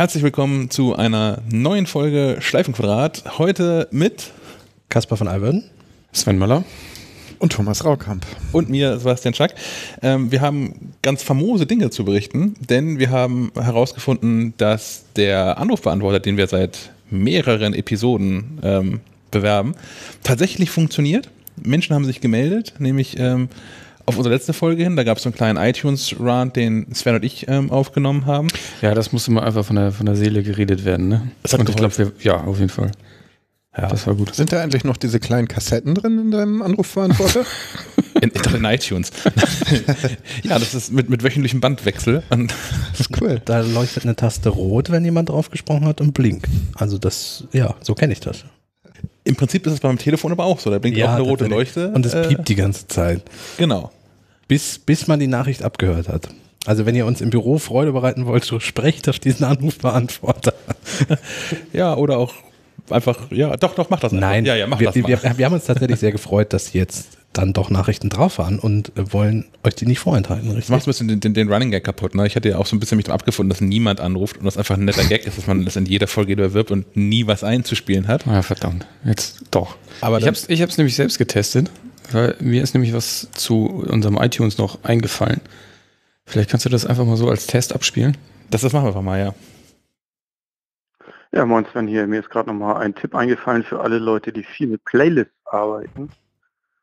herzlich willkommen zu einer neuen Folge Schleifenquadrat. Heute mit Kaspar von Alverden, Sven Möller und Thomas Raukamp. Und mir, Sebastian Schack. Ähm, wir haben ganz famose Dinge zu berichten, denn wir haben herausgefunden, dass der Anrufbeantworter, den wir seit mehreren Episoden ähm, bewerben, tatsächlich funktioniert. Menschen haben sich gemeldet, nämlich ähm, auf unsere letzte Folge hin. Da gab es so einen kleinen iTunes-Rant, den Sven und ich ähm, aufgenommen haben. Ja, das musste mal einfach von der, von der Seele geredet werden. Ne? Das hat und ich glaube, ja, auf jeden Fall. Ja, das war gut. Sind da eigentlich noch diese kleinen Kassetten drin in deinem Anrufverantworter? in, in, iTunes. ja, das ist mit, mit wöchentlichem Bandwechsel. Und das ist cool. Da leuchtet eine Taste rot, wenn jemand drauf gesprochen hat und blinkt. Also das, ja, so kenne ich das. Im Prinzip ist es beim Telefon aber auch so. Da blinkt ja, auch eine rote Leuchte. Und es äh, piept die ganze Zeit. Genau. Bis, bis man die Nachricht abgehört hat. Also wenn ihr uns im Büro Freude bereiten wollt, so sprecht auf diesen Anrufbeantworter. ja, oder auch einfach, ja, doch, doch, mach das einfach. Nein, ja, ja, mach wir, das mal. Wir, wir haben uns tatsächlich sehr gefreut, dass jetzt dann doch Nachrichten drauf waren und wollen euch die nicht vorenthalten, richtig? Du machst ein bisschen den, den, den, Running Gag kaputt. Ne? Ich hatte ja auch so ein bisschen mich abgefunden, dass niemand anruft und das einfach ein netter Gag ist, dass man das in jeder Folge bewirbt und nie was einzuspielen hat. Ja, verdammt. Jetzt doch. Aber ich habe es ich hab's nämlich selbst getestet weil mir ist nämlich was zu unserem iTunes noch eingefallen. Vielleicht kannst du das einfach mal so als Test abspielen. Das, das machen wir einfach mal, ja. Ja, moin Sven hier. Mir ist gerade nochmal ein Tipp eingefallen für alle Leute, die viel mit Playlists arbeiten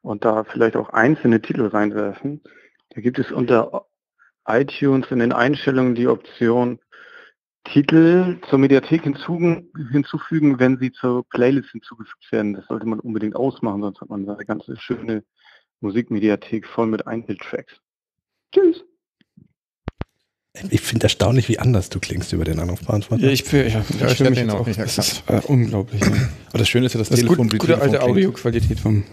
und da vielleicht auch einzelne Titel reinwerfen. Da gibt es unter iTunes in den Einstellungen die Option Titel zur Mediathek hinzufügen, wenn sie zur Playlist hinzugefügt werden. Das sollte man unbedingt ausmachen, sonst hat man eine ganze schöne Musikmediathek voll mit Einzeltracks. Tschüss. Ich finde erstaunlich, wie anders du klingst über den Anrufbeantworter. Ja, ich, ja, ja, ich, ich den auch nicht Das ist äh, unglaublich. Ne? Aber das Schöne ist ja, das, das Telefon gut, gute alte Audioqualität vom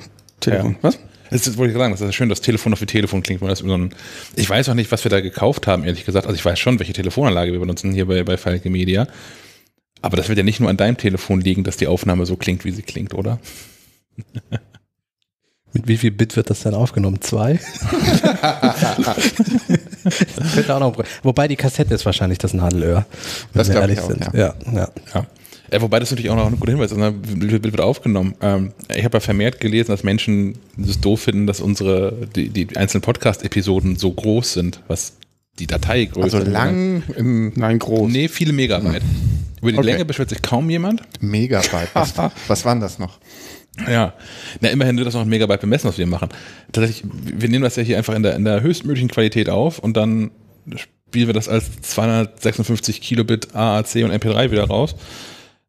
Telefon. Ja. Was? Das wollte ich sagen, das ist schön, dass das Telefon noch wie Telefon klingt. Weil das so ein, ich weiß auch nicht, was wir da gekauft haben, ehrlich gesagt. Also ich weiß schon, welche Telefonanlage wir benutzen hier bei, bei Falke Media. Aber das wird ja nicht nur an deinem Telefon liegen, dass die Aufnahme so klingt, wie sie klingt, oder? Mit wie viel Bit wird das dann aufgenommen? Zwei? Wobei die Kassette ist wahrscheinlich das Nadelöhr. Das glaube ich auch, sind. Ja. Ja, ja. ja. Ja, wobei das natürlich auch noch ein guter Hinweis ist. Ne? Bild wird aufgenommen. Ähm, ich habe ja vermehrt gelesen, dass Menschen es doof finden, dass unsere, die, die einzelnen Podcast-Episoden so groß sind, was die Dateigröße. Also lang im, nein, groß. Nee, viele Megabyte. Über die okay. Länge beschwert sich kaum jemand. Megabyte. Was, was waren das noch? Ja, na immerhin wird das noch ein Megabyte bemessen, was wir machen. Tatsächlich, wir nehmen das ja hier einfach in der, in der höchstmöglichen Qualität auf und dann spielen wir das als 256 Kilobit AAC und MP3 wieder raus.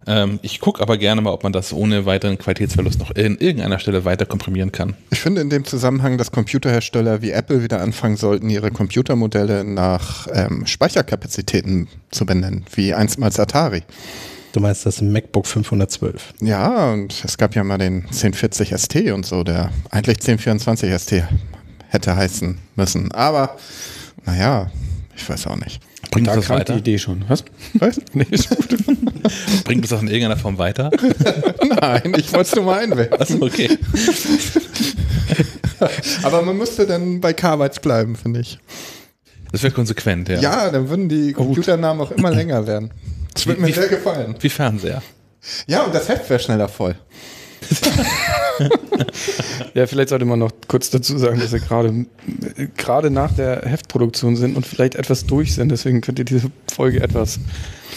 Ähm, ich gucke aber gerne mal, ob man das ohne weiteren Qualitätsverlust noch in irgendeiner Stelle weiter komprimieren kann. Ich finde in dem Zusammenhang, dass Computerhersteller wie Apple wieder anfangen sollten, ihre Computermodelle nach ähm, Speicherkapazitäten zu benennen, wie einstmals Atari. Du meinst das MacBook 512? Ja, und es gab ja mal den 1040 ST und so, der eigentlich 1024 ST hätte heißen müssen. Aber naja, ich weiß auch nicht. Bringt da das weiter? die Idee schon. Was? Was? Nee, Bringt uns das in irgendeiner Form weiter? Nein, ich wollte es nur mal einwerfen. Achso, okay. Aber man müsste dann bei Carvites bleiben, finde ich. Das wäre konsequent, ja. Ja, dann würden die Computernamen auch immer länger werden. Das würde mir sehr gefallen. Wie Fernseher. Ja, und das Heft wäre schneller voll. Ja, vielleicht sollte man noch kurz dazu sagen, dass wir gerade gerade nach der Heftproduktion sind und vielleicht etwas durch sind. Deswegen könnte diese Folge etwas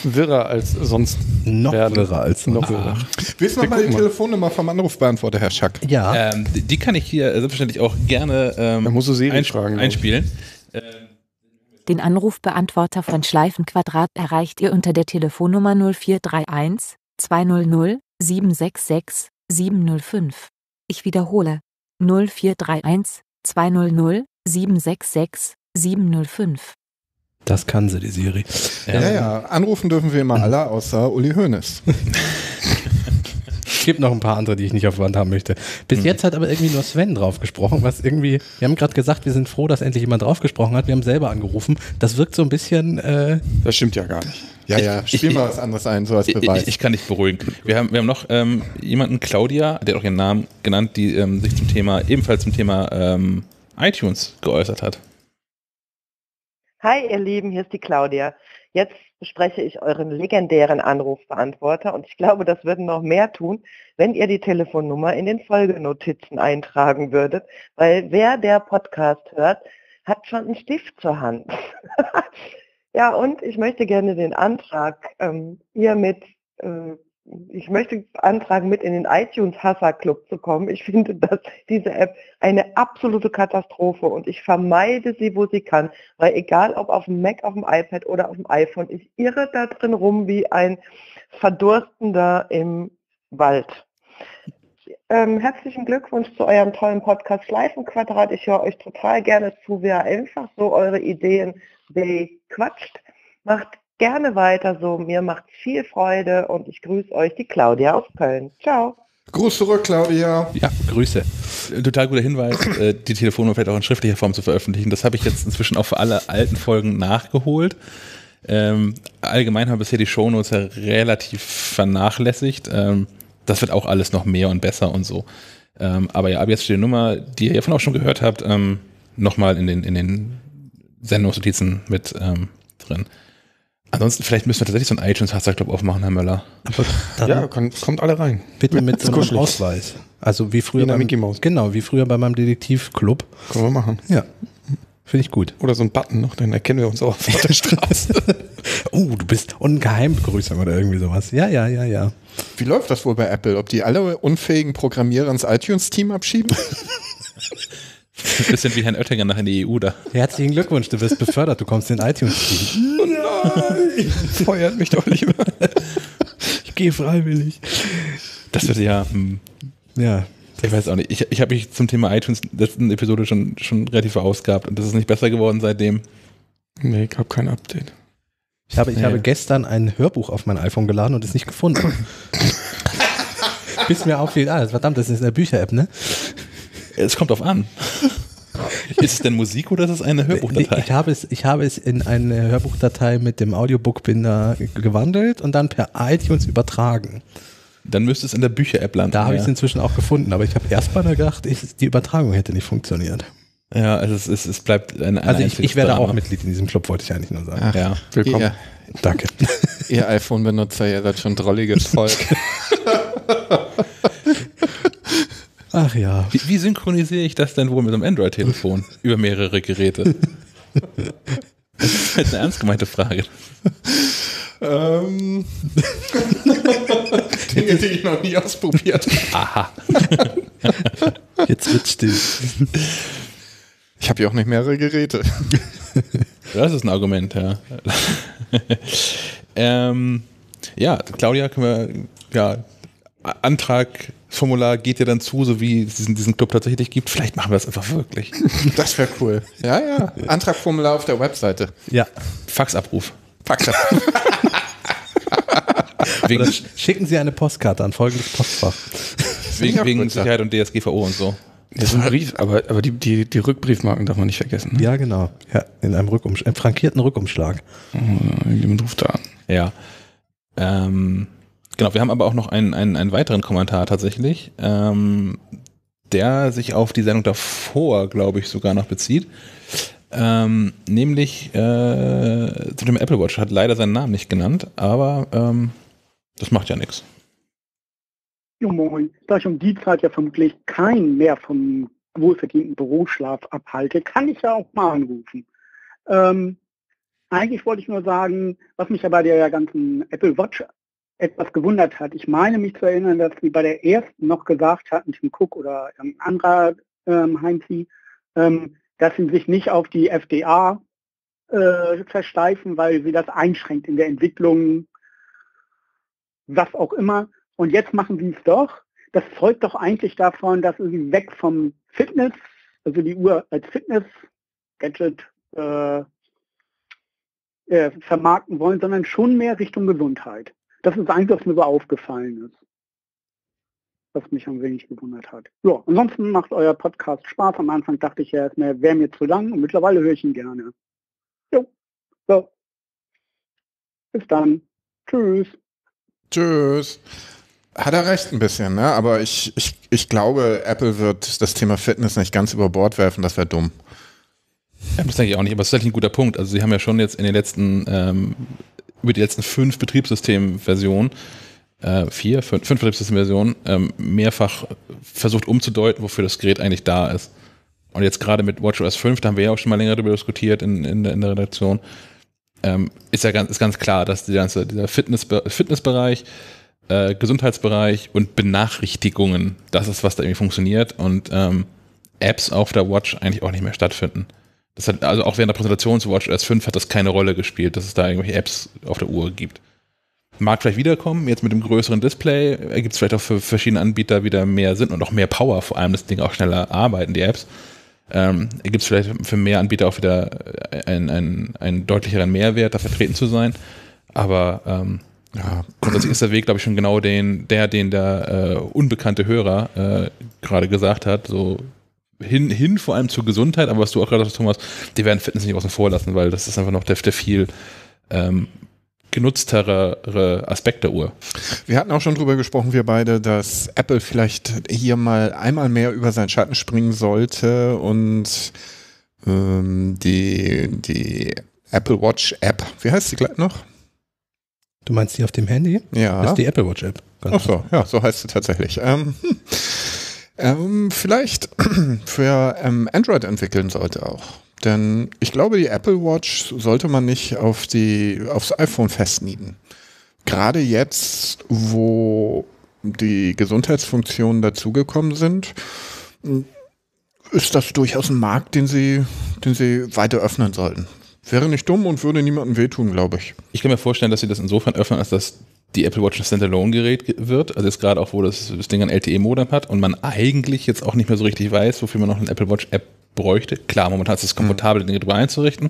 wirrer als sonst noch werden. wirrer als noch wirrer. Willst du noch mal die Telefonnummer vom Anrufbeantworter, Herr Schack? Ja. Ähm, die, kann ich hier selbstverständlich auch gerne ähm, da musst du einsp fragen, einspielen. Den Anrufbeantworter von Schleifenquadrat erreicht ihr unter der Telefonnummer 0431 200 766 705. Ich wiederhole. 0431 200 766 705. Das kann sie, die Siri. Ja, ja, ja. Anrufen dürfen wir immer alle, außer Uli Hoeneß. Es gibt noch ein paar andere, die ich nicht auf Wand haben möchte. Bis hm. jetzt hat aber irgendwie nur Sven drauf gesprochen, was irgendwie, wir haben gerade gesagt, wir sind froh, dass endlich jemand drauf gesprochen hat. Wir haben selber angerufen. Das wirkt so ein bisschen. Äh das stimmt ja gar nicht. Ja, ja, spiel mal was anderes ein, so als Beweis. Ich, ich, kann dich beruhigen. Wir haben, wir haben noch ähm, jemanden, Claudia, der hat auch ihren Namen genannt, die ähm, sich zum Thema, ebenfalls zum Thema ähm, iTunes geäußert hat. Hi, ihr Lieben, hier ist die Claudia. Jetzt bespreche ich euren legendären Anrufbeantworter und ich glaube, das würden noch mehr tun, wenn ihr die Telefonnummer in den Folgenotizen eintragen würdet, weil wer der Podcast hört, hat schon einen Stift zur Hand. ja, und ich möchte gerne den Antrag ähm, hiermit äh, ich möchte antragen, mit in den iTunes-Hasser-Club zu kommen. Ich finde, dass diese App eine absolute Katastrophe und ich vermeide sie, wo sie kann, weil egal ob auf dem Mac, auf dem iPad oder auf dem iPhone, ich irre da drin rum wie ein Verdurstender im Wald. Ähm, herzlichen Glückwunsch zu eurem tollen Podcast Schleifenquadrat. Ich höre euch total gerne zu, wer einfach so eure Ideen bequatscht. Macht gerne weiter so. Mir macht viel Freude und ich grüße euch, die Claudia aus Köln. Ciao. Gruß zurück, Claudia. Ja, Grüße. Total guter Hinweis, äh, die Telefonnummer vielleicht auch in schriftlicher Form zu veröffentlichen. Das habe ich jetzt inzwischen auch für alle alten Folgen nachgeholt. Ähm, allgemein haben bisher die Shownotes ja relativ vernachlässigt. Ähm, das wird auch alles noch mehr und besser und so. Ähm, aber ja, ab jetzt steht die Nummer, die ihr davon auch schon gehört habt, ähm, nochmal in den, in den Sendungsnotizen mit ähm, drin. Ansonsten, vielleicht müssen wir tatsächlich so einen iTunes-Hasser-Club aufmachen, Herr Möller. Ja, kann, kommt alle rein. Bitte mit so einem. Ausweis. Also wie früher Wie in der beim, Mickey Mouse. Genau, wie früher bei meinem Detektivclub. Können wir machen. Ja. Finde ich gut. Oder so ein Button noch, dann erkennen wir uns auch auf der Straße. Oh, du bist Ungeheimbegrüßung oder irgendwie sowas. Ja, ja, ja, ja. Wie läuft das wohl bei Apple? Ob die alle unfähigen Programmierer ins iTunes-Team abschieben? Ein bisschen wie Herrn Oettinger nach in die EU da. Herzlichen Glückwunsch, du wirst befördert, du kommst in iTunes-Team. Feuert mich doch lieber. Ich gehe freiwillig. Das wird ja, hm, Ja. ich weiß auch nicht. Ich, ich habe mich zum Thema iTunes in der letzten Episode schon, schon relativ verausgabt und das ist nicht besser geworden seitdem. Nee, ich habe kein Update. Ich habe, ich Ja. habe gestern ein Hörbuch auf mein iPhone geladen und es nicht gefunden. Bis mir auffiel, ah, verdammt, das ist eine Bücher-App, ne? Es kommt drauf an. ist es denn Musik oder ist es eine Hörbuchdatei? Ich habe es, ich habe es in eine Hörbuchdatei mit dem Audiobook-Binder gewandelt und dann per iTunes übertragen. Dann müsste es in der Bücher-App landen. Da habe ich ja. es inzwischen auch gefunden, aber ich habe erst mal gedacht, ich, die Übertragung hätte nicht funktioniert. Ja, also es, es, es bleibt eine, eine Also ich, ich werde Drama. auch Mitglied in diesem Club, wollte ich eigentlich nur sagen. Ach, Ja. Willkommen. Ihr, Danke. ihr iPhone-Benutzer, ihr seid schon drolliges Volk. Ach ja. Wie, wie synchronisiere ich das denn wohl mit einem Android-Telefon über mehrere Geräte? Das ist eine ernst gemeinte Frage. ähm, Dinge, die ich noch nie ausprobiert habe. Aha. Jetzt wird still. Ich habe ja auch nicht mehrere Geräte. Das ist ein Argument, ja. ähm, ja, Claudia, können wir, ja, A- Antragformular geht ja dann zu, so wie es diesen, diesen Club tatsächlich gibt. Vielleicht machen wir das einfach wirklich. Das wäre cool. Ja, ja. Antragformular auf der Webseite. Ja. Faxabruf. Fax. Wegen, Oder schicken Sie eine Postkarte an folgendes Postfach. wegen, wegen. Sicherheit und DSGVO und so. Das ist ein Brief, aber, aber die, die, die Rückbriefmarken darf man nicht vergessen. Ne? Ja, genau. Ja, in einem Rückumsch einem frankierten Rückumschlag. Irgendjemand ruft da an. Ja. Ähm, genau, wir haben aber auch noch einen, einen, einen weiteren Kommentar tatsächlich, ähm, der sich auf die Sendung davor, glaube ich, sogar noch bezieht. Ähm, nämlich äh, zu dem Apple Watch. Hat leider seinen Namen nicht genannt, aber ähm, das macht ja nichts. Jo moin, da ich um die Zeit ja vermutlich keinen mehr vom wohlverdienten Büroschlaf abhalte, kann ich ja auch mal anrufen. Ähm, eigentlich wollte ich nur sagen, was mich ja bei der ganzen Apple Watch etwas gewundert hat. Ich meine mich zu erinnern, dass sie bei der ersten noch gesagt hatten, Tim Cook oder ein anderer ähm, Heinzi, ähm, dass sie sich nicht auf die FDA äh, versteifen, weil sie das einschränkt in der Entwicklung, was auch immer. Und jetzt machen sie es doch. Das zeugt doch eigentlich davon, dass sie weg vom Fitness, also die Uhr als Fitness-Gadget äh, äh, vermarkten wollen, sondern schon mehr Richtung Gesundheit. Das ist eigentlich, was mir so aufgefallen ist. Was mich ein wenig gewundert hat. Ja, ansonsten macht euer Podcast Spaß. Am Anfang dachte ich ja, es wäre mir zu lang und mittlerweile höre ich ihn gerne. Jo, so. Bis dann. Tschüss. Tschüss. Hat er recht ein bisschen, ne? aber ich, ich, ich glaube, Apple wird das Thema Fitness nicht ganz über Bord werfen, das wäre dumm. Ja, das denke ich auch nicht, aber es ist tatsächlich ein guter Punkt. Also sie haben ja schon jetzt in den letzten ähm, über die letzten fünf Betriebssystemversionen, äh, vier, fünf, fünf Betriebssystemversionen, ähm, mehrfach versucht umzudeuten, wofür das Gerät eigentlich da ist. Und jetzt gerade mit WatchOS 5, da haben wir ja auch schon mal länger darüber diskutiert in, in, in der Redaktion, ähm, ist ja ganz, ist ganz klar, dass die ganze, dieser Fitness, Fitnessbereich, äh, Gesundheitsbereich und Benachrichtigungen, das ist, was da irgendwie funktioniert und ähm, Apps auf der Watch eigentlich auch nicht mehr stattfinden. Das hat, also auch während der Präsentation zu WatchOS 5 hat das keine Rolle gespielt, dass es da irgendwelche Apps auf der Uhr gibt. Mag vielleicht wiederkommen, jetzt mit dem größeren Display ergibt es vielleicht auch für verschiedene Anbieter wieder mehr Sinn und auch mehr Power, vor allem das Ding auch schneller arbeiten, die Apps. Ähm, ergibt es vielleicht für mehr Anbieter auch wieder einen, einen, einen deutlicheren Mehrwert, da vertreten zu sein. Aber ähm, ja, grundsätzlich ist der Weg, glaube ich, schon genau den, der, den der äh, unbekannte Hörer äh, gerade gesagt hat. So hin, hin vor allem zur Gesundheit, aber was du auch gerade sagst, Thomas, die werden Fitness nicht außen vor lassen, weil das ist einfach noch der, der viel ähm, genutztere Aspekt der Uhr. Wir hatten auch schon drüber gesprochen, wir beide, dass Apple vielleicht hier mal einmal mehr über seinen Schatten springen sollte und ähm, die, die Apple Watch App, wie heißt sie gleich noch? Du meinst die auf dem Handy? Ja. Das ist die Apple Watch App. Ach so, ja, so heißt sie tatsächlich. Ähm, ähm, vielleicht für ähm, Android entwickeln sollte auch. Denn ich glaube, die Apple Watch sollte man nicht auf die, aufs iPhone festnieden. Gerade jetzt, wo die Gesundheitsfunktionen dazugekommen sind, ist das durchaus ein Markt, den sie, den sie weiter öffnen sollten. Wäre nicht dumm und würde niemandem wehtun, glaube ich. Ich kann mir vorstellen, dass sie das insofern öffnen, als dass die Apple Watch ein Standalone-Gerät wird. Also jetzt gerade auch, wo das, das Ding ein LTE-Modem hat und man eigentlich jetzt auch nicht mehr so richtig weiß, wofür man noch eine Apple Watch-App bräuchte. Klar, momentan ist es komfortabel, Dinge drüber einzurichten.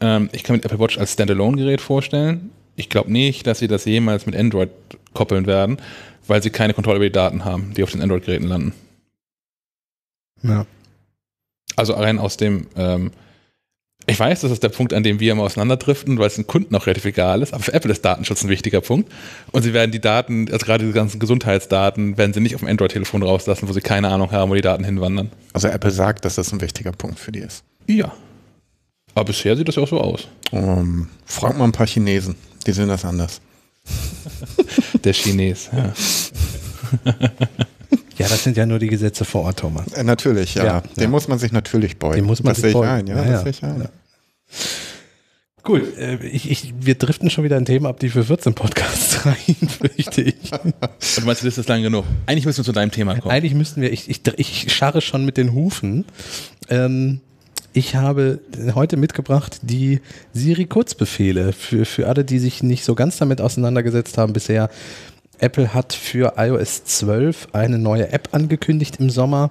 Ähm, ich kann mir Apple Watch als Standalone-Gerät vorstellen. Ich glaube nicht, dass sie das jemals mit Android koppeln werden, weil sie keine Kontrolle über die Daten haben, die auf den Android-Geräten landen. Ja. Also rein aus dem ähm, ich weiß, das ist der Punkt, an dem wir immer auseinanderdriften, weil es den Kunden auch relativ egal ist, aber für Apple ist Datenschutz ein wichtiger Punkt. Und sie werden die Daten, also gerade die ganzen Gesundheitsdaten, werden sie nicht auf dem Android-Telefon rauslassen, wo sie keine Ahnung haben, wo die Daten hinwandern. Also Apple sagt, dass das ein wichtiger Punkt für die ist. Ja. Aber bisher sieht das ja auch so aus. Um, frag mal ein paar Chinesen, die sehen das anders. der Chines, ja. Ja, das sind ja nur die Gesetze vor Ort, Thomas. Äh, natürlich, ja. ja Dem ja. muss man sich natürlich beugen. Dem muss man das sich beugen. Ein, ja, ja, das ja. ein. Gut, äh, ich, ich, wir driften schon wieder ein Thema ab, die für 14 Podcasts reichen, fürchte ich. du meinst, das ist lang genug? Eigentlich müssen wir zu deinem Thema kommen. Eigentlich müssten wir, ich, ich, ich scharre schon mit den Hufen. Ähm, ich habe heute mitgebracht die Siri-Kurzbefehle für, für alle, die sich nicht so ganz damit auseinandergesetzt haben bisher. Apple hat für iOS 12 eine neue App angekündigt im Sommer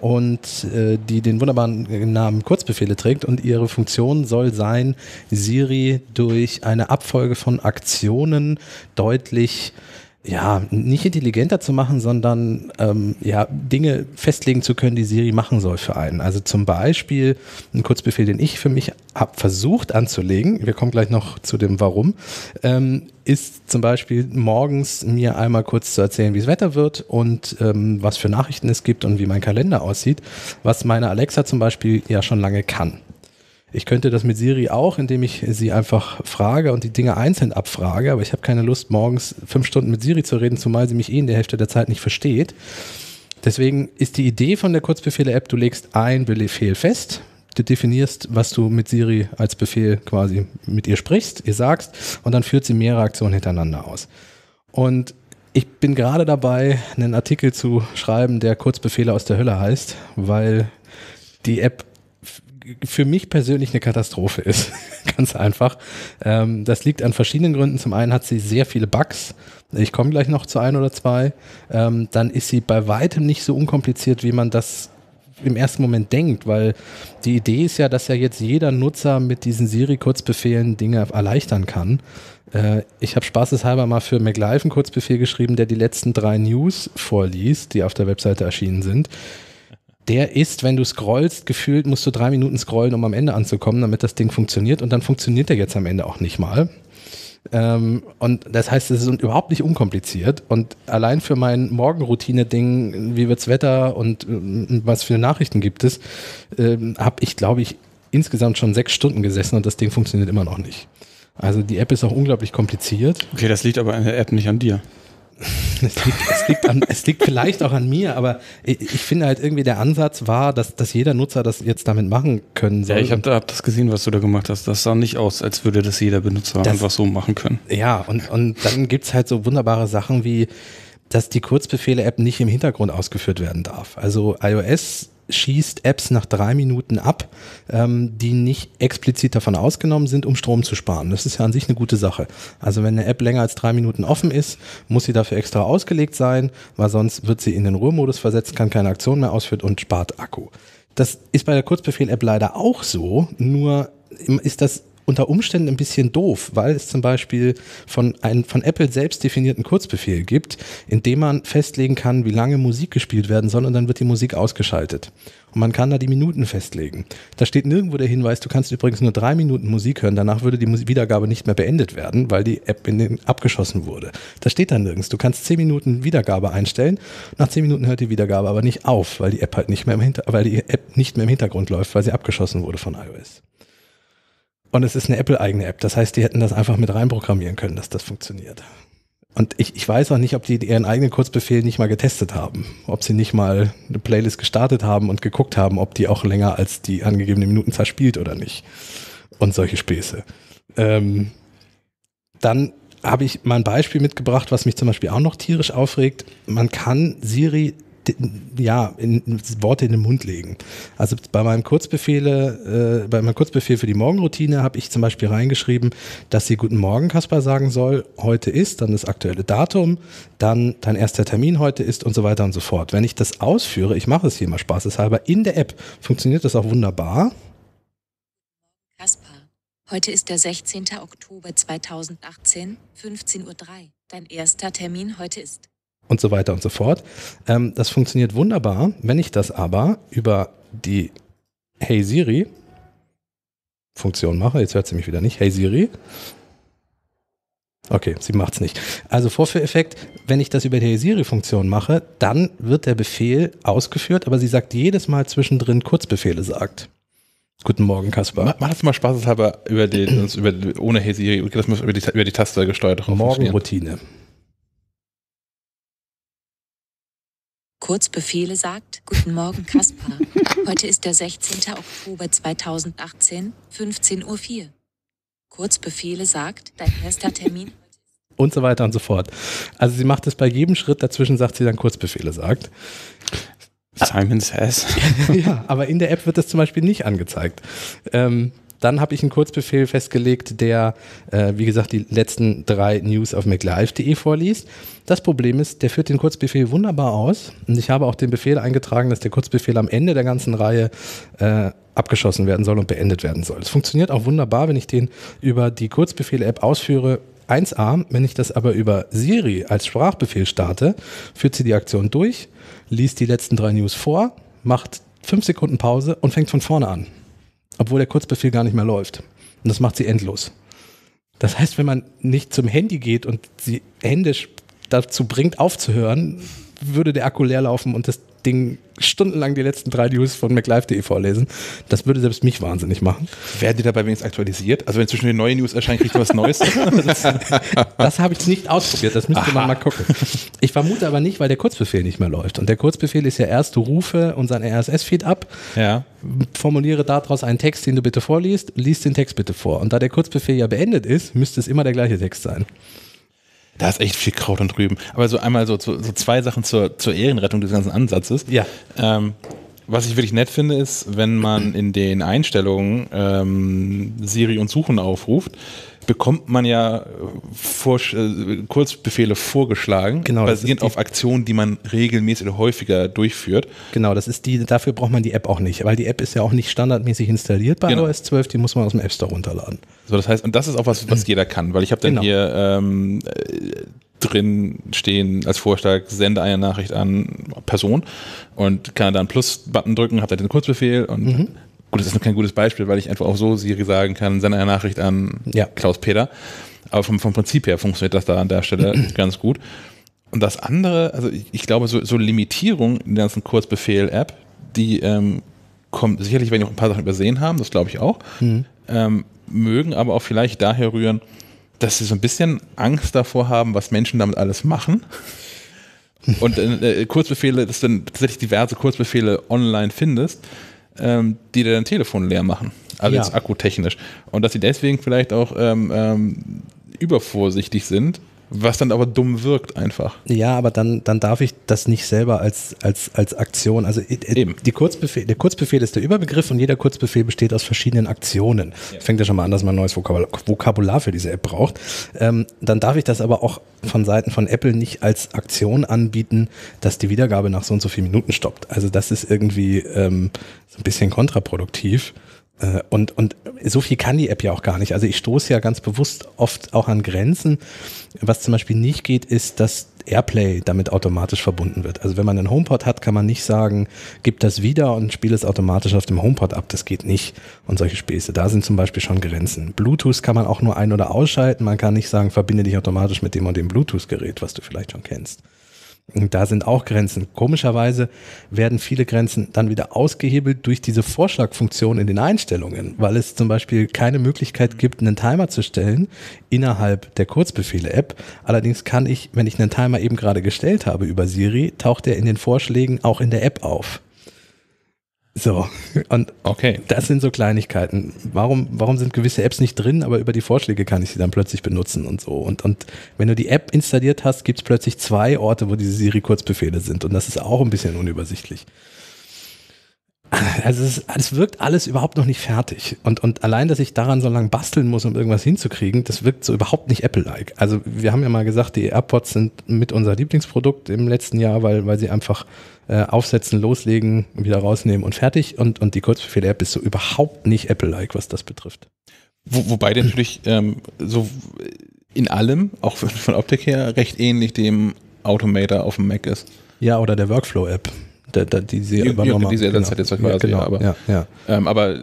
und äh, die den wunderbaren Namen Kurzbefehle trägt und ihre Funktion soll sein, Siri durch eine Abfolge von Aktionen deutlich ja, nicht intelligenter zu machen, sondern ähm, ja, Dinge festlegen zu können, die Siri machen soll für einen. Also zum Beispiel ein Kurzbefehl, den ich für mich habe versucht anzulegen, wir kommen gleich noch zu dem Warum, ähm, ist zum Beispiel morgens mir einmal kurz zu erzählen, wie das Wetter wird und ähm, was für Nachrichten es gibt und wie mein Kalender aussieht, was meine Alexa zum Beispiel ja schon lange kann. Ich könnte das mit Siri auch, indem ich sie einfach frage und die Dinge einzeln abfrage, aber ich habe keine Lust, morgens fünf Stunden mit Siri zu reden, zumal sie mich eh in der Hälfte der Zeit nicht versteht. Deswegen ist die Idee von der Kurzbefehle-App, du legst ein Befehl fest, du definierst, was du mit Siri als Befehl quasi mit ihr sprichst, ihr sagst, und dann führt sie mehrere Aktionen hintereinander aus. Und ich bin gerade dabei, einen Artikel zu schreiben, der Kurzbefehle aus der Hölle heißt, weil die App für mich persönlich eine Katastrophe ist. Ganz einfach. Ähm, das liegt an verschiedenen Gründen. Zum einen hat sie sehr viele Bugs. Ich komme gleich noch zu ein oder zwei. Ähm, dann ist sie bei weitem nicht so unkompliziert, wie man das im ersten Moment denkt, weil die Idee ist ja, dass ja jetzt jeder Nutzer mit diesen Siri-Kurzbefehlen Dinge erleichtern kann. Äh, ich habe spaßeshalber mal für MacLife einen Kurzbefehl geschrieben, der die letzten drei News vorliest, die auf der Webseite erschienen sind der ist, wenn du scrollst, gefühlt musst du drei Minuten scrollen, um am Ende anzukommen, damit das Ding funktioniert. Und dann funktioniert der jetzt am Ende auch nicht mal. Ähm, und das heißt, es ist überhaupt nicht unkompliziert. Und allein für mein Morgenroutine-Ding, wie wird's Wetter und äh, was für Nachrichten gibt es, äh, habe ich, glaube ich, insgesamt schon sechs Stunden gesessen und das Ding funktioniert immer noch nicht. Also die App ist auch unglaublich kompliziert. Okay, das liegt aber an der App, nicht an dir. Es liegt, es, liegt an, es liegt vielleicht auch an mir, aber ich, ich finde halt irgendwie der Ansatz war, dass, dass jeder Nutzer das jetzt damit machen können soll. Ja, ich habe hab das gesehen, was du da gemacht hast. Das sah nicht aus, als würde das jeder Benutzer Das- einfach so machen können. Ja, und, und dann gibt's halt so wunderbare Sachen wie, dass die Kurzbefehle-App nicht im Hintergrund ausgeführt werden darf. Also iOS schießt Apps nach drei Minuten ab, ähm, die nicht explizit davon ausgenommen sind, um Strom zu sparen. Das ist ja an sich eine gute Sache. Also wenn eine App länger als drei Minuten offen ist, muss sie dafür extra ausgelegt sein, weil sonst wird sie in den Ruhemodus versetzt, kann keine Aktion mehr ausführen und spart Akku. Das ist bei der Kurzbefehl-App leider auch so, nur ist das unter Umständen ein bisschen doof, weil es zum Beispiel von, einem von Apple selbst definierten Kurzbefehl gibt, in dem man festlegen kann, wie lange Musik gespielt werden soll und dann wird die Musik ausgeschaltet. Und man kann da die Minuten festlegen. Da steht nirgendwo der Hinweis, du kannst übrigens nur drei Minuten Musik hören, danach würde die Wiedergabe nicht mehr beendet werden, weil die App in den abgeschossen wurde. Das steht da nirgends. Du kannst zehn Minuten Wiedergabe einstellen, nach zehn Minuten hört die Wiedergabe aber nicht auf, weil die App halt nicht mehr im Hinter weil die App nicht mehr im Hintergrund läuft, weil sie abgeschossen wurde von iOS. Und es ist eine Apple-eigene App. Das heißt, die hätten das einfach mit reinprogrammieren können, dass das funktioniert. Und ich, ich weiß auch nicht, ob die ihren eigenen Kurzbefehl nicht mal getestet haben. Ob sie nicht mal eine Playlist gestartet haben und geguckt haben, ob die auch länger als die angegebene Minutenzahl spielt oder nicht. Und solche Späße. Ähm, dann habe ich mal ein Beispiel mitgebracht, was mich zum Beispiel auch noch tierisch aufregt. Man kann Siri ja, in, in Worte in den Mund legen. Also bei meinem Kurzbefehle, äh, bei meinem Kurzbefehl für die Morgenroutine habe ich zum Beispiel reingeschrieben, dass sie Guten Morgen, Kaspar, sagen soll, heute ist, dann das aktuelle Datum, dann dein erster Termin heute ist und so weiter und so fort. Wenn ich das ausführe, ich mache es hier mal spaßeshalber, in der App funktioniert das auch wunderbar. Kaspar, heute ist der 16. Oktober 2018, 15.03 Uhr. Dein erster Termin heute ist. Und so weiter und so fort. Ähm, das funktioniert wunderbar. Wenn ich das aber über die Hey Siri Funktion mache, jetzt hört sie mich wieder nicht. Hey Siri. Okay, sie macht's nicht. Also Vorführeffekt, wenn ich das über die Hey Siri Funktion mache, dann wird der Befehl ausgeführt, aber sie sagt jedes Mal zwischendrin Kurzbefehle sagt. Guten Morgen, Kaspar. Mach, mach das mal spaßeshalber über den, über, ohne Hey Siri, das muss über die, über die Taste gesteuert. Morgenroutine. Kurzbefehle sagt, Guten Morgen, Kaspar. Heute ist der 16. Oktober 2018, 15.04 Uhr. Kurzbefehle sagt, dein erster Termin. und so weiter und so fort. Also sie macht es bei jedem Schritt, dazwischen sagt sie dann Kurzbefehle sagt. Simon Says. ja, aber in der App wird das zum Beispiel nicht angezeigt. Ähm, dann habe ich einen Kurzbefehl festgelegt, der, äh, wie gesagt, die letzten drei News auf maclive.de vorliest. Das Problem ist, der führt den Kurzbefehl wunderbar aus und ich habe auch den Befehl eingetragen, dass der Kurzbefehl am Ende der ganzen Reihe äh, abgeschossen werden soll und beendet werden soll. Es funktioniert auch wunderbar, wenn ich den über die Kurzbefehle-App ausführe. 1a, wenn ich das aber über Siri als Sprachbefehl starte, führt sie die Aktion durch, liest die letzten drei News vor, macht fünf Sekunden Pause und fängt von vorne an. Obwohl der Kurzbefehl gar nicht mehr läuft. Und das macht sie endlos. Das heißt, wenn man nicht zum Handy geht und sie händisch dazu bringt, aufzuhören, würde der Akku leer laufen und das Ding stundenlang die letzten drei News von MacLive.de vorlesen. Das würde selbst mich wahnsinnig machen. Werden die dabei wenigstens aktualisiert? Also wenn zwischen den neuen News erscheint, kriegt man was Neues. Das habe ich nicht ausprobiert, das müsste man mal gucken. Ich vermute aber nicht, weil der Kurzbefehl nicht mehr läuft. Und der Kurzbefehl ist ja erst, du rufe unseren RSS-Feed ab, ja. formuliere daraus einen Text, den du bitte vorliest, liest den Text bitte vor. Und da der Kurzbefehl ja beendet ist, müsste es immer der gleiche Text sein. Da ist echt viel Kraut und Rüben. Aber so einmal so, so, so zwei Sachen zur, zur Ehrenrettung des ganzen Ansatzes. Ja. Ähm, was ich wirklich nett finde, ist, wenn man in den Einstellungen ähm, Siri und Suchen aufruft, bekommt man ja äh, vor, äh, Kurzbefehle vorgeschlagen, Genau, basierend auf Aktionen, die man regelmäßig oder häufiger durchführt. Genau, das ist die, dafür braucht man die App auch nicht, weil die App ist ja auch nicht standardmäßig installiert bei Genau. iOS 12, die muss man aus dem App Store runterladen. So, das heißt, und das ist auch was, was jeder kann, weil ich habe dann Genau. hier ähm, äh, drin stehen als Vorschlag, sende eine Nachricht an Person und kann dann Plus-Button drücken, habe dann den Kurzbefehl und Mhm. Gut, das ist noch kein gutes Beispiel, weil ich einfach auch so Siri sagen kann, sende eine Nachricht an Ja. Klaus-Peter. Aber vom, vom Prinzip her funktioniert das da an der Stelle ganz gut. Und das andere, also ich, ich glaube, so, so Limitierung in der ganzen Kurzbefehl-App, die ähm, kommt, sicherlich werden die auch ein paar Sachen übersehen haben, das glaube ich auch. Mhm. Ähm, mögen aber auch vielleicht daher rühren, dass sie so ein bisschen Angst davor haben, was Menschen damit alles machen. Und äh, Kurzbefehle, dass du dann tatsächlich diverse Kurzbefehle online findest, ähm, die dir dein Telefon leer machen. Also Ja. jetzt akkutechnisch. Und dass sie deswegen vielleicht auch ähm, ähm, übervorsichtig sind, was dann aber dumm wirkt einfach. Ja, aber dann, dann darf ich das nicht selber als, als, als Aktion. Also äh, Eben. Die Kurzbefehl, der Kurzbefehl ist der Überbegriff und jeder Kurzbefehl besteht aus verschiedenen Aktionen. Fängt ja schon mal an, dass man ein neues Vokabular, Vokabular für diese App braucht. Ähm, dann darf ich das aber auch von Seiten von Apple nicht als Aktion anbieten, dass die Wiedergabe nach so und so vielen Minuten stoppt. Also das ist irgendwie ähm, so ein bisschen kontraproduktiv. Äh, Und, und so viel kann die App ja auch gar nicht. Also ich stoße ja ganz bewusst oft auch an Grenzen. Was zum Beispiel nicht geht, ist, dass Airplay damit automatisch verbunden wird. Also wenn man einen HomePod hat, kann man nicht sagen, gib das wieder und spiele es automatisch auf dem HomePod ab. Das geht nicht. Und solche Späße. Da sind zum Beispiel schon Grenzen. Bluetooth kann man auch nur ein- oder ausschalten. Man kann nicht sagen, verbinde dich automatisch mit dem und dem Bluetooth-Gerät, was du vielleicht schon kennst. Und da sind auch Grenzen. Komischerweise werden viele Grenzen dann wieder ausgehebelt durch diese Vorschlagfunktion in den Einstellungen, weil es zum Beispiel keine Möglichkeit gibt, einen Timer zu stellen innerhalb der Kurzbefehle-App. Allerdings kann ich, wenn ich einen Timer eben gerade gestellt habe über Siri, taucht er in den Vorschlägen auch in der App auf. So, und Okay. das sind so Kleinigkeiten. Warum, warum sind gewisse Apps nicht drin, aber über die Vorschläge kann ich sie dann plötzlich benutzen und so. Und, und wenn du die App installiert hast, gibt es plötzlich zwei Orte, wo diese Siri-Kurzbefehle sind. Und das ist auch ein bisschen unübersichtlich. Also es, es wirkt alles überhaupt noch nicht fertig. Und, und allein, dass ich daran so lange basteln muss, um irgendwas hinzukriegen, das wirkt so überhaupt nicht Apple-like. Also wir haben ja mal gesagt, die AirPods sind mit unser Lieblingsprodukt im letzten Jahr, weil, weil sie einfach äh, aufsetzen, loslegen, wieder rausnehmen und fertig. Und, und die Kurzbefehle-App ist so überhaupt nicht Apple-like, was das betrifft. Wo, wobei der natürlich ähm, so in allem, auch von, von Optik her, recht ähnlich dem Automator auf dem Mac ist. Ja, oder der Workflow-App. Der, der, die sie übernommen die- diese haben. Ersatz hat jetzt quasi, ja, genau, aber- ja, ja. Ähm, aber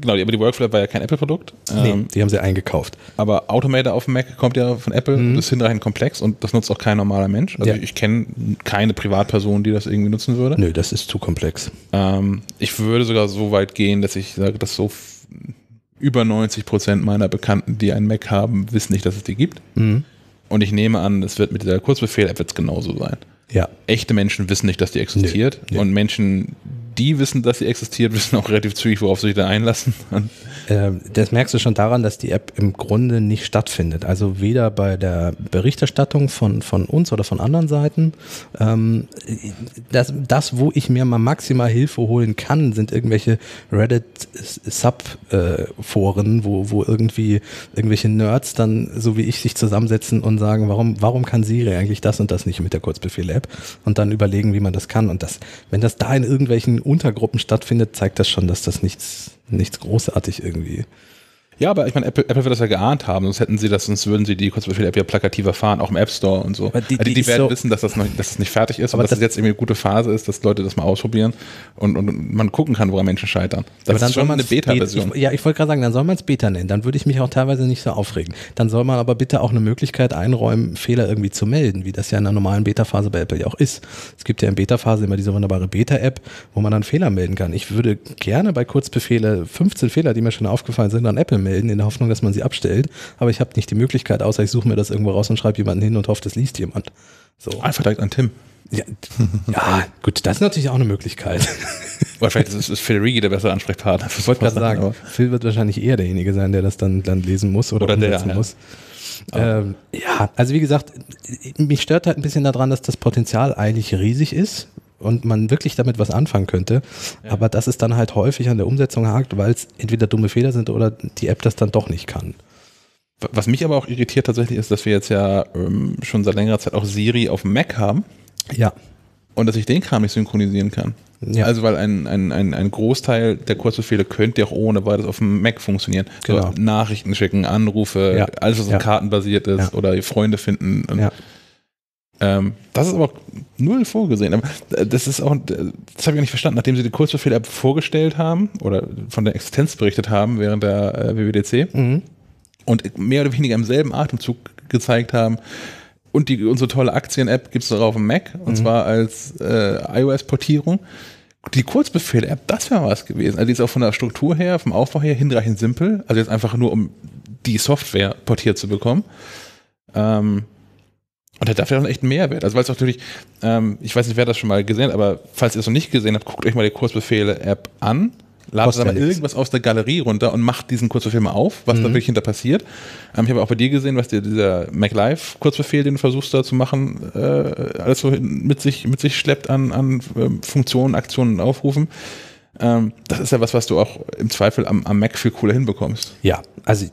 genau, die- aber die Workflow war ja kein Apple-Produkt. Nee, Ähm, die haben sie eingekauft. Aber Automator auf dem Mac kommt ja von Apple, Mhm. das ist hinreichend komplex und das nutzt auch kein normaler Mensch. Also Ja. ich kenne keine Privatperson, die das irgendwie nutzen würde. Nö, das ist zu komplex. Ähm, ich würde sogar so weit gehen, dass ich sage, dass so über 90 Prozent meiner Bekannten, die einen Mac haben, wissen nicht, dass es die gibt. Mhm. Und ich nehme an, es wird mit dieser Kurzbefehl-App genauso sein. Ja. Echte Menschen wissen nicht, dass die existiert. Nö, nö. Und Menschen, die wissen, dass sie existiert, wissen auch relativ zügig, worauf sie sich da einlassen. Und Das merkst du schon daran, dass die App im Grunde nicht stattfindet. Also weder bei der Berichterstattung von, von uns oder von anderen Seiten. Ähm, das, das, wo ich mir mal maximal Hilfe holen kann, sind irgendwelche Reddit-Sub-Foren, wo, wo irgendwie irgendwelche Nerds dann, so wie ich, sich zusammensetzen und sagen, warum, warum kann Siri eigentlich das und das nicht mit der Kurzbefehl-App? Und dann überlegen, wie man das kann. Und das, wenn das da in irgendwelchen Untergruppen stattfindet, zeigt das schon, dass das nichts, nichts großartig irgendwie. Ja, aber ich meine, Apple, Apple wird das ja geahnt haben, sonst hätten sie das, sonst würden sie die Kurzbefehl-App ja plakativer fahren, auch im App Store und so. Aber die- Also die, die die werden so- wissen, dass das noch dass das nicht fertig ist Aber und dass das- es jetzt irgendwie eine gute Phase ist, dass Leute das mal ausprobieren und, und man gucken kann, woran Menschen scheitern. Das Aber dann ist schon man eine Beta-Version. Ja, ich wollte gerade sagen, dann soll man es Beta nennen. Dann würde ich mich auch teilweise nicht so aufregen. Dann soll man aber bitte auch eine Möglichkeit einräumen, Fehler irgendwie zu melden, wie das ja in der normalen Beta-Phase bei Apple ja auch ist. Es gibt ja in Beta-Phase immer diese wunderbare Beta-App, wo man dann Fehler melden kann. Ich würde gerne bei Kurzbefehle 15 Fehler, die mir schon aufgefallen sind, an Apple melden, in der Hoffnung, dass man sie abstellt. Aber ich habe nicht die Möglichkeit, außer ich suche mir das irgendwo raus und schreibe jemanden hin und hoffe, das liest jemand. So. Einfach direkt an Tim. Ja, ja, gut, das ist natürlich auch eine Möglichkeit. Oder vielleicht ist, ist Federici der bessere Ansprechpartner. Ich wollte gerade sagen, aber- Phil wird wahrscheinlich eher derjenige sein, der das dann, dann lesen muss oder, Oder der, ja. muss. Ähm, ja, also wie gesagt, mich stört halt ein bisschen daran, dass das Potenzial eigentlich riesig ist und man wirklich damit was anfangen könnte. Aber dass es dann halt häufig an der Umsetzung hakt, weil es entweder dumme Fehler sind oder die App das dann doch nicht kann. Was mich aber auch irritiert tatsächlich ist, dass wir jetzt ja ähm, schon seit längerer Zeit auch Siri auf dem Mac haben Ja. und dass ich den Kram nicht synchronisieren kann. Ja. Also weil ein, ein, ein, ein Großteil der Kurzbefehle könnte ja auch ohne weiteres auf dem Mac funktionieren. Genau. So Nachrichten schicken, Anrufe, Ja. alles was Ja. auf Karten basiert ist Ja. oder Freunde finden. Und, Ja. Ähm, das ist aber auch null vorgesehen. Aber äh, das ist auch, das habe ich gar nicht verstanden, nachdem sie die Kurzbefehle-App vorgestellt haben oder von der Existenz berichtet haben während der äh, WWDC Mhm. und mehr oder weniger im selben Atemzug gezeigt haben. Und die, unsere tolle Aktien-App gibt es auch auf dem Mac, und zwar als äh, iOS-Portierung. die Kurzbefehle-App, das wäre was gewesen. Also die ist auch von der Struktur her, vom Aufbau her hinreichend simpel. Also jetzt einfach nur, um die Software portiert zu bekommen. Ähm, und da darf ja dann echt einen Mehrwert. Also weil es natürlich, ähm, ich weiß nicht, wer das schon mal gesehen hat, aber falls ihr es noch nicht gesehen habt, guckt euch mal die Kurzbefehle-App an. Ladet da mal nichts. irgendwas aus der Galerie runter und macht diesen Kurzbefehl mal auf, was da Mhm. wirklich hinter passiert. Ähm, ich habe auch bei dir gesehen, was dir dieser MacLive-Kurzbefehl, den du versuchst da zu machen, äh, alles so mit sich, mit sich schleppt an, an ähm, Funktionen, Aktionen und Aufrufen. Ähm, das ist ja was, was du auch im Zweifel am, am Mac viel cooler hinbekommst. Ja, also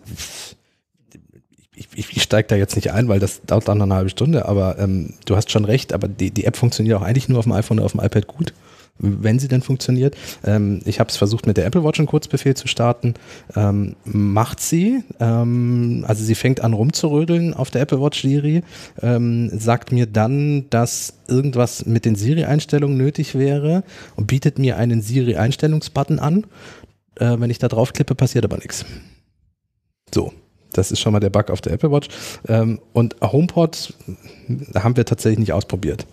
ich, ich, ich steige da jetzt nicht ein, weil das dauert dann eine halbe Stunde, aber ähm, du hast schon recht, aber die, die App funktioniert auch eigentlich nur auf dem iPhone oder auf dem iPad gut, wenn sie denn funktioniert. Ähm, ich habe es versucht mit der Apple Watch einen Kurzbefehl zu starten. Ähm, macht sie, ähm, also sie fängt an rumzurödeln auf der Apple Watch Siri, ähm, sagt mir dann, dass irgendwas mit den Siri-Einstellungen nötig wäre und bietet mir einen Siri-Einstellungsbutton an. Äh, wenn ich da draufklippe, passiert aber nichts. So, das ist schon mal der Bug auf der Apple Watch. Ähm, und HomePod haben wir tatsächlich nicht ausprobiert,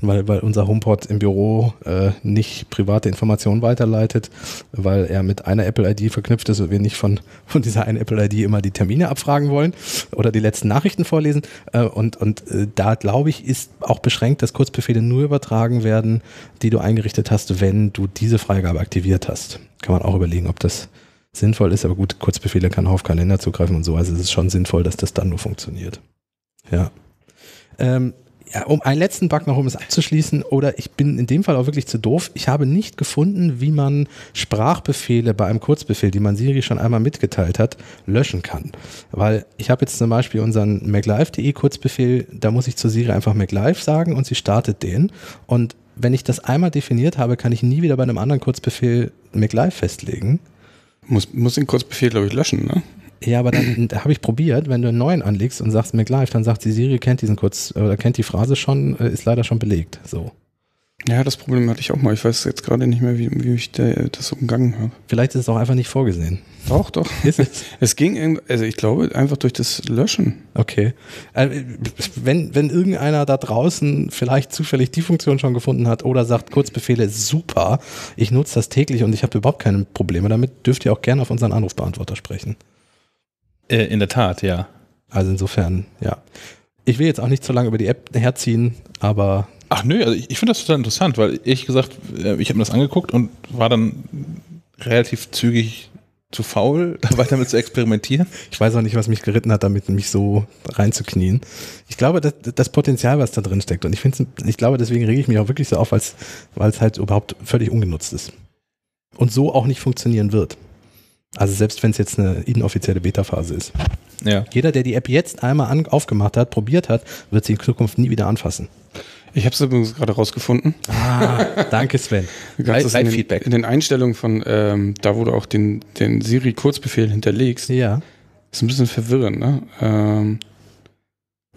weil, weil unser HomePod im Büro äh, nicht private Informationen weiterleitet, weil er mit einer Apple-ID verknüpft ist und wir nicht von, von dieser einen Apple-ID immer die Termine abfragen wollen oder die letzten Nachrichten vorlesen. Äh, und und äh, da, glaube ich, ist auch beschränkt, dass Kurzbefehle nur übertragen werden, die du eingerichtet hast, wenn du diese Freigabe aktiviert hast. Kann man auch überlegen, ob das sinnvoll ist, aber gut, Kurzbefehle kann auch auf Kalender zugreifen und so, also es ist schon sinnvoll, dass das dann nur funktioniert. Ja. Ähm, ja, um einen letzten Bug noch, um es abzuschließen, oder ich bin in dem Fall auch wirklich zu doof. Ich habe nicht gefunden, wie man Sprachbefehle bei einem Kurzbefehl, die man Siri schon einmal mitgeteilt hat, löschen kann. Weil ich habe jetzt zum Beispiel unseren MacLive.de Kurzbefehl, da muss ich zu Siri einfach MacLive sagen und sie startet den. Und wenn ich das einmal definiert habe, kann ich nie wieder bei einem anderen Kurzbefehl MacLive festlegen. Muss, muss den Kurzbefehl, glaube ich, löschen, ne? Ja, aber dann da habe ich probiert, wenn du einen neuen anlegst und sagst MacLive, dann sagt die Siri, kennt diesen kurz oder kennt die Phrase schon, äh, ist leider schon belegt. So. Ja, das Problem hatte ich auch mal. Ich weiß jetzt gerade nicht mehr, wie, wie ich der, das umgangen habe. Vielleicht ist es auch einfach nicht vorgesehen. Doch, doch. Ist es? Es ging, also ich glaube, einfach durch das Löschen. Okay. Äh, wenn, wenn irgendeiner da draußen vielleicht zufällig die Funktion schon gefunden hat oder sagt, Kurzbefehle super, ich nutze das täglich und ich habe überhaupt keine Probleme damit, dürft ihr auch gerne auf unseren Anrufbeantworter sprechen. Äh, in der Tat, ja. Also insofern, ja. Ich will jetzt auch nicht zu lange über die App herziehen, aber Ach nö, also ich, ich finde das total interessant, weil ehrlich gesagt, äh, ich habe mir das angeguckt und war dann relativ zügig zu faul, weiter mit zu experimentieren. Ich weiß auch nicht, was mich geritten hat, damit mich so reinzuknien. Ich glaube, das, das Potenzial, was da drin steckt. Und ich finde, ich glaube, deswegen rege ich mich auch wirklich so auf, weil es halt überhaupt völlig ungenutzt ist. Und so auch nicht funktionieren wird. Also selbst wenn es jetzt eine inoffizielle Beta-Phase ist. Ja. Jeder, der die App jetzt einmal an, aufgemacht hat, probiert hat, wird sie in Zukunft nie wieder anfassen. Ich habe es übrigens gerade rausgefunden. Ah, danke Sven. Das in den, in den Einstellungen von, ähm, da wo du auch den, den Siri-Kurzbefehl hinterlegst, Ja. ist ein bisschen verwirrend, ne? Ähm,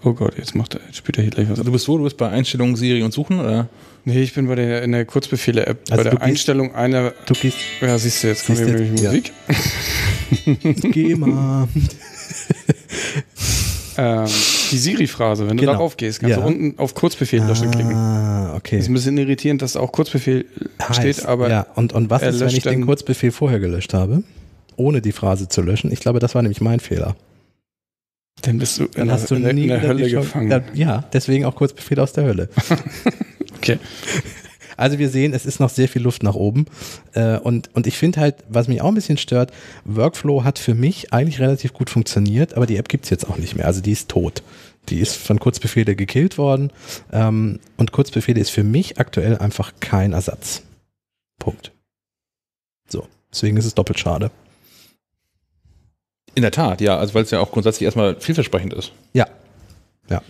oh Gott, jetzt macht er, jetzt spielt er hier gleich was. Also du bist wo? Du bist bei Einstellungen Siri und Suchen, oder? Nee, ich bin bei der, in der Kurzbefehle-App, Also bei der gehst- Einstellung einer, Du gehst, ja, siehst du, jetzt kommt hier nämlich ja. Musik. geh mal. Ähm, die Siri-Phrase, wenn du Genau. darauf gehst, kannst Ja. du unten auf Kurzbefehl löschen klicken. Ah, okay. Ist ein bisschen irritierend, dass da auch Kurzbefehl steht, aber ja, und, und was ist, wenn ich den Kurzbefehl vorher gelöscht habe? Ohne die Phrase zu löschen. Ich glaube, das war nämlich mein Fehler. dann bist du in, Dann hast du in, nie in der Hölle gefangen. Ja, deswegen auch Kurzbefehl aus der Hölle. Okay. Also wir sehen, es ist noch sehr viel Luft nach oben. Äh, und, und ich finde halt, was mich auch ein bisschen stört, Workflow hat für mich eigentlich relativ gut funktioniert, aber die App gibt es jetzt auch nicht mehr. Also die ist tot. Die ist von Kurzbefehle gekillt worden. Ähm, und Kurzbefehle ist für mich aktuell einfach kein Ersatz. Punkt. So, deswegen ist es doppelt schade. In der Tat, ja. Also weil es ja auch grundsätzlich erstmal vielversprechend ist. Ja. Ja.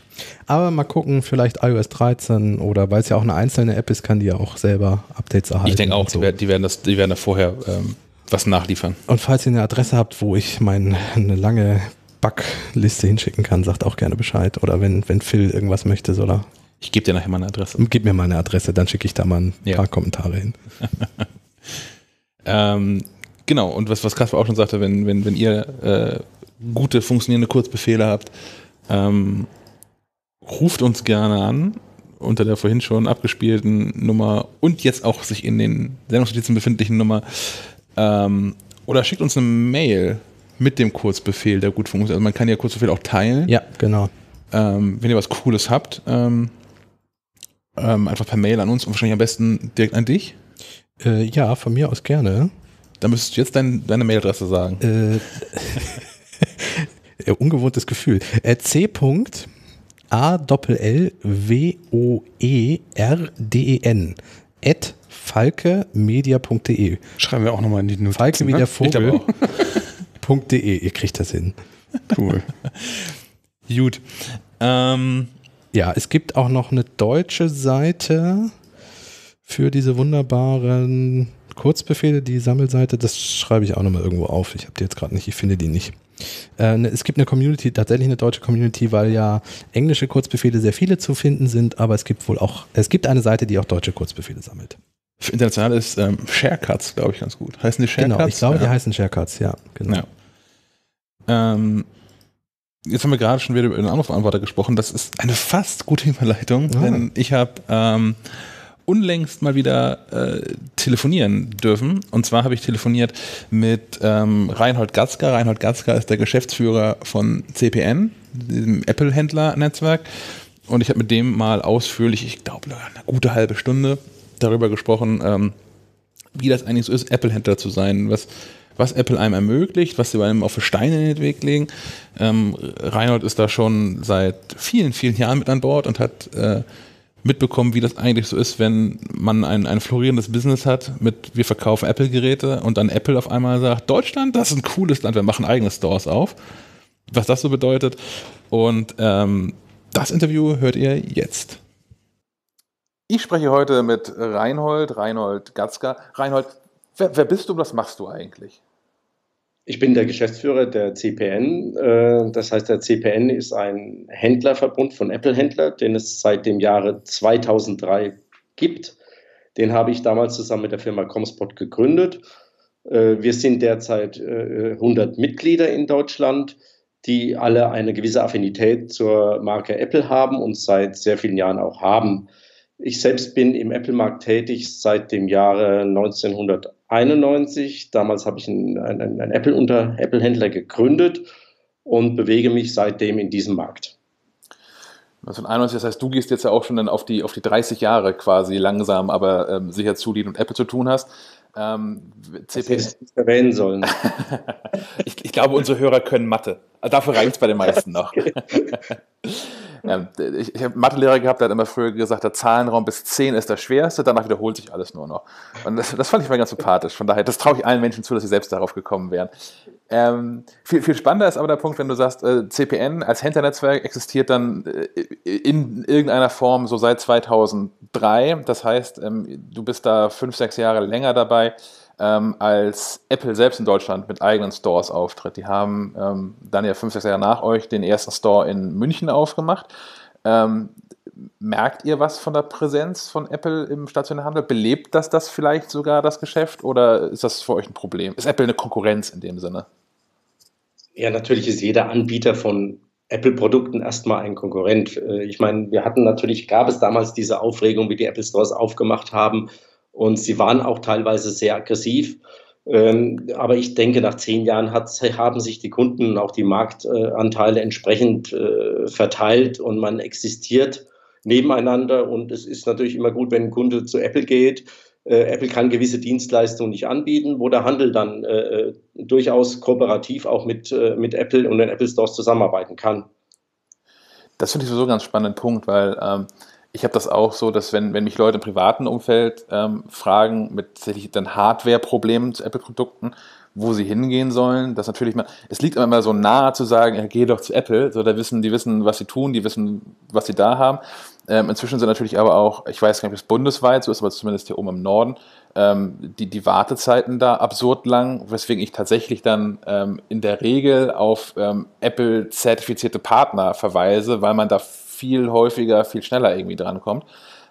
Aber mal gucken, vielleicht iOS 13 oder weil es ja auch eine einzelne App ist, kann die ja auch selber Updates erhalten. Ich denke auch, so. die, werden, das, die werden da vorher ähm, was nachliefern. Und falls ihr eine Adresse habt, wo ich meine eine lange Backliste hinschicken kann, sagt auch gerne Bescheid. Oder wenn, wenn Phil irgendwas möchte, soll er. Ich gebe dir nachher meine Adresse. Gib mir mal eine Adresse, dann schicke ich da mal ein Ja. paar Kommentare hin. Ähm, genau, und was, was Kasper auch schon sagte, wenn, wenn, wenn ihr äh, gute, funktionierende Kurzbefehle habt, ähm, ruft uns gerne an, unter der vorhin schon abgespielten Nummer und jetzt auch sich in den Sendungsnotizen befindlichen Nummer ähm, oder schickt uns eine Mail mit dem Kurzbefehl, der gut funktioniert. Also man kann ja Kurzbefehl auch teilen. Ja, genau. Ähm, wenn ihr was Cooles habt, ähm, ähm, einfach per Mail an uns und wahrscheinlich am besten direkt an dich. Äh, ja, von mir aus gerne. Dann müsstest du jetzt dein, deine Mailadresse sagen. Äh, äh, ungewohntes Gefühl. Äh, C. L W O E R D E N at falkemedia.de. Schreiben wir auch nochmal in die Notizen. Falke wie ne? Ihr kriegt das hin. Cool. Gut. Ähm, Ja, es gibt auch noch eine deutsche Seite für diese wunderbaren Kurzbefehle, die Sammelseite. Das schreibe ich auch nochmal irgendwo auf. Ich habe die jetzt gerade nicht, ich finde die nicht. Äh, ne, es gibt eine Community, tatsächlich eine deutsche Community, weil ja englische Kurzbefehle sehr viele zu finden sind, aber es gibt wohl auch, es gibt eine Seite, die auch deutsche Kurzbefehle sammelt. für international ist ähm, Sharecuts, glaube ich, ganz gut. Heißen die Sharecuts? Genau, ich glaube, ja. die heißen Sharecards, ja. Genau. Ja. Ähm, jetzt haben wir gerade schon wieder über den Anrufbeantworter gesprochen. Das ist eine fast gute Überleitung, Ah. denn ich habe ähm, unlängst mal wieder äh, telefonieren dürfen. Und zwar habe ich telefoniert mit ähm, Reinhold Gatzka. Reinhold Gatzka ist der Geschäftsführer von CPN, diesem Apple-Händler-Netzwerk. Und ich habe mit dem mal ausführlich, ich glaube, eine gute halbe Stunde darüber gesprochen, ähm, wie das eigentlich so ist, Apple-Händler zu sein, was, was Apple einem ermöglicht, was sie bei einem auf Steine in den Weg legen. Ähm, Reinhold ist da schon seit vielen, vielen Jahren mit an Bord und hat äh, mitbekommen, wie das eigentlich so ist, wenn man ein, ein florierendes Business hat mit wir verkaufen Apple-Geräte und dann Apple auf einmal sagt, Deutschland, das ist ein cooles Land, wir machen eigene Stores auf. Was das so bedeutet. Und ähm, das Interview hört ihr jetzt. Ich spreche heute mit Reinhold, Reinhold Gatzka. Reinhold, wer, wer bist du und was machst du eigentlich? Ich bin der Geschäftsführer der CPN. Äh, Das heißt, der CPN ist ein Händlerverbund von Apple-Händlern, den es seit dem Jahre 2003 gibt. Den habe ich damals zusammen mit der Firma Comspot gegründet. Äh, Wir sind derzeit äh, 100 Mitglieder in Deutschland, die alle eine gewisse Affinität zur Marke Apple haben und seit sehr vielen Jahren auch haben. Ich selbst bin im Apple-Markt tätig seit dem Jahre 1991. Damals habe ich einen, einen, einen Apple Apple-Händler gegründet und bewege mich seitdem in diesem Markt. 1991, das heißt, du gehst jetzt ja auch schon dann auf die, auf die 30 Jahre quasi langsam, aber ähm, sicher zu, die du mit Apple zu tun hast. Ähm, Das hätte ich nicht erwähnen sollen. ich, ich glaube, unsere Hörer können Mathe. Dafür reicht es bei den meisten noch. ähm, ich ich habe Mathelehrer gehabt, der hat immer früher gesagt, der Zahlenraum bis 10 ist der schwerste, danach wiederholt sich alles nur noch. Und das, das fand ich mal ganz sympathisch. Von daher, das traue ich allen Menschen zu, dass sie selbst darauf gekommen wären. Ähm, viel, viel spannender ist aber der Punkt, wenn du sagst, äh, CPN als Händlernetzwerk existiert dann äh, in irgendeiner Form so seit 2003. Das heißt, ähm, du bist da fünf, sechs Jahre länger dabei, ähm, als Apple selbst in Deutschland mit eigenen Stores auftritt. Die haben ähm, dann ja fünf, sechs Jahre nach euch den ersten Store in München aufgemacht. Ähm, merkt ihr was von der Präsenz von Apple im stationären Handel? Belebt das das vielleicht sogar das Geschäft oder ist das für euch ein Problem? Ist Apple eine Konkurrenz in dem Sinne? Ja, natürlich ist jeder Anbieter von Apple-Produkten erstmal ein Konkurrent. Äh, Ich meine, wir hatten natürlich, gab es damals diese Aufregung, wie die Apple Stores aufgemacht haben und sie waren auch teilweise sehr aggressiv. Ähm, Aber ich denke, nach zehn Jahren hat, haben sich die Kunden und auch die Marktanteile entsprechend äh, verteilt und man existiert nebeneinander. Und es ist natürlich immer gut, wenn ein Kunde zu Apple geht. Äh, Apple kann gewisse Dienstleistungen nicht anbieten, wo der Handel dann äh, durchaus kooperativ auch mit, äh, mit Apple und den Apple Stores zusammenarbeiten kann. Das finde ich sowieso einen ganz spannenden Punkt, weil ähm, ich habe das auch so, dass wenn, wenn mich Leute im privaten Umfeld ähm, fragen mit tatsächlich dann Hardware-Problemen zu Apple-Produkten, wo sie hingehen sollen, das natürlich mal, es liegt immer so nahe zu sagen, ja, geh doch zu Apple, so da wissen, die wissen, was sie tun, die wissen, was sie da haben. Ähm, inzwischen sind natürlich aber auch, ich weiß gar nicht, ob es bundesweit so ist, aber zumindest hier oben im Norden, ähm, die, die Wartezeiten da absurd lang, weswegen ich tatsächlich dann ähm, in der Regel auf ähm, Apple-zertifizierte Partner verweise, weil man da viel häufiger, viel schneller irgendwie drankommt.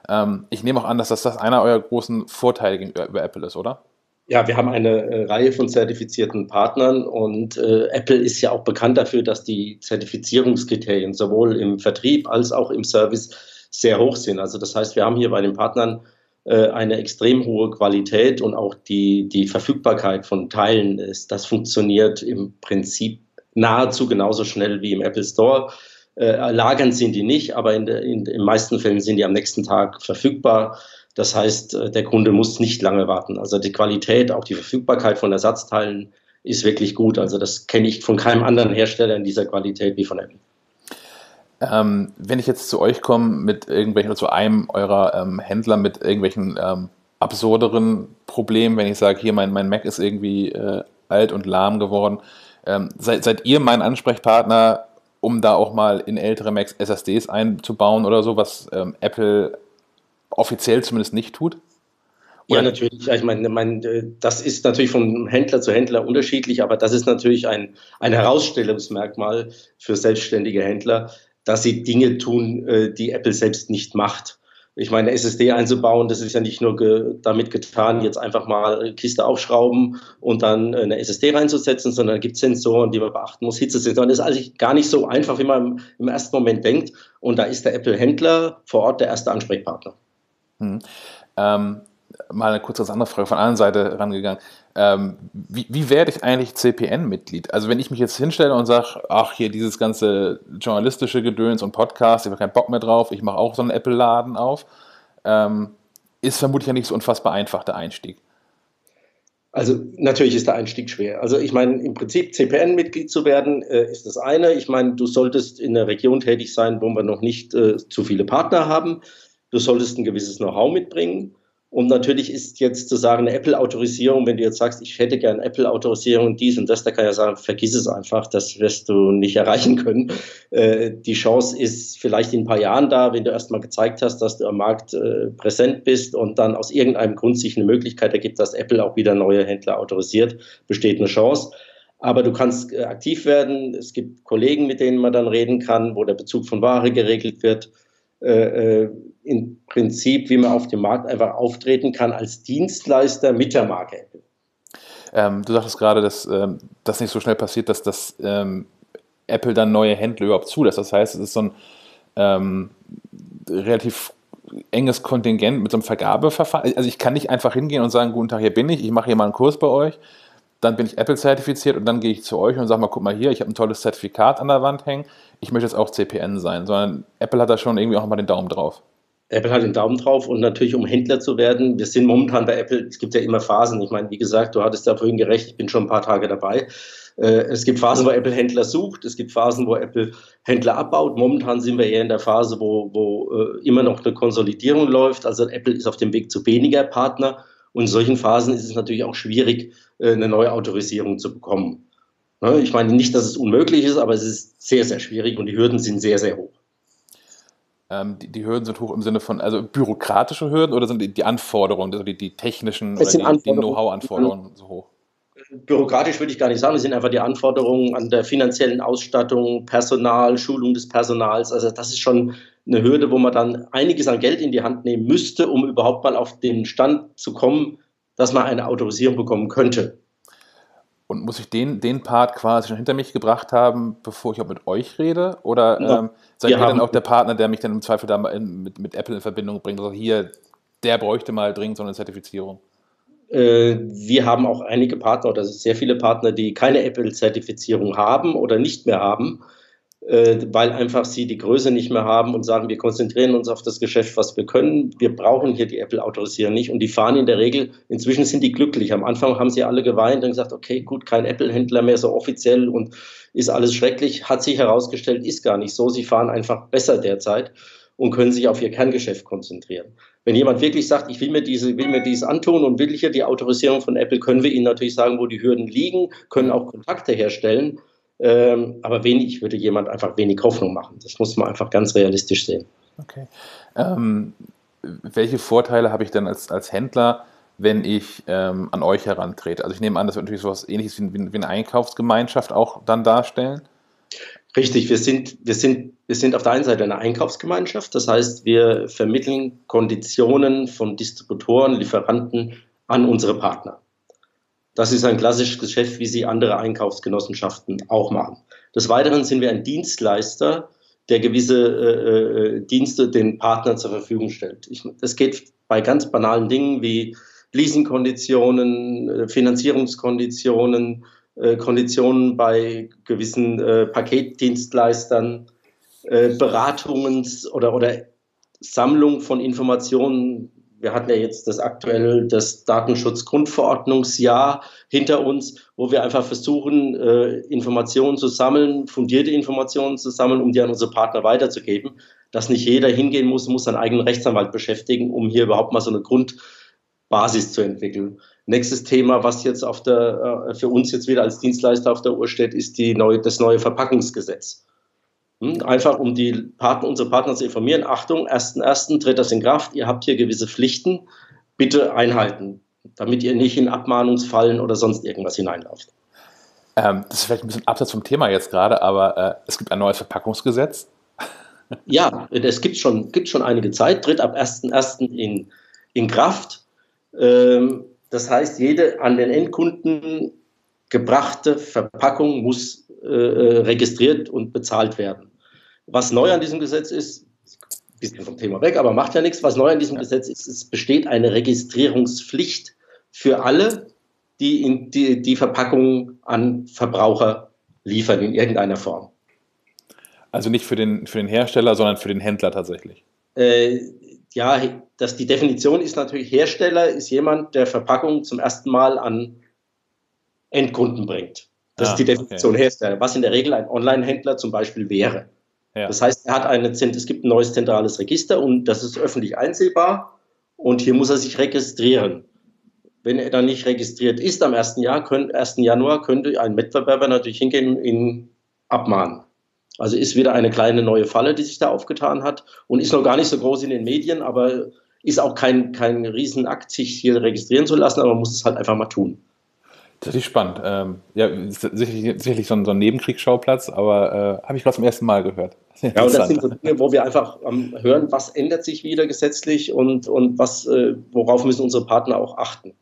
Ähm, ich nehme auch an, dass das, das einer eurer großen Vorteile gegenüber Apple ist, oder? Ja, wir haben eine äh, Reihe von zertifizierten Partnern und äh, Apple ist ja auch bekannt dafür, dass die Zertifizierungskriterien sowohl im Vertrieb als auch im Service sehr hoch sind. Also das heißt, wir haben hier bei den Partnern äh, eine extrem hohe Qualität und auch die, die Verfügbarkeit von Teilen ist, das funktioniert im Prinzip nahezu genauso schnell wie im Apple Store. Äh, lagernd sind die nicht, aber in, in, in den meisten Fällen sind die am nächsten Tag verfügbar. Das heißt, äh, der Kunde muss nicht lange warten. Also die Qualität, auch die Verfügbarkeit von Ersatzteilen ist wirklich gut. Also das kenne ich von keinem anderen Hersteller in dieser Qualität wie von Apple. Ähm, wenn ich jetzt zu euch komme mit irgendwelchen, oder zu einem eurer ähm, Händler mit irgendwelchen ähm, absurderen Problemen, wenn ich sage, hier mein, mein Mac ist irgendwie äh, alt und lahm geworden, ähm, seid, seid ihr mein Ansprechpartner, um da auch mal in ältere Macs SSDs einzubauen oder so, was ähm, Apple offiziell zumindest nicht tut? Oder? Ja, natürlich. Ich meine, mein, äh, das ist natürlich von Händler zu Händler unterschiedlich, aber das ist natürlich ein, ein Herausstellungsmerkmal für selbstständige Händler, dass sie Dinge tun, äh, die Apple selbst nicht macht. Ich meine, SSD einzubauen, das ist ja nicht nur ge damit getan, jetzt einfach mal Kiste aufschrauben und dann eine SSD reinzusetzen, sondern es gibt Sensoren, die man beachten muss, Hitzesensoren. Das ist also gar nicht so einfach, wie man im ersten Moment denkt. Und da ist der Apple-Händler vor Ort der erste Ansprechpartner. Hm. Ähm, mal eine kurze andere Frage von der anderen Seite rangegangen. Ähm, wie, wie, werde ich eigentlich CPN-Mitglied? Also wenn ich mich jetzt hinstelle und sage, ach hier dieses ganze journalistische Gedöns und Podcast, ich habe keinen Bock mehr drauf, ich mache auch so einen Apple-Laden auf, ähm, ist vermutlich ja nicht so unfassbar einfach der Einstieg. Also natürlich ist der Einstieg schwer. Also ich meine, im Prinzip CPN-Mitglied zu werden, äh, ist das eine. Ich meine, du solltest in einer Region tätig sein, wo wir noch nicht äh, zu viele Partner haben. Du solltest ein gewisses Know-how mitbringen. Und natürlich ist jetzt zu sagen, eine Apple-Autorisierung, wenn du jetzt sagst, ich hätte gerne Apple-Autorisierung, dies und das, da kann ich ja sagen, vergiss es einfach, das wirst du nicht erreichen können. Äh, die Chance ist vielleicht in ein paar Jahren da, wenn du erstmal gezeigt hast, dass du am Markt äh, präsent bist und dann aus irgendeinem Grund sich eine Möglichkeit ergibt, dass Apple auch wieder neue Händler autorisiert, besteht eine Chance. Aber du kannst äh, aktiv werden. Es gibt Kollegen, mit denen man dann reden kann, wo der Bezug von Ware geregelt wird. Im Prinzip, wie man auf dem Markt einfach auftreten kann als Dienstleister mit der Marke Apple. Ähm, du sagtest gerade, dass ähm, das nicht so schnell passiert, dass das ähm, Apple dann neue Händler überhaupt zulässt. Das heißt, es ist so ein ähm, relativ enges Kontingent mit so einem Vergabeverfahren. Also ich kann nicht einfach hingehen und sagen, guten Tag, hier bin ich, ich mache hier mal einen Kurs bei euch, dann bin ich Apple zertifiziert und dann gehe ich zu euch und sage mal, guck mal hier, ich habe ein tolles Zertifikat an der Wand hängen, ich möchte jetzt auch CPN sein, sondern Apple hat da schon irgendwie auch mal den Daumen drauf. Apple hat den Daumen drauf und natürlich, um Händler zu werden, wir sind momentan bei Apple, es gibt ja immer Phasen. Ich meine, wie gesagt, du hattest ja vorhin gerecht, ich bin schon ein paar Tage dabei. Äh, es gibt Phasen, wo Apple Händler sucht, es gibt Phasen, wo Apple Händler abbaut. Momentan sind wir eher in der Phase, wo, wo äh, immer noch eine Konsolidierung läuft. Also Apple ist auf dem Weg zu weniger Partner und in solchen Phasen ist es natürlich auch schwierig, äh, eine neue Autorisierung zu bekommen. Ne, ich meine nicht, dass es unmöglich ist, aber es ist sehr, sehr schwierig und die Hürden sind sehr, sehr hoch. Ähm, die, die, Hürden sind hoch im Sinne von, also bürokratische Hürden oder sind die, die Anforderungen, also die, die technischen es oder die, die Know-how-Anforderungen so hoch? Bürokratisch würde ich gar nicht sagen, es sind einfach die Anforderungen an der finanziellen Ausstattung, Personal, Schulung des Personals. Also das ist schon eine Hürde, wo man dann einiges an Geld in die Hand nehmen müsste, um überhaupt mal auf den Stand zu kommen, dass man eine Autorisierung bekommen könnte. Und muss ich den, den Part quasi schon hinter mich gebracht haben, bevor ich auch mit euch rede? Oder ja, ähm, seid ihr dann auch der Partner, der mich dann im Zweifel da in, mit, mit Apple in Verbindung bringt? Also hier, der bräuchte mal dringend so eine Zertifizierung. Äh, wir haben auch einige Partner, oder sehr viele Partner, die keine Apple-Zertifizierung haben oder nicht mehr haben weil einfach sie die Größe nicht mehr haben und sagen, wir konzentrieren uns auf das Geschäft, was wir können. Wir brauchen hier die Apple-Autorisierung nicht. Und die fahren in der Regel, inzwischen sind die glücklich. Am Anfang haben sie alle geweint und gesagt, okay, gut, kein Apple-Händler mehr so offiziell und ist alles schrecklich. Hat sich herausgestellt, ist gar nicht so. Sie fahren einfach besser derzeit und können sich auf ihr Kerngeschäft konzentrieren. Wenn jemand wirklich sagt, ich will mir diese, will mir dies antun und will hier die Autorisierung von Apple, können wir ihnen natürlich sagen, wo die Hürden liegen, können auch Kontakte herstellen ähm, aber wenig, ich würde jemand einfach wenig Hoffnung machen. Das muss man einfach ganz realistisch sehen. Okay. Ähm, welche Vorteile habe ich denn als, als Händler, wenn ich ähm, an euch herantrete? Also ich nehme an, dass wir natürlich sowas ähnliches wie, wie, eine Einkaufsgemeinschaft auch dann darstellen. Richtig, wir sind, wir, sind, wir sind auf der einen Seite eine Einkaufsgemeinschaft, das heißt, wir vermitteln Konditionen von Distributoren, Lieferanten an unsere Partner. Das ist ein klassisches Geschäft, wie sie andere Einkaufsgenossenschaften auch machen. Des Weiteren sind wir ein Dienstleister der gewisse äh, äh Dienste den Partnern zur Verfügung stellt. Das geht bei ganz banalen Dingen wie Leasingkonditionen, äh, Finanzierungskonditionen, äh, Konditionen bei gewissen äh, Paketdienstleistern, äh, Beratungs- oder, oder Sammlung von Informationen. Wir hatten ja jetzt das aktuell das Datenschutzgrundverordnungsjahr hinter uns, wo wir einfach versuchen, äh, Informationen zu sammeln, fundierte Informationen zu sammeln, um die an unsere Partner weiterzugeben. Dass nicht jeder hingehen muss, muss seinen eigenen Rechtsanwalt beschäftigen, um hier überhaupt mal so eine Grundbasis zu entwickeln. Nächstes Thema, was jetzt auf der, äh, für uns jetzt wieder als Dienstleister auf der Uhr steht, ist die neue, das neue Verpackungsgesetz. Hm, einfach um die Partner, unsere Partner zu informieren. Achtung, 1.1. tritt das in Kraft. Ihr habt hier gewisse Pflichten. Bitte einhalten, damit ihr nicht in Abmahnungsfallen oder sonst irgendwas hineinlauft. Ähm, das ist vielleicht ein bisschen abseits vom Thema jetzt gerade, aber äh, es gibt ein neues Verpackungsgesetz. ja, es gibt schon, gibt schon einige Zeit, tritt ab 1.1. In, in Kraft. Ähm, das heißt, jede an den Endkunden gebrachte Verpackung muss äh, äh, registriert und bezahlt werden. Was neu an diesem Gesetz ist, ein bisschen vom Thema weg, aber macht ja nichts. Was neu an diesem Gesetz ist, es besteht eine Registrierungspflicht für alle, die in die, die Verpackung an Verbraucher liefern in irgendeiner Form. Also nicht für den, für den Hersteller, sondern für den Händler tatsächlich. Äh, ja, das, die Definition ist natürlich, Hersteller ist jemand, der Verpackung zum ersten Mal an Endkunden bringt. Das ah, ist die Definition okay. Hersteller, was in der Regel ein Online-Händler zum Beispiel wäre. Ja. Das heißt, er hat eine, es gibt ein neues zentrales Register und das ist öffentlich einsehbar und hier muss er sich registrieren. Wenn er dann nicht registriert ist am 1. Jahr, können, 1. Januar, könnte ein Wettbewerber natürlich hingehen und ihn abmahnen. Also ist wieder eine kleine neue Falle, die sich da aufgetan hat und ist noch gar nicht so groß in den Medien, aber ist auch kein, kein Riesenakt, sich hier registrieren zu lassen, aber man muss es halt einfach mal tun. Das ist spannend. Ähm, ja, sicherlich, sicherlich so, ein, so ein Nebenkriegsschauplatz, aber äh, habe ich gerade zum ersten Mal gehört. Ja, und das sind so Dinge, wo wir einfach ähm, hören, was ändert sich wieder gesetzlich und, und was, äh, worauf müssen unsere Partner auch achten.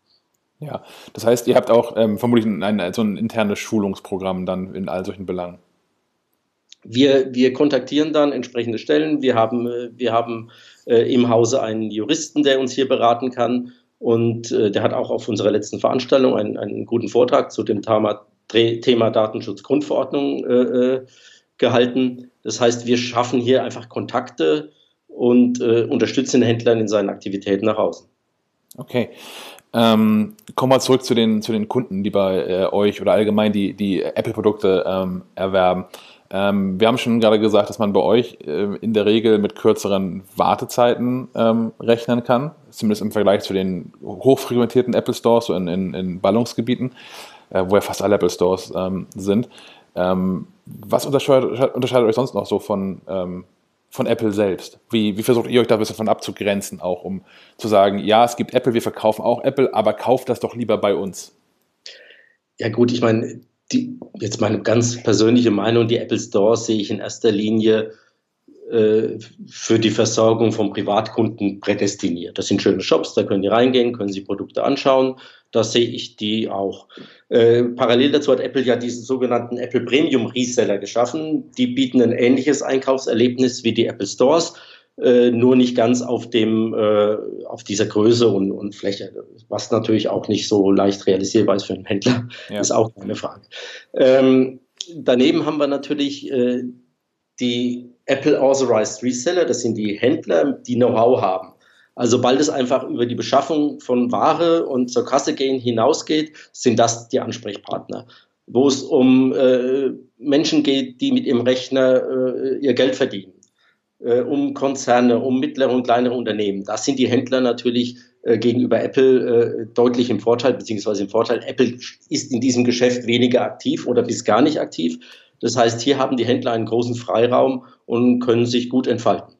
Ja, das heißt, ihr habt auch ähm, vermutlich ein, ein, so ein internes Schulungsprogramm dann in all solchen Belangen. Wir, wir kontaktieren dann entsprechende Stellen. Wir haben, äh, wir haben äh, im Hause einen Juristen, der uns hier beraten kann. Und äh, der hat auch auf unserer letzten Veranstaltung einen, einen guten Vortrag zu dem Thema, Thema Datenschutzgrundverordnung äh, äh, gehalten. Das heißt, wir schaffen hier einfach Kontakte und äh, unterstützen den Händlern in seinen Aktivitäten nach außen. Okay. Ähm, kommen wir zurück zu den, zu den Kunden, die bei äh, euch oder allgemein die, die Apple-Produkte ähm, erwerben. Ähm, wir haben schon gerade gesagt, dass man bei euch äh, in der Regel mit kürzeren Wartezeiten ähm, rechnen kann, zumindest im Vergleich zu den hochfrequentierten Apple Stores, so in, in, in Ballungsgebieten, äh, wo ja fast alle Apple Stores ähm, sind. Ähm, was unterscheidet, unterscheidet, euch sonst noch so von, ähm, von Apple selbst? Wie, wie versucht ihr euch da ein bisschen von abzugrenzen, auch um zu sagen, ja, es gibt Apple, wir verkaufen auch Apple, aber kauft das doch lieber bei uns? Ja gut, ich meine, die, jetzt meine ganz persönliche Meinung, die Apple Stores sehe ich in erster Linie äh, für die Versorgung von Privatkunden prädestiniert. Das sind schöne Shops, da können die reingehen, können sich Produkte anschauen. Da sehe ich die auch. Äh, parallel dazu hat Apple ja diesen sogenannten Apple Premium Reseller geschaffen. Die bieten ein ähnliches Einkaufserlebnis wie die Apple Stores äh, nur nicht ganz auf dem äh, auf dieser Größe und, und Fläche, was natürlich auch nicht so leicht realisierbar ist für einen Händler, ja. ist auch keine Frage. Ähm, daneben haben wir natürlich äh, die Apple Authorized Reseller, das sind die Händler, die Know-how haben. Also bald es einfach über die Beschaffung von Ware und zur Kasse gehen hinausgeht, sind das die Ansprechpartner. Wo es um äh, Menschen geht, die mit ihrem Rechner äh, ihr Geld verdienen äh, um Konzerne, um mittlere und kleinere Unternehmen. Da sind die Händler natürlich äh, gegenüber Apple äh, deutlich im Vorteil, beziehungsweise im Vorteil. Apple ist in diesem Geschäft weniger aktiv oder bis gar nicht aktiv. Das heißt, hier haben die Händler einen großen Freiraum und können sich gut entfalten.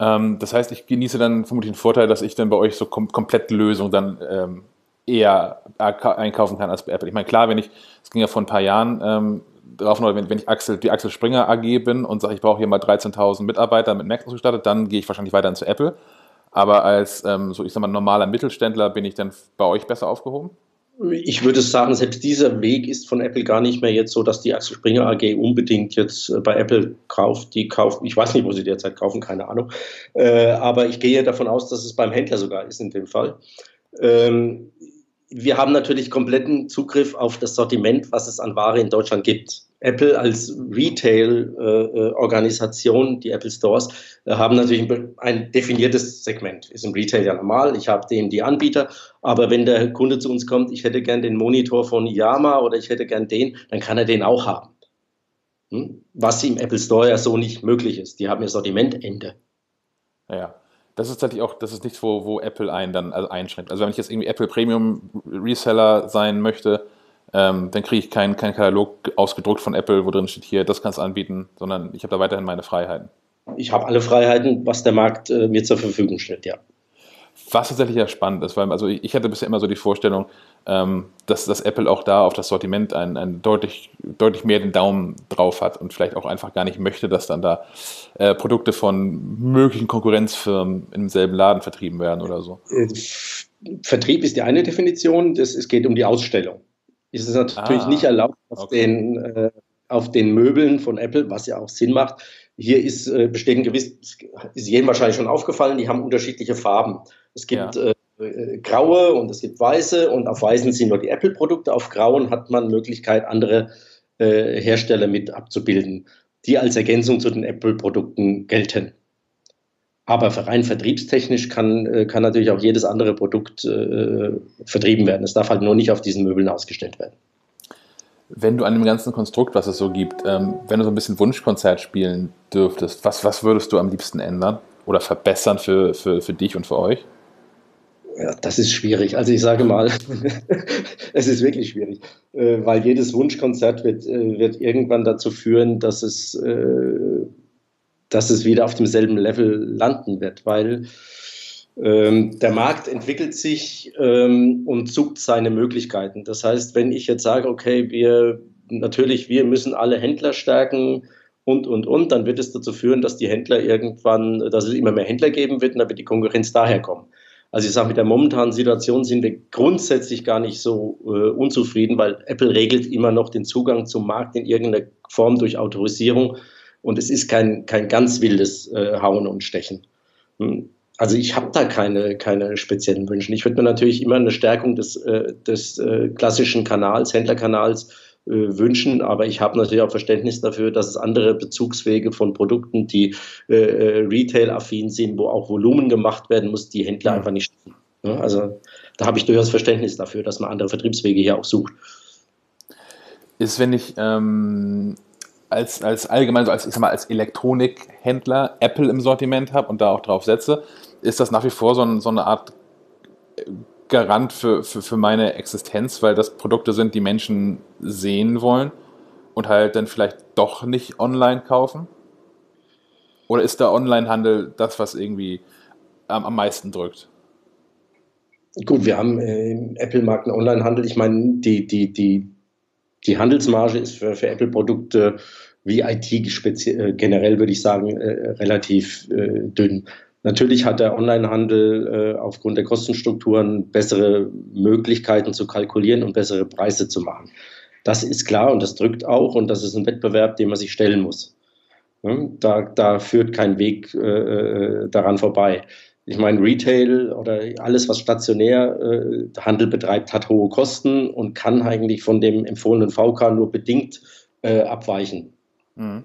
Ähm, das heißt, ich genieße dann vermutlich den Vorteil, dass ich dann bei euch so kom komplett Lösung dann ähm, eher einkaufen kann als bei Apple. Ich meine, klar, wenn ich, es ging ja vor ein paar Jahren, ähm, drauf, wenn, wenn ich Axel, die Axel Springer AG bin und sage, ich brauche hier mal 13.000 Mitarbeiter mit Macs ausgestattet, dann gehe ich wahrscheinlich weiter zu Apple. Aber als, ähm, so ich sag mal, normaler Mittelständler bin ich dann bei euch besser aufgehoben? Ich würde sagen, selbst dieser Weg ist von Apple gar nicht mehr jetzt so, dass die Axel Springer AG unbedingt jetzt äh, bei Apple kauft. Die kauft, ich weiß nicht, wo sie derzeit kaufen, keine Ahnung. Äh, aber ich gehe davon aus, dass es beim Händler sogar ist in dem Fall. Ähm, wir haben natürlich kompletten Zugriff auf das Sortiment, was es an Ware in Deutschland gibt. Apple als Retail-Organisation, äh, die Apple Stores, äh, haben natürlich ein definiertes Segment. Ist im Retail ja normal. Ich habe den die Anbieter. Aber wenn der Kunde zu uns kommt, ich hätte gern den Monitor von Yama oder ich hätte gern den, dann kann er den auch haben. Hm? Was im Apple Store ja so nicht möglich ist. Die haben ihr Sortimentende. Ja. Das ist tatsächlich auch, das ist nichts, wo, wo Apple einen dann also einschränkt. Also wenn ich jetzt irgendwie Apple Premium Reseller sein möchte, ähm, dann kriege ich keinen kein Katalog ausgedruckt von Apple, wo drin steht, hier, das kannst du anbieten, sondern ich habe da weiterhin meine Freiheiten. Ich habe alle Freiheiten, was der Markt äh, mir zur Verfügung stellt, ja. Was tatsächlich ja spannend ist, weil also ich hatte bisher immer so die Vorstellung, ähm, dass, dass Apple auch da auf das Sortiment einen, einen deutlich, deutlich mehr den Daumen drauf hat und vielleicht auch einfach gar nicht möchte, dass dann da äh, Produkte von möglichen Konkurrenzfirmen im selben Laden vertrieben werden oder so. Äh, Vertrieb ist die eine Definition, das, es geht um die Ausstellung ist es natürlich ah, nicht erlaubt, auf, okay. den, äh, auf den Möbeln von Apple, was ja auch Sinn macht. Hier ist, äh, besteht ein gewiss, ist jedem wahrscheinlich schon aufgefallen, die haben unterschiedliche Farben. Es gibt ja. äh, graue und es gibt weiße und auf weißen sind nur die Apple-Produkte, auf grauen hat man Möglichkeit, andere äh, Hersteller mit abzubilden, die als Ergänzung zu den Apple-Produkten gelten. Aber rein vertriebstechnisch kann, äh, kann natürlich auch jedes andere Produkt äh, vertrieben werden. Es darf halt nur nicht auf diesen Möbeln ausgestellt werden. Wenn du an dem ganzen Konstrukt, was es so gibt, ähm, wenn du so ein bisschen Wunschkonzert spielen dürftest, was, was würdest du am liebsten ändern oder verbessern für, für, für dich und für euch? Ja, das ist schwierig. Also ich sage mal, es ist wirklich schwierig, äh, weil jedes Wunschkonzert wird, äh, wird irgendwann dazu führen, dass es äh, dass es wieder auf demselben Level landen wird, weil ähm, der Markt entwickelt sich ähm, und sucht seine Möglichkeiten. Das heißt, wenn ich jetzt sage, okay, wir natürlich, wir müssen alle Händler stärken und, und, und, dann wird es dazu führen, dass die Händler irgendwann, dass es immer mehr Händler geben wird und dann wird die Konkurrenz daherkommen. Also ich sage, mit der momentanen Situation sind wir grundsätzlich gar nicht so äh, unzufrieden, weil Apple regelt immer noch den Zugang zum Markt in irgendeiner Form durch Autorisierung und es ist kein, kein ganz wildes äh, Hauen und Stechen. Hm. Also ich habe da keine, keine speziellen Wünsche. Ich würde mir natürlich immer eine Stärkung des, äh, des äh, klassischen Kanals, Händlerkanals äh, wünschen, aber ich habe natürlich auch Verständnis dafür, dass es andere Bezugswege von Produkten, die Retail-affin sind, wo auch Volumen gemacht werden muss, die Händler einfach nicht schaffen. Ja, also da habe ich durchaus Verständnis dafür, dass man andere Vertriebswege hier auch sucht. Ist, wenn ich ähm, als, als allgemein, so als, ich sag mal, als Elektronikhändler Apple im Sortiment habe und da auch drauf setze, ist das nach wie vor so, ein, so eine Art Garant für, für, für meine Existenz, weil das Produkte sind, die Menschen sehen wollen und halt dann vielleicht doch nicht online kaufen? Oder ist der Onlinehandel das, was irgendwie am, am meisten drückt? Gut, wir haben äh, im Apple-Markt einen Onlinehandel. Ich meine, die, die, die die Handelsmarge ist für, für Apple-Produkte wie IT äh, generell, würde ich sagen, äh, relativ äh, dünn. Natürlich hat der Onlinehandel äh, aufgrund der Kostenstrukturen bessere Möglichkeiten zu kalkulieren und bessere Preise zu machen. Das ist klar und das drückt auch und das ist ein Wettbewerb, dem man sich stellen muss. Da, da führt kein Weg äh, äh, daran vorbei. Ich meine, Retail oder alles, was stationär äh, Handel betreibt, hat hohe Kosten und kann eigentlich von dem empfohlenen VK nur bedingt äh, abweichen. Mhm.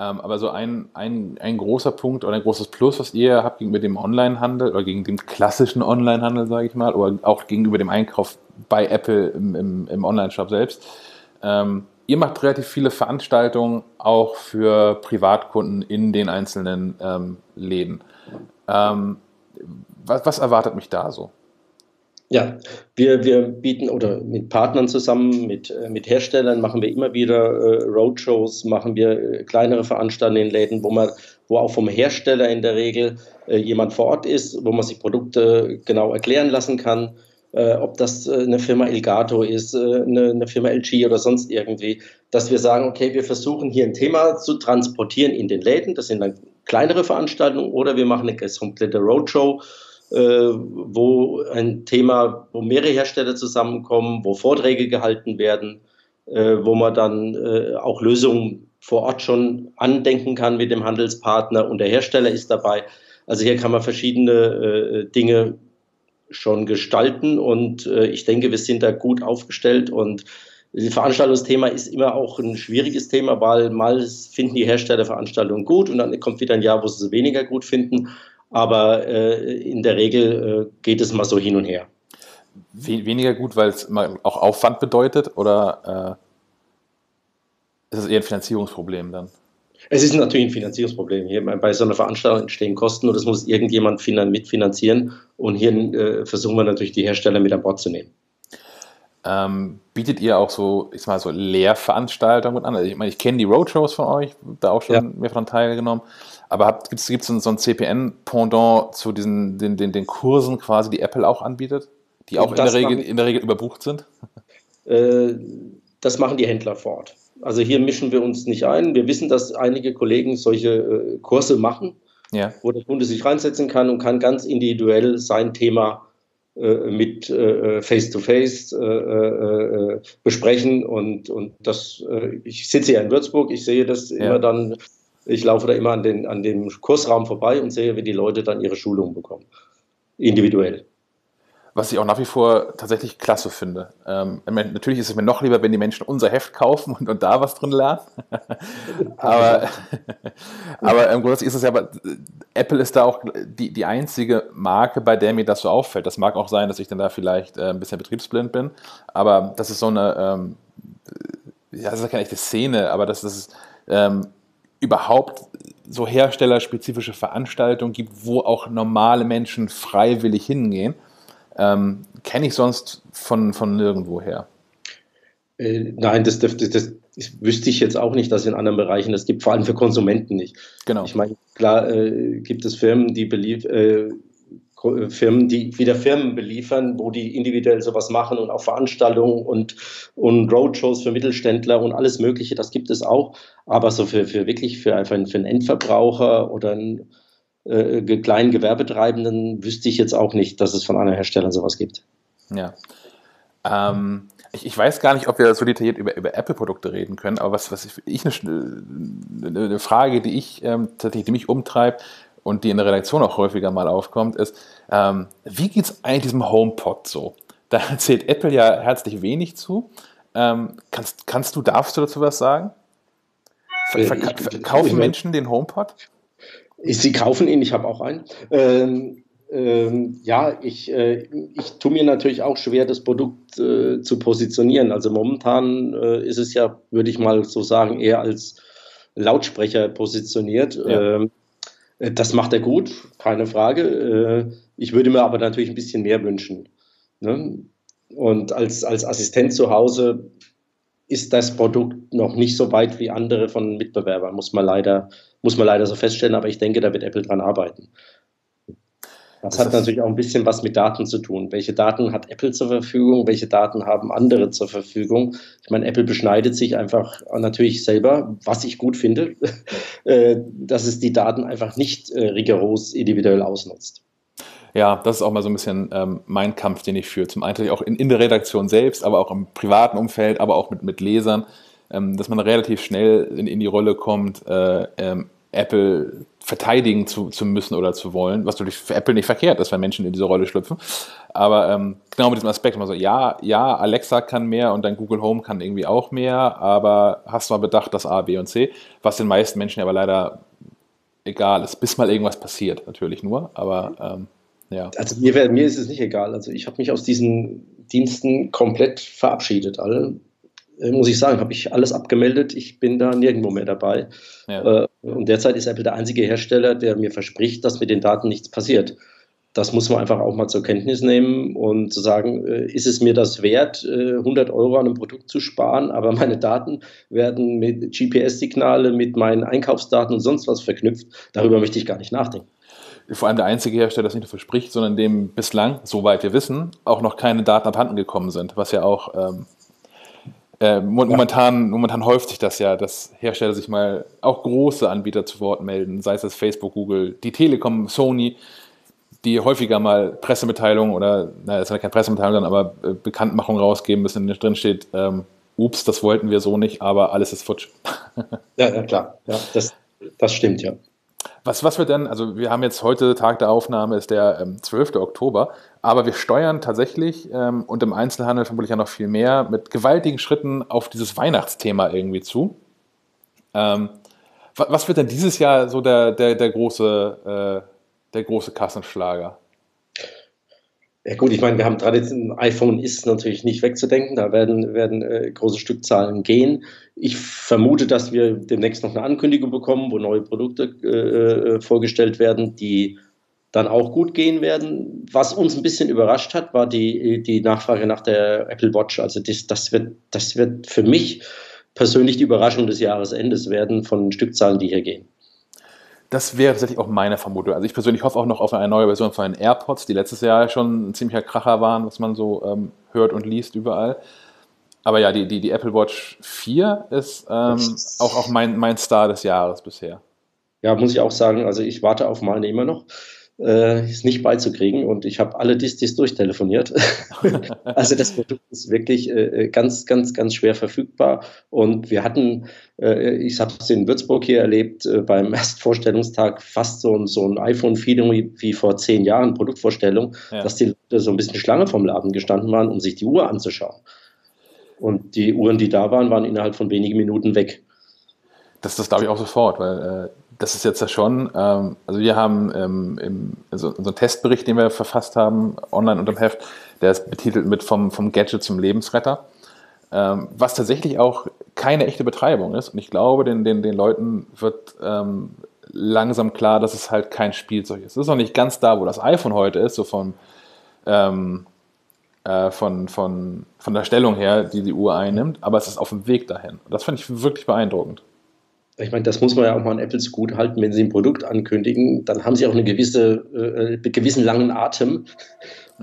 Ähm, aber so ein, ein, ein großer Punkt oder ein großes Plus, was ihr habt gegenüber dem Onlinehandel oder gegen den klassischen Onlinehandel, sage ich mal, oder auch gegenüber dem Einkauf bei Apple im, im, im Online-Shop selbst, ähm, ihr macht relativ viele Veranstaltungen auch für Privatkunden in den einzelnen ähm, Läden. Ähm, was, was, erwartet mich da so? Ja, wir, wir bieten oder mit Partnern zusammen, mit, äh, mit Herstellern machen wir immer wieder äh, Roadshows, machen wir äh, kleinere Veranstaltungen in Läden, wo man, wo auch vom Hersteller in der Regel äh, jemand vor Ort ist, wo man sich Produkte genau erklären lassen kann äh, ob das äh, eine Firma Elgato ist, eine, eine, Firma LG oder sonst irgendwie, dass wir sagen, okay, wir versuchen hier ein Thema zu transportieren in den Läden. Das sind dann kleinere Veranstaltungen oder wir machen eine komplette Roadshow wo ein Thema, wo mehrere Hersteller zusammenkommen, wo Vorträge gehalten werden, äh, wo man dann äh, auch Lösungen vor Ort schon andenken kann mit dem Handelspartner und der Hersteller ist dabei. Also hier kann man verschiedene äh, Dinge schon gestalten und äh, ich denke, wir sind da gut aufgestellt und das Veranstaltungsthema ist immer auch ein schwieriges Thema, weil mal finden die Hersteller Veranstaltungen gut und dann kommt wieder ein Jahr, wo sie sie weniger gut finden. Aber äh, in der Regel äh, geht es mal so hin und her. Weniger gut, weil es auch Aufwand bedeutet oder äh, ist es eher ein Finanzierungsproblem dann? Es ist natürlich ein Finanzierungsproblem. Hier bei so einer Veranstaltung entstehen Kosten und das muss irgendjemand mitfinanzieren. Und hier äh, versuchen wir natürlich die Hersteller mit an Bord zu nehmen. Ähm, bietet ihr auch so, ich sag mal, so Lehrveranstaltungen an? Also ich meine, ich kenne die Roadshows von euch, da auch schon ja. mehr von teilgenommen. Aber gibt es so, ein CPN-Pendant zu diesen den, den, den Kursen quasi, die Apple auch anbietet, die auch in der, Regel, in der Regel überbucht sind? Äh, das machen die Händler fort. Also hier mischen wir uns nicht ein. Wir wissen, dass einige Kollegen solche äh, Kurse machen, ja. wo der Kunde sich reinsetzen kann und kann ganz individuell sein Thema äh, mit Face-to-Face -face, besprechen. Und, und das, ich sitze ja in Würzburg, ich sehe das ja. immer dann, ich laufe da immer an, den, an dem Kursraum vorbei und sehe, wie die Leute dann ihre Schulungen bekommen. Individuell was ich auch nach wie vor tatsächlich klasse finde. Ähm, natürlich ist es mir noch lieber, wenn die Menschen unser Heft kaufen und, und da was drin lernen. aber aber im Grunde ist es ja, aber Apple ist da auch die, die einzige Marke, bei der mir das so auffällt. Das mag auch sein, dass ich dann da vielleicht äh, ein bisschen betriebsblind bin, aber das ist so eine, ähm, ja, das ist keine echte Szene, aber dass es ähm, überhaupt so herstellerspezifische Veranstaltungen gibt, wo auch normale Menschen freiwillig hingehen ähm, Kenne ich sonst von, von nirgendwo her. Äh, nein, das, das, das, das, wüsste ich jetzt auch nicht, dass in anderen Bereichen das gibt, vor allem für Konsumenten nicht. Genau. Ich meine, klar äh, gibt es Firmen, die belief, äh, Firmen, die wieder Firmen beliefern, wo die individuell sowas machen und auch Veranstaltungen und, und Roadshows für Mittelständler und alles Mögliche, das gibt es auch. Aber so für, für wirklich für einfach für einen Endverbraucher oder einen äh, kleinen Gewerbetreibenden wüsste ich jetzt auch nicht, dass es von anderen Herstellern sowas gibt. Ja. Ähm, ich, ich, weiß gar nicht, ob wir so detailliert über, über Apple-Produkte reden können, aber was, was ich, ich eine, eine, Frage, die ich ähm, tatsächlich, die mich umtreibt und die in der Redaktion auch häufiger mal aufkommt, ist, ähm, wie geht es eigentlich diesem HomePod so? Da erzählt Apple ja herzlich wenig zu. Ähm, kannst, kannst du, darfst du dazu was sagen? Ver, ver, verkaufen Menschen den HomePod? Sie kaufen ihn, ich habe auch einen. Ähm, ähm, ja, ich, äh, ich tue mir natürlich auch schwer, das Produkt äh, zu positionieren. Also momentan äh, ist es ja, würde ich mal so sagen, eher als Lautsprecher positioniert. Ja. Ähm, äh, das macht er gut, keine Frage. Äh, ich würde mir aber natürlich ein bisschen mehr wünschen. Ne? Und als, als Assistent zu Hause ist das Produkt noch nicht so weit wie andere von Mitbewerbern, muss man leider, muss man leider so feststellen, aber ich denke, da wird Apple dran arbeiten. Das, das hat natürlich auch ein bisschen was mit Daten zu tun. Welche Daten hat Apple zur Verfügung? Welche Daten haben andere zur Verfügung? Ich meine, Apple beschneidet sich einfach natürlich selber, was ich gut finde, äh, dass es die Daten einfach nicht äh, rigoros individuell ausnutzt. Ja, das ist auch mal so ein bisschen ähm, mein Kampf, den ich führe. Zum einen auch in, in, der Redaktion selbst, aber auch im privaten Umfeld, aber auch mit, mit Lesern, ähm, dass man relativ schnell in, in die Rolle kommt, äh, ähm, Apple verteidigen zu, zu müssen oder zu wollen, was natürlich für Apple nicht verkehrt ist, wenn Menschen in diese Rolle schlüpfen. Aber ähm, genau mit diesem Aspekt immer so, ja, ja, Alexa kann mehr und dein Google Home kann irgendwie auch mehr, aber hast du mal bedacht, dass A, B und C, was den meisten Menschen aber leider egal ist, bis mal irgendwas passiert, natürlich nur, aber ähm, ja. Also mir, mir ist es nicht egal. Also ich habe mich aus diesen Diensten komplett verabschiedet. Alle, äh, muss ich sagen, habe ich alles abgemeldet. Ich bin da nirgendwo mehr dabei. Ja. Äh, und derzeit ist Apple der einzige Hersteller, der mir verspricht, dass mit den Daten nichts passiert. Das muss man einfach auch mal zur Kenntnis nehmen und zu sagen, äh, ist es mir das wert, 100 Euro an einem Produkt zu sparen, aber meine Daten werden mit GPS-Signale, mit meinen Einkaufsdaten und sonst was verknüpft. Darüber möchte ich gar nicht nachdenken vor allem der einzige Hersteller, das nicht nur verspricht, sondern dem bislang, soweit wir wissen, auch noch keine Daten abhanden gekommen sind, was ja auch ähm, äh, momentan, momentan häuft sich das ja, dass Hersteller sich mal auch große Anbieter zu Wort melden, sei es das Facebook, Google, die Telekom, Sony, die häufiger mal Pressemitteilungen oder, naja, das ist ja keine Pressemitteilung, aber äh, Bekanntmachung rausgeben müssen, in der drin steht, ähm, ups, das wollten wir so nicht, aber alles ist futsch. ja, ja, klar. Ja, das, das stimmt, ja. Was, was wird denn, also wir haben jetzt heute, Tag der Aufnahme ist der ähm, 12. Oktober, aber wir steuern tatsächlich ähm, und im Einzelhandel vermutlich ja noch viel mehr mit gewaltigen Schritten auf dieses Weihnachtsthema irgendwie zu. Ähm, was wird denn dieses Jahr so der, der, der, große, äh, der große Kassenschlager? Ja gut, ich meine, wir haben traditionell, iPhone ist natürlich nicht wegzudenken, da werden, werden äh, große Stückzahlen gehen. Ich vermute, dass wir demnächst noch eine Ankündigung bekommen, wo neue Produkte äh, äh, vorgestellt werden, die dann auch gut gehen werden. Was uns ein bisschen überrascht hat, war die, die Nachfrage nach der Apple Watch. Also das, das, wird, das wird für mich persönlich die Überraschung des Jahresendes werden von Stückzahlen, die hier gehen. Das wäre tatsächlich auch meine Vermutung. Also ich persönlich hoffe auch noch auf eine neue Version von den AirPods, die letztes Jahr schon ein ziemlicher Kracher waren, was man so ähm, hört und liest überall. Aber ja, die, die, die Apple Watch 4 ist ähm, auch, auch mein, mein Star des Jahres bisher. Ja, muss ich auch sagen, also ich warte auf meine immer noch äh, ist nicht beizukriegen und ich habe alle Distis durchtelefoniert. also das Produkt ist wirklich äh, ganz, ganz, ganz schwer verfügbar und wir hatten, äh, ich habe es in Würzburg hier erlebt, äh, beim Erstvorstellungstag fast so, so ein iPhone-Feeling wie, wie, vor zehn Jahren, Produktvorstellung, ja. dass die Leute so ein bisschen Schlange vom Laden gestanden waren, um sich die Uhr anzuschauen. Und die Uhren, die da waren, waren innerhalb von wenigen Minuten weg. Das, das glaube ich auch sofort, weil äh, das ist jetzt ja schon, ähm, also wir haben ähm, im, also unseren Testbericht, den wir verfasst haben, online unter dem Heft, der ist betitelt mit vom, vom Gadget zum Lebensretter, ähm, was tatsächlich auch keine echte Betreibung ist. Und ich glaube, den, den, den Leuten wird ähm, langsam klar, dass es halt kein Spielzeug ist. Es ist noch nicht ganz da, wo das iPhone heute ist, so von, ähm, äh, von, von, von der Stellung her, die die Uhr einnimmt, aber es ist auf dem Weg dahin. Und das finde ich wirklich beeindruckend ich meine, das muss man ja auch mal an Apple gut halten, wenn sie ein Produkt ankündigen, dann haben sie auch eine gewisse, äh, gewissen langen Atem,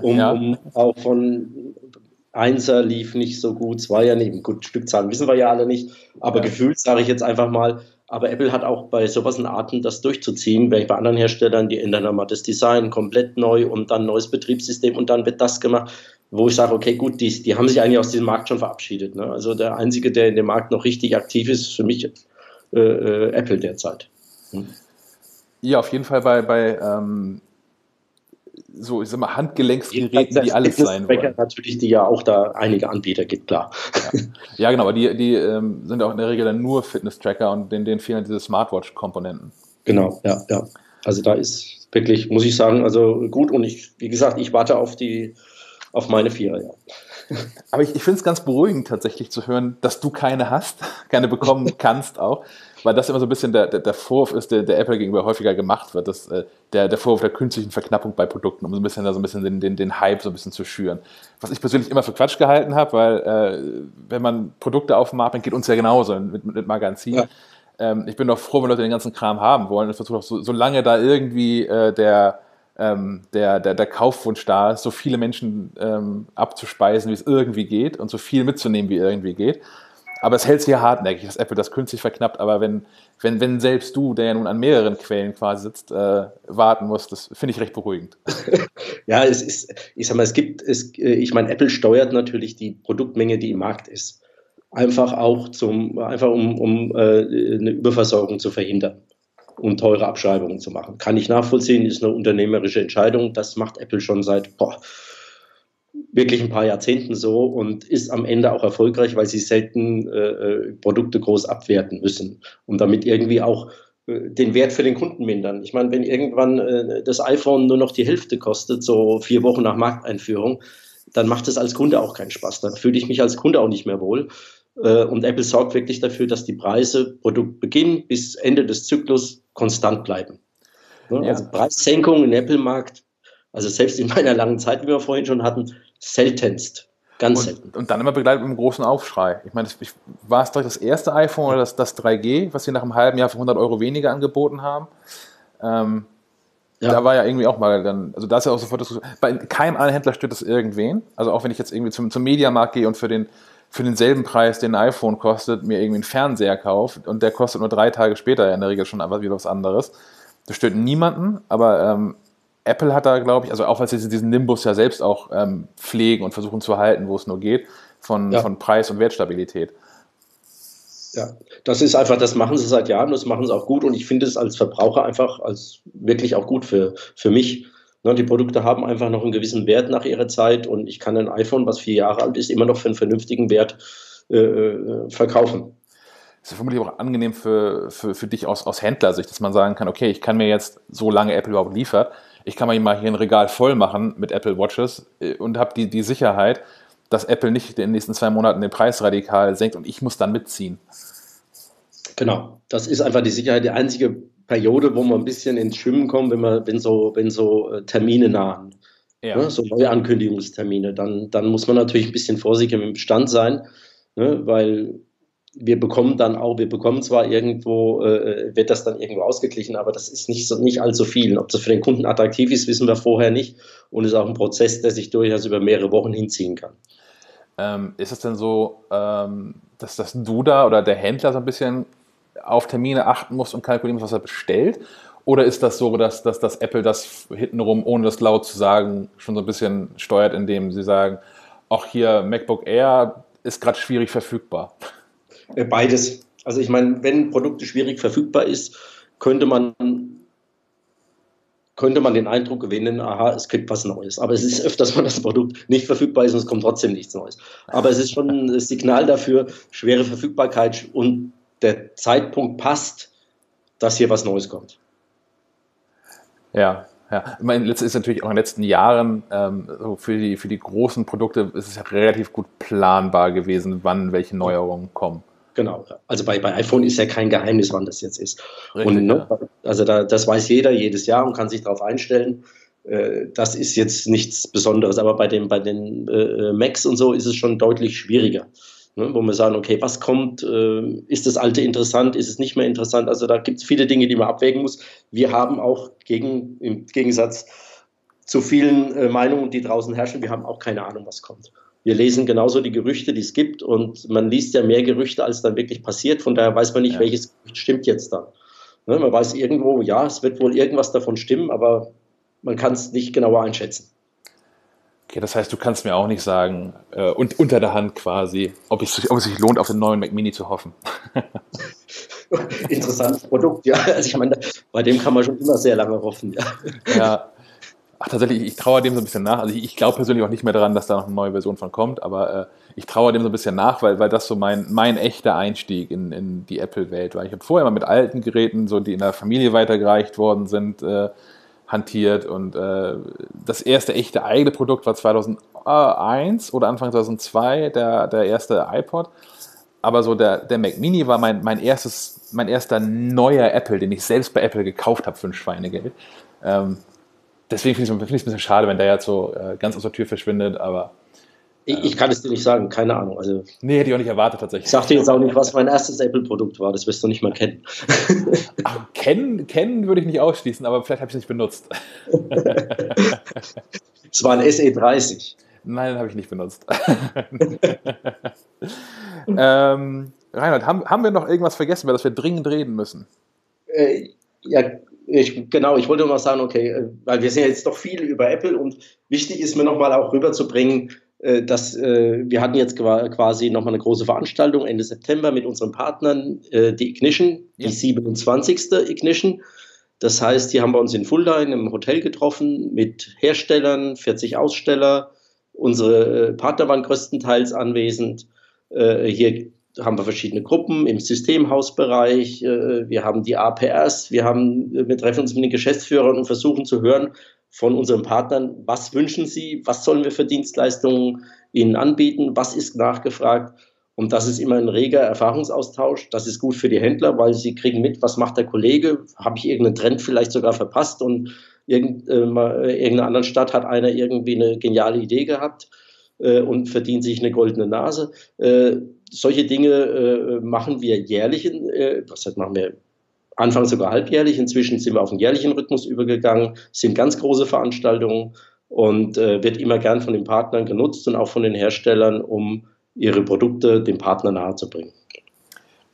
um, ja. um, auch von Einser lief nicht so gut, Zweier nicht, gut, Stückzahlen wissen wir ja alle nicht, aber ja. gefühlt sage ich jetzt einfach mal, aber Apple hat auch bei sowas einen Atem, das durchzuziehen, während bei anderen Herstellern, die ändern dann mal das Design komplett neu und dann neues Betriebssystem und dann wird das gemacht, wo ich sage, okay, gut, die, die haben sich eigentlich aus diesem Markt schon verabschiedet. Ne? Also der Einzige, der in dem Markt noch richtig aktiv ist, für mich äh, äh, Apple derzeit. Hm. Ja, auf jeden Fall bei, bei ähm, so, ich sag mal, Handgelenksgeräten, die alles sein wollen. Natürlich, die ja auch da einige Anbieter gibt, klar. Ja, ja genau, aber die, die ähm, sind auch in der Regel dann nur Fitness-Tracker und denen, denen fehlen diese Smartwatch-Komponenten. Genau, ja, ja. Also da ist wirklich, muss ich sagen, also gut und ich, wie gesagt, ich warte auf die, auf meine Vierer, ja. Aber ich, ich finde es ganz beruhigend tatsächlich zu hören, dass du keine hast, keine bekommen kannst auch, weil das immer so ein bisschen der, der, der Vorwurf ist, der, der Apple gegenüber häufiger gemacht wird, dass, äh, der, der Vorwurf der künstlichen Verknappung bei Produkten, um so ein bisschen, da so ein bisschen den, den, den Hype so ein bisschen zu schüren. Was ich persönlich immer für Quatsch gehalten habe, weil äh, wenn man Produkte auf den Markt bringt, geht uns ja genauso mit, mit, mit Magazin. Ja. Ähm, ich bin doch froh, wenn Leute den ganzen Kram haben wollen und versuche auch so, solange da irgendwie äh, der ähm, der, der, der Kaufwunsch da ist, so viele Menschen ähm, abzuspeisen, wie es irgendwie geht und so viel mitzunehmen, wie irgendwie geht. Aber es hält sich ja hartnäckig, dass Apple das künstlich verknappt. Aber wenn, wenn, wenn selbst du, der ja nun an mehreren Quellen quasi sitzt, äh, warten musst, das finde ich recht beruhigend. ja, es ist, ich sag mal, es gibt, es, äh, ich meine, Apple steuert natürlich die Produktmenge, die im Markt ist. Einfach auch zum, einfach um, um äh, eine Überversorgung zu verhindern und teure Abschreibungen zu machen. Kann ich nachvollziehen, ist eine unternehmerische Entscheidung. Das macht Apple schon seit boah, wirklich ein paar Jahrzehnten so und ist am Ende auch erfolgreich, weil sie selten äh, äh Produkte groß abwerten müssen und damit irgendwie auch äh, den Wert für den Kunden mindern. Ich meine, wenn irgendwann äh, das iPhone nur noch die Hälfte kostet, so vier Wochen nach Markteinführung, dann macht es als Kunde auch keinen Spaß. Dann fühle ich mich als Kunde auch nicht mehr wohl. Äh, und Apple sorgt wirklich dafür, dass die Preise Produktbeginn bis Ende des Zyklus konstant bleiben. Ja. Also Preissenkungen im Apple-Markt, also selbst in meiner langen Zeit, wie wir vorhin schon hatten, seltenst. Ganz und, selten. Und dann immer begleitet mit einem großen Aufschrei. Ich meine, ich, war es das erste iPhone oder das, das 3G, was sie nach einem halben Jahr für 100 Euro weniger angeboten haben? Ähm, ja. Da war ja irgendwie auch mal dann, also da ist ja auch sofort das, bei keinem anderen Händler stört das irgendwen. Also auch wenn ich jetzt irgendwie zum, zum Mediamarkt gehe und für den für denselben Preis, den ein iPhone kostet, mir irgendwie einen Fernseher kauft und der kostet nur drei Tage später in der Regel schon einfach wieder was anderes. Das stört niemanden, aber ähm, Apple hat da, glaube ich, also auch weil sie diesen Nimbus ja selbst auch ähm, pflegen und versuchen zu halten, wo es nur geht, von, Ja. von Preis und Wertstabilität. Ja, das ist einfach, das machen sie seit Jahren, das machen sie auch gut und ich finde es als Verbraucher einfach als wirklich auch gut für, für mich. Ne, die Produkte haben einfach noch einen gewissen Wert nach ihrer Zeit und ich kann ein iPhone, was vier Jahre alt ist, immer noch für einen vernünftigen Wert äh, äh, verkaufen. Das ist vermutlich auch angenehm für, für, für dich aus, aus Händlersicht, dass man sagen kann, okay, ich kann mir jetzt, solange Apple überhaupt liefert, ich kann mir mal hier ein Regal voll machen mit Apple Watches äh, und habe die, die Sicherheit, dass Apple nicht in den nächsten zwei Monaten den Preis radikal senkt und ich muss dann mitziehen. Genau, das ist einfach die Sicherheit, die einzige Periode, wo man ein bisschen ins Schwimmen kommt, wenn man, wenn so, wenn so äh, Termine nahen. Ja. ne, so neue Ankündigungstermine, dann, dann muss man natürlich ein bisschen vorsichtig im Bestand sein, ne, weil wir bekommen dann auch, wir bekommen zwar irgendwo, äh, wird das dann irgendwo ausgeglichen, aber das ist nicht, so, nicht allzu viel. Ob das für den Kunden attraktiv ist, wissen wir vorher nicht und ist auch ein Prozess, der sich durchaus über mehrere Wochen hinziehen kann. Ähm, ist es denn so, ähm, dass, dass du da oder der Händler so ein bisschen auf Termine achten muss und kalkulieren muss, was er bestellt? Oder ist das so, dass, dass, dass Apple das hintenrum, ohne das laut zu sagen, schon so ein bisschen steuert, indem sie sagen, auch hier MacBook Air ist gerade schwierig verfügbar? Äh, Beides. Also ich meine, wenn Produkte schwierig verfügbar ist, könnte man könnte man den Eindruck gewinnen, aha, es gibt was Neues. Aber es ist öfters mal, das Produkt nicht verfügbar ist und es kommt trotzdem nichts Neues. Aber es ist schon ein Signal dafür, schwere Verfügbarkeit und der Zeitpunkt passt, dass hier was Neues kommt. Ja, ja. Ich meine, letztes ist natürlich auch in den letzten Jahren ähm, so für, die, für die großen Produkte ist es relativ gut planbar gewesen, wann welche Neuerungen kommen. Genau. Also bei, bei iPhone ist ja kein Geheimnis, wann das jetzt ist. Richtig, und ne, also da, das weiß jeder jedes Jahr und kann sich darauf einstellen. Äh, das ist jetzt nichts Besonderes. Aber bei, dem, bei den äh, Macs und so ist es schon deutlich schwieriger. Ne, wo wir sagen, okay, was kommt? Äh, ist das alte interessant? Ist es nicht mehr interessant? Also da gibt es viele Dinge, die man abwägen muss. Wir haben auch gegen, im Gegensatz zu vielen äh, Meinungen, die draußen herrschen, wir haben auch keine Ahnung, was kommt. Wir lesen genauso die Gerüchte, die es gibt und man liest ja mehr Gerüchte, als dann wirklich passiert. Von daher weiß man nicht, Ja. welches Gerücht stimmt jetzt dann. Ne, man weiß irgendwo, ja, es wird wohl irgendwas davon stimmen, aber man kann es nicht genauer einschätzen. Okay, das heißt, du kannst mir auch nicht sagen, äh, und unter der Hand quasi, ob, es, ob es sich lohnt, auf den neuen Mac Mini zu hoffen. Interessantes Produkt, ja. Also ich meine, bei dem kann man schon immer sehr lange hoffen. Ja. Ja. Ach, tatsächlich, ich traue dem so ein bisschen nach. Also ich, ich glaube persönlich auch nicht mehr daran, dass da noch eine neue Version von kommt, aber äh, ich traue dem so ein bisschen nach, weil, weil das so mein, mein echter Einstieg in, in die Apple-Welt war. Ich habe vorher mal mit alten Geräten, so die in der Familie weitergereicht worden sind, äh, hantiert und äh, das erste echte eigene Produkt war 2001 oder Anfang 2002 der, der erste iPod. Aber so der, der Mac Mini war mein, mein, erstes, mein erster neuer Apple, den ich selbst bei Apple gekauft habe für ein Schweinegeld. Ähm, deswegen finde ich es ein bisschen schade, wenn der jetzt so äh, ganz aus der Tür verschwindet, aber Ich, ich kann es dir nicht sagen, keine Ahnung. Also nee, hätte ich auch nicht erwartet ich tatsächlich. sag dir jetzt auch nicht, was mein erstes Apple-Produkt war, das wirst du nicht mal kennen. Ach, kennen, kennen würde ich nicht ausschließen, aber vielleicht habe ich es nicht benutzt. Es war ein E SE30. Nein, den habe ich nicht benutzt. ähm, Reinhard, haben, haben wir noch irgendwas vergessen, über das wir dringend reden müssen? Äh, ja, ich, genau, ich wollte nur mal sagen, okay, äh, weil wir sind ja jetzt doch viel über Apple und wichtig ist mir nochmal auch rüberzubringen, äh, dass äh, wir hatten jetzt qua- quasi nochmal eine große Veranstaltung Ende September mit unseren Partnern, die Ignition, Ja. die 27. Ignition. Das heißt, hier haben wir uns in Fulda in einem Hotel getroffen mit Herstellern, 40 Aussteller. Unsere Partner waren größtenteils anwesend. Hier haben wir verschiedene Gruppen im Systemhausbereich. Äh, wir haben die APRs. Wir, haben, äh, wir treffen uns mit den Geschäftsführern und versuchen zu hören von unseren Partnern, was wünschen sie, was sollen wir für Dienstleistungen ihnen anbieten, was ist nachgefragt. Und das ist immer ein reger Erfahrungsaustausch. Das ist gut für die Händler, weil sie kriegen mit, was macht der Kollege, habe ich irgendeinen Trend vielleicht sogar verpasst und irgend, äh, irgendeiner anderen Stadt hat einer irgendwie eine geniale Idee gehabt und verdient sich eine goldene Nase. Solche Dinge äh, machen wir jährlich, in, äh, was heißt, machen wir Anfangs sogar halbjährlich. Inzwischen sind wir auf einen jährlichen Rhythmus übergegangen, sind ganz große Veranstaltungen und äh, wird immer gern von den Partnern genutzt und auch von den Herstellern, um ihre Produkte dem Partner nahezubringen.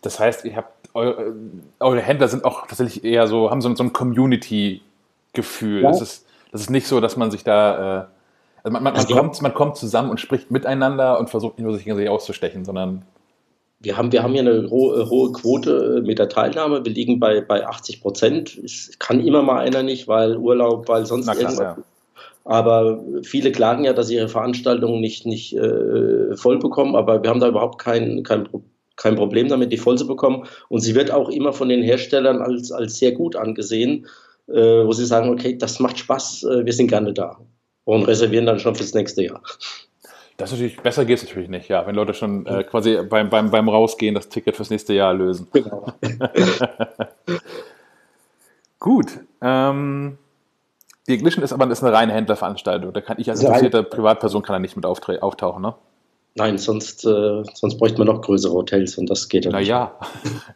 Das heißt, ihr habt eure, äh, eure Händler sind auch tatsächlich eher so, haben so, so ein Community-Gefühl. Ja. Das ist, Das ist nicht so, dass man sich da, äh, also man, man, man, kommt, man kommt zusammen und spricht miteinander und versucht nicht nur sich gegenseitig auszustechen, sondern wir haben, wir haben hier eine hohe, hohe Quote mit der Teilnahme. Wir liegen bei, bei 80 Prozent. Es kann immer mal einer nicht, weil Urlaub, weil sonst klar, irgendwas. Ja. Aber viele klagen ja, dass sie ihre Veranstaltungen nicht, nicht äh, voll bekommen. Aber wir haben da überhaupt kein, kein, kein Problem damit, die voll zu bekommen. Und sie wird auch immer von den Herstellern als, als sehr gut angesehen, äh, wo sie sagen, okay, das macht Spaß, äh, wir sind gerne da. Und reservieren dann schon fürs nächste Jahr. Das ist natürlich, besser geht es natürlich nicht, ja, wenn Leute schon äh, quasi beim, beim, beim Rausgehen das Ticket fürs nächste Jahr lösen. Genau. Gut. Ähm, die Ignition ist aber ist eine reine Händlerveranstaltung. Da kann ich als interessierte Privatperson kann da nicht mit auftauchen, ne? Nein, sonst, äh, sonst bräuchte man noch größere Hotels und das geht ja nicht. Naja,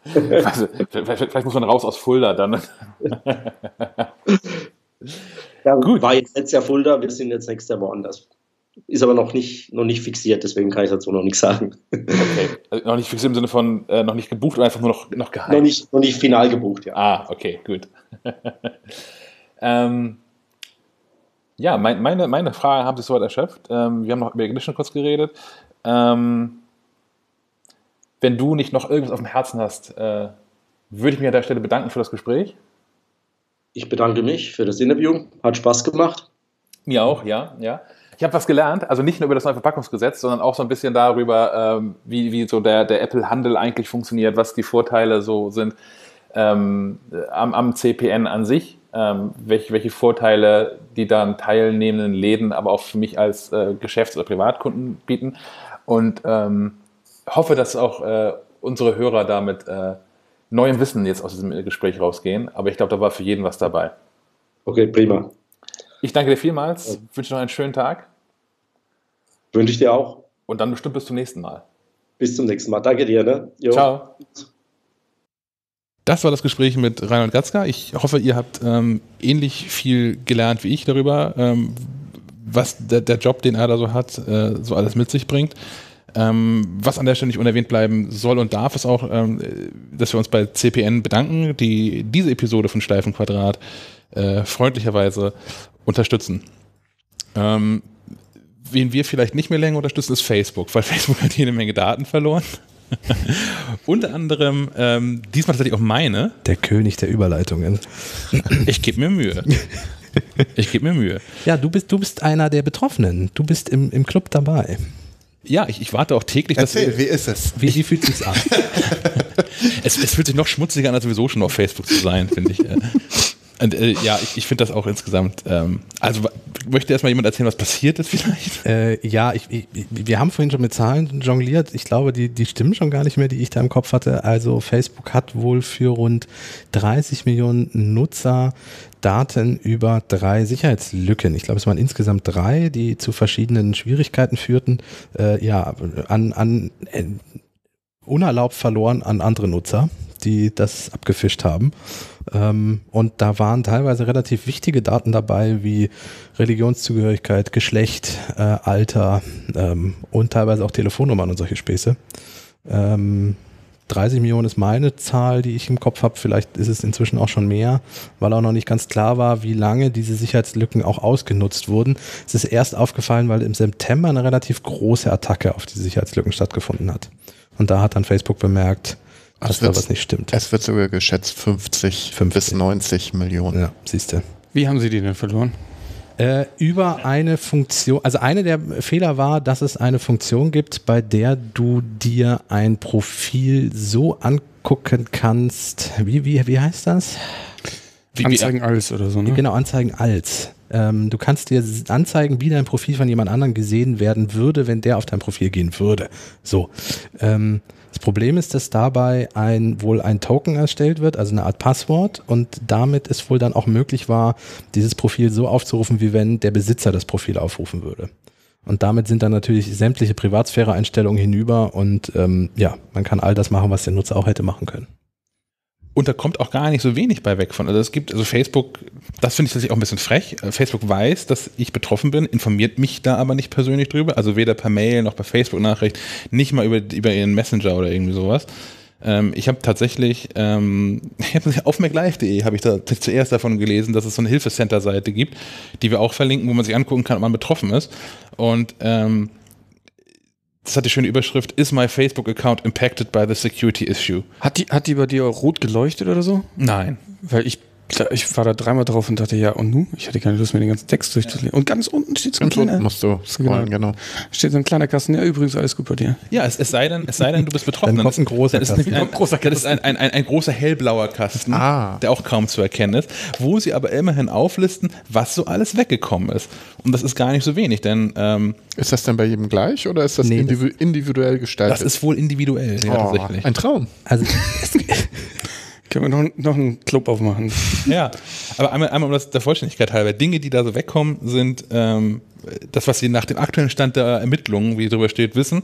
vielleicht, vielleicht muss man raus aus Fulda dann. ja, Gut. War jetzt letztes Jahr Fulda, wir sind jetzt nächstes Jahr woanders ist aber noch nicht, noch nicht fixiert, deswegen kann ich dazu noch nichts sagen. Okay, also noch nicht fixiert im Sinne von äh, noch nicht gebucht oder einfach nur noch, noch geheim? Noch nicht, noch nicht final gebucht, ja. Ah, okay, gut. ähm, ja, mein, meine, meine Frage haben Sie soweit erschöpft. Ähm, wir haben noch über Ignition kurz geredet. Ähm, wenn du nicht noch irgendwas auf dem Herzen hast, äh, würde ich mich an der Stelle bedanken für das Gespräch. Ich bedanke mich für das Interview. Hat Spaß gemacht. Mir auch, ja, ja. Ich habe was gelernt, also nicht nur über das neue Verpackungsgesetz, sondern auch so ein bisschen darüber, ähm, wie, wie so der, der Apple-Handel eigentlich funktioniert, was die Vorteile so sind ähm, am, am CPN an sich, ähm, welche, welche Vorteile die dann teilnehmenden Läden, aber auch für mich als äh, Geschäfts- oder Privatkunden bieten. Und ähm, hoffe, dass auch äh, unsere Hörer damit äh, neuem Wissen jetzt aus diesem Gespräch rausgehen. Aber ich glaube, da war für jeden was dabei. Okay, prima. Ich danke dir vielmals, ja. wünsche noch einen schönen Tag. Wünsche ich dir auch. Und dann bestimmt bis zum nächsten Mal. Bis zum nächsten Mal. Danke dir. Ne? Jo. Ciao. Das war das Gespräch mit Reinhold Gatzka. Ich hoffe, ihr habt ähm, ähnlich viel gelernt wie ich darüber, ähm, was der, der, Job, den er da so hat, äh, so alles mit sich bringt. Ähm, was an der Stelle nicht unerwähnt bleiben soll und darf, ist auch, ähm, dass wir uns bei CPN bedanken, die diese Episode von Steifen Quadrat äh, freundlicherweise unterstützen. Ähm, wen wir vielleicht nicht mehr länger unterstützen, ist Facebook, weil Facebook hat jede Menge Daten verloren. Unter anderem, ähm, diesmal tatsächlich auch meine. Der König der Überleitungen. Ich gebe mir Mühe. Ich gebe mir Mühe. Ja, du bist, du bist einer der Betroffenen. Du bist im, im Club dabei. Ja, ich, ich warte auch täglich. Erzähl, dass, wie ist es? Wie, wie fühlt es sich an? es, es, fühlt sich noch schmutziger an, als sowieso schon auf Facebook zu sein, finde ich. Und, äh, ja, ich, ich finde das auch insgesamt. Ähm, also möchte erstmal jemand erzählen, was passiert ist vielleicht? Äh, ja, ich, ich, wir haben vorhin schon mit Zahlen jongliert. Ich glaube, die, die stimmen schon gar nicht mehr, die ich da im Kopf hatte. Also Facebook hat wohl für rund 30 Millionen Nutzer Daten über drei Sicherheitslücken. Ich glaube, es waren insgesamt drei, die zu verschiedenen Schwierigkeiten führten. Äh, ja, an, an äh, unerlaubt verloren an andere Nutzer, die das abgefischt haben. Ähm, und da waren teilweise relativ wichtige Daten dabei, wie Religionszugehörigkeit, Geschlecht, äh, Alter ähm, und teilweise auch Telefonnummern und solche Späße. Ähm, 30 Millionen ist meine Zahl, die ich im Kopf habe. Vielleicht ist es inzwischen auch schon mehr, weil auch noch nicht ganz klar war, wie lange diese Sicherheitslücken auch ausgenutzt wurden. Es ist erst aufgefallen, weil im September eine relativ große Attacke auf diese Sicherheitslücken stattgefunden hat. Und da hat dann Facebook bemerkt, dass da was nicht stimmt. Es wird sogar geschätzt 50, 50. bis 90 Millionen. Ja, siehst du. Wie haben Sie die denn verloren? Äh, über eine Funktion, also eine der Fehler war, dass es eine Funktion gibt, bei der du dir ein Profil so angucken kannst. Wie, wie, wie heißt das? Wie, anzeigen als oder so, ne? Genau, anzeigen als. Ähm, du kannst dir anzeigen, wie dein Profil von jemand anderem gesehen werden würde, wenn der auf dein Profil gehen würde. So. Ähm, das Problem ist, dass dabei ein, wohl ein Token erstellt wird, also eine Art Passwort und damit es wohl dann auch möglich war, dieses Profil so aufzurufen, wie wenn der Besitzer das Profil aufrufen würde. Und damit sind dann natürlich sämtliche Privatsphäre-Einstellungen hinüber und ähm, ja, man kann all das machen, was der Nutzer auch hätte machen können. Und da kommt auch gar nicht so wenig bei weg von. Also es gibt, also Facebook, das finde ich tatsächlich auch ein bisschen frech. Äh, Facebook weiß, dass ich betroffen bin, informiert mich da aber nicht persönlich drüber. Also weder per Mail noch per Facebook-Nachricht, nicht mal über, über ihren Messenger oder irgendwie sowas. Ähm, ich habe tatsächlich, ähm, auf maclife.de habe ich da zuerst davon gelesen, dass es so eine Hilfecenter-Seite gibt, die wir auch verlinken, wo man sich angucken kann, ob man betroffen ist. Und ähm, das hat die schöne Überschrift, Is my Facebook account impacted by the security issue? Hat die, hat die bei dir rot geleuchtet oder so? Nein. Weil ich, ich war da dreimal drauf und dachte, ja, und nu? Ich hatte keine Lust mehr, den ganzen Text durchzulesen. Und ganz unten steht so ein Ganz unten kleiner, musst du scrollen, genau. steht so ein kleiner Kasten. Ja, übrigens, alles gut bei dir. Ja, es, es, sei denn, es sei denn, du bist betroffen. Dann kommt ein großer das ist, Kasten. ein, großer, das ist ein, ein, ein, ein großer hellblauer Kasten, Ah. der auch kaum zu erkennen ist, wo sie aber immerhin auflisten, was so alles weggekommen ist. Und das ist gar nicht so wenig, denn ähm, Ist das denn bei jedem gleich oder ist das Nee, individu individuell gestaltet? das ist wohl individuell, ja, oh, tatsächlich. ein Traum. Also Können wir noch, noch einen Club aufmachen? Ja, aber einmal, einmal um das der Vollständigkeit halber. Dinge, die da so wegkommen, sind ähm, das, was Sie nach dem aktuellen Stand der Ermittlungen, wie drüber steht, wissen.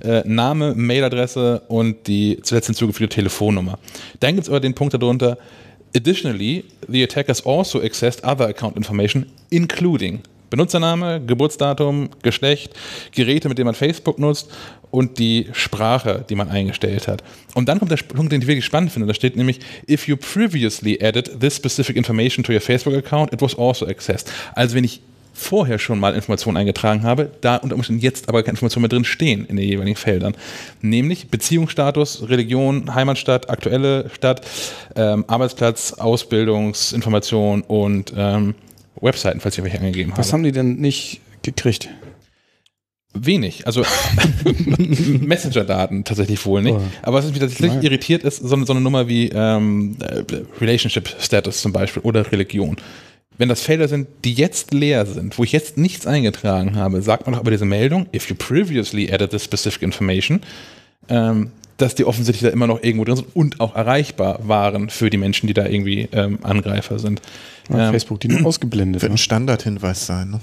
Äh, Name, Mailadresse und die zuletzt hinzugefügte Telefonnummer. Dann gibt es aber den Punkt darunter, Additionally, the attackers also accessed other account information, including Benutzername, Geburtsdatum, Geschlecht, Geräte, mit denen man Facebook nutzt und die Sprache, die man eingestellt hat. Und dann kommt der Punkt, den ich wirklich spannend finde. Da steht nämlich, if you previously added this specific information to your Facebook account, it was also accessed. Also wenn ich vorher schon mal Informationen eingetragen habe, da unter Umständen jetzt aber keine Informationen mehr drin stehen in den jeweiligen Feldern. Nämlich Beziehungsstatus, Religion, Heimatstadt, aktuelle Stadt, ähm, Arbeitsplatz, Ausbildungsinformation und ähm, Webseiten, falls ich welche angegeben habe. Was haben die denn nicht gekriegt? Wenig, also Messenger-Daten tatsächlich wohl nicht. Oh. Aber was mich tatsächlich Nein. irritiert ist, so eine, so eine Nummer wie ähm, äh, Relationship Status zum Beispiel oder Religion. Wenn das Felder sind, die jetzt leer sind, wo ich jetzt nichts eingetragen habe, sagt man doch aber diese Meldung, if you previously added this specific information, ähm, dass die offensichtlich da immer noch irgendwo drin sind und auch erreichbar waren für die Menschen, die da irgendwie ähm, Angreifer sind. Ja, Ähm, Facebook, die nur ausgeblendet. Wird Ne? ein Standardhinweis sein. Ne?